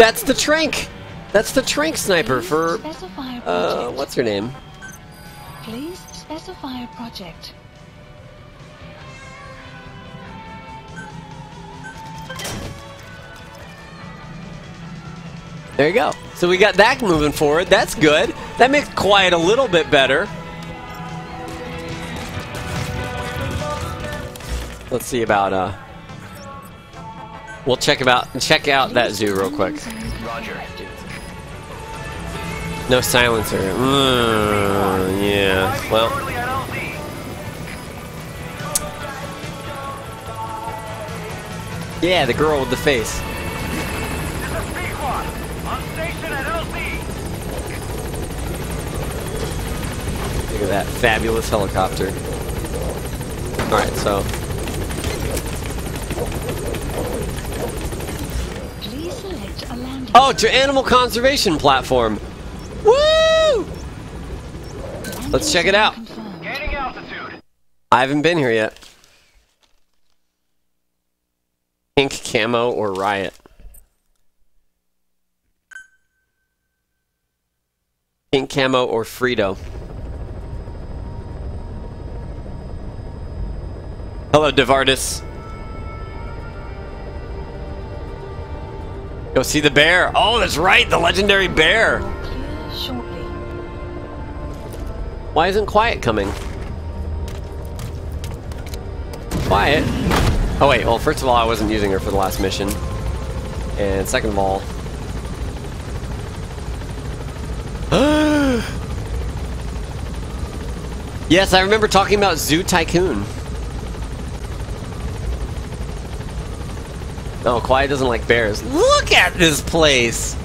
That's the trank. That's the trank sniper for uh what's her name? Please specify a project. There you go. So we got that moving forward. That's good. That makes quiet a little bit better. Let's see about uh We'll check about check out that zoo real quick. Roger. No silencer. Mm, yeah. Well, yeah, the girl with the face. This is Pequod. On station at LZ. Look at that fabulous helicopter. All right, so Please select a landing oh, to animal conservation platform. Woo! Let's check it out. Gaining altitude. I haven't been here yet. Pink camo or riot? Pink camo or Frito. Hello, Devardis. Go see the bear. Oh, that's right, the legendary bear. Why isn't Quiet coming? Quiet? Oh wait, well first of all I wasn't using her for the last mission. And second of all... [GASPS] yes, I remember talking about Zoo Tycoon. No, Quiet doesn't like bears. Look at this place!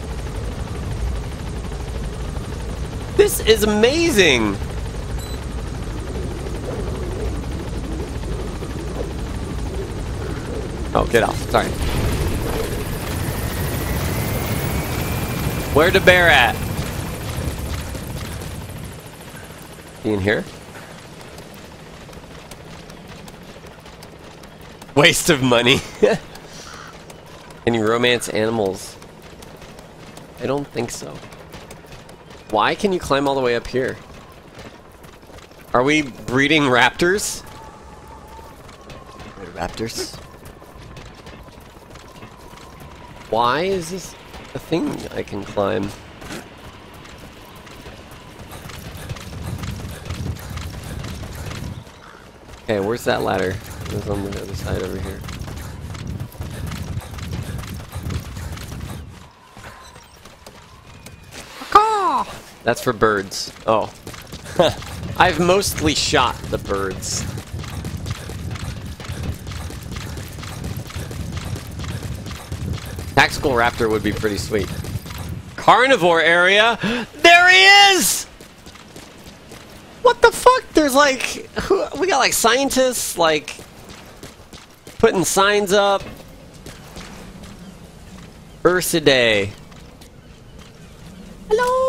This is amazing! Oh, get off. Sorry. Where the bear at? In here? Waste of money. [LAUGHS] Any romance animals? I don't think so. Why can you climb all the way up here? Are we breeding raptors? Raptors? Why is this a thing I can climb? Okay, where's that ladder? It's on the other side over here. That's for birds. Oh. [LAUGHS] I've mostly shot the birds. Tactical Raptor would be pretty sweet. Carnivore area? There he is! What the fuck? There's like... who- We got like scientists, like... Putting signs up. Ursidae. Hello!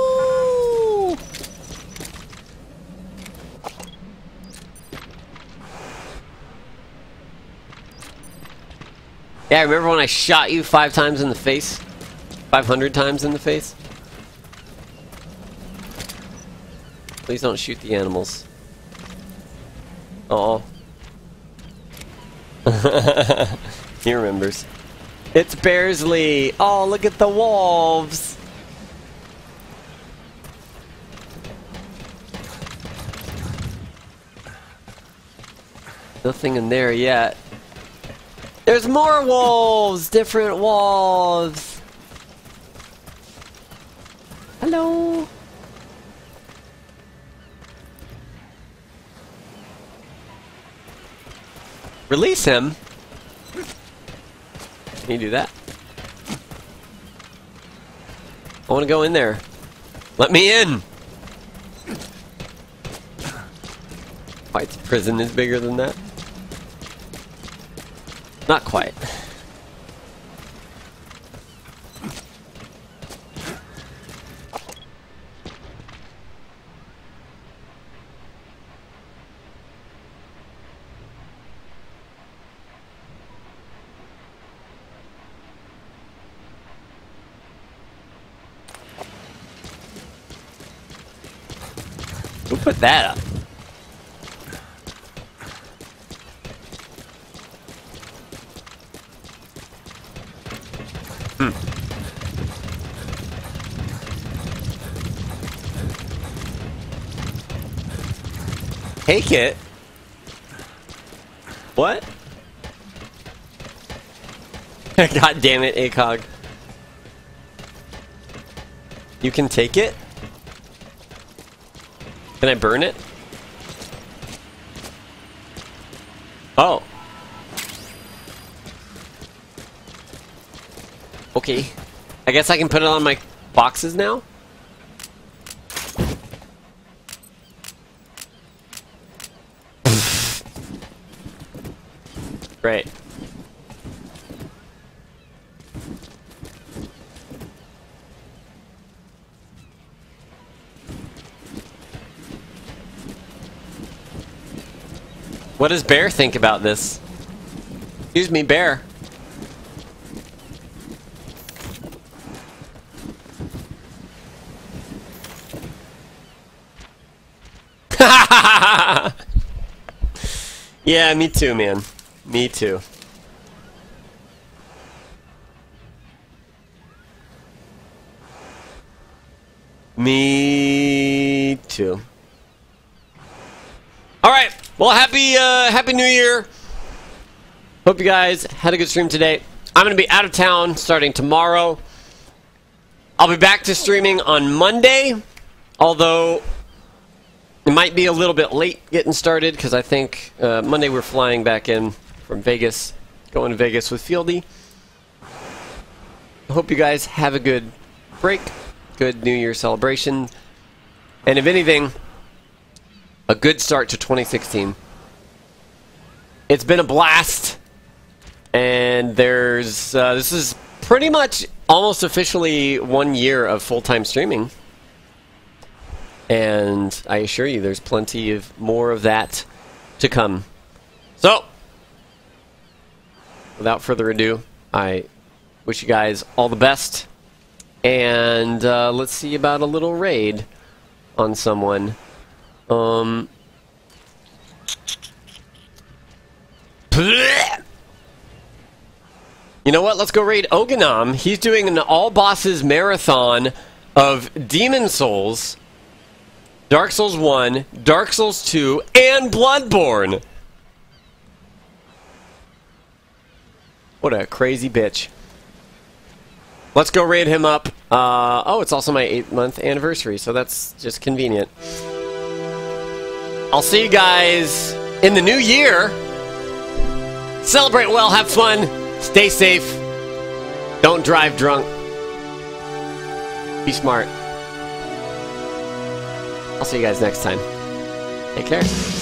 Yeah, remember when I shot you five times in the face? 500 times in the face? Please don't shoot the animals. Oh. [LAUGHS] he remembers. It's Bearsley! Oh, look at the wolves! Nothing in there yet. There's more wolves! Different wolves! Hello? Release him? Can you do that? I want to go in there. Let me in! White's prison is bigger than that. Not quite. Who put that up? Take it. What? [LAUGHS] God damn it, ACOG. You can take it? Can I burn it? Oh. Okay. I guess I can put it on my boxes now? What does Bear think about this? Excuse me, Bear. [LAUGHS] yeah, me too, man. Me too. Happy uh, happy New Year. Hope you guys had a good stream today. I'm going to be out of town starting tomorrow. I'll be back to streaming on Monday, although it might be a little bit late getting started because I think uh, Monday we're flying back in from Vegas, going to Vegas with Fieldy. Hope you guys have a good break, good New Year celebration, and if anything, a good start to 2016. It's been a blast, and there's uh, this is pretty much almost officially one year of full-time streaming. And I assure you, there's plenty of more of that to come. So, without further ado, I wish you guys all the best. And uh, let's see about a little raid on someone. Um. You know what? Let's go raid Oganam. He's doing an all bosses marathon of Demon Souls, Dark Souls 1, Dark Souls 2, and Bloodborne. What a crazy bitch. Let's go raid him up. Uh, oh, it's also my 8 month anniversary, so that's just convenient. I'll see you guys in the new year. Celebrate well, have fun, stay safe, don't drive drunk, be smart. I'll see you guys next time. Take care.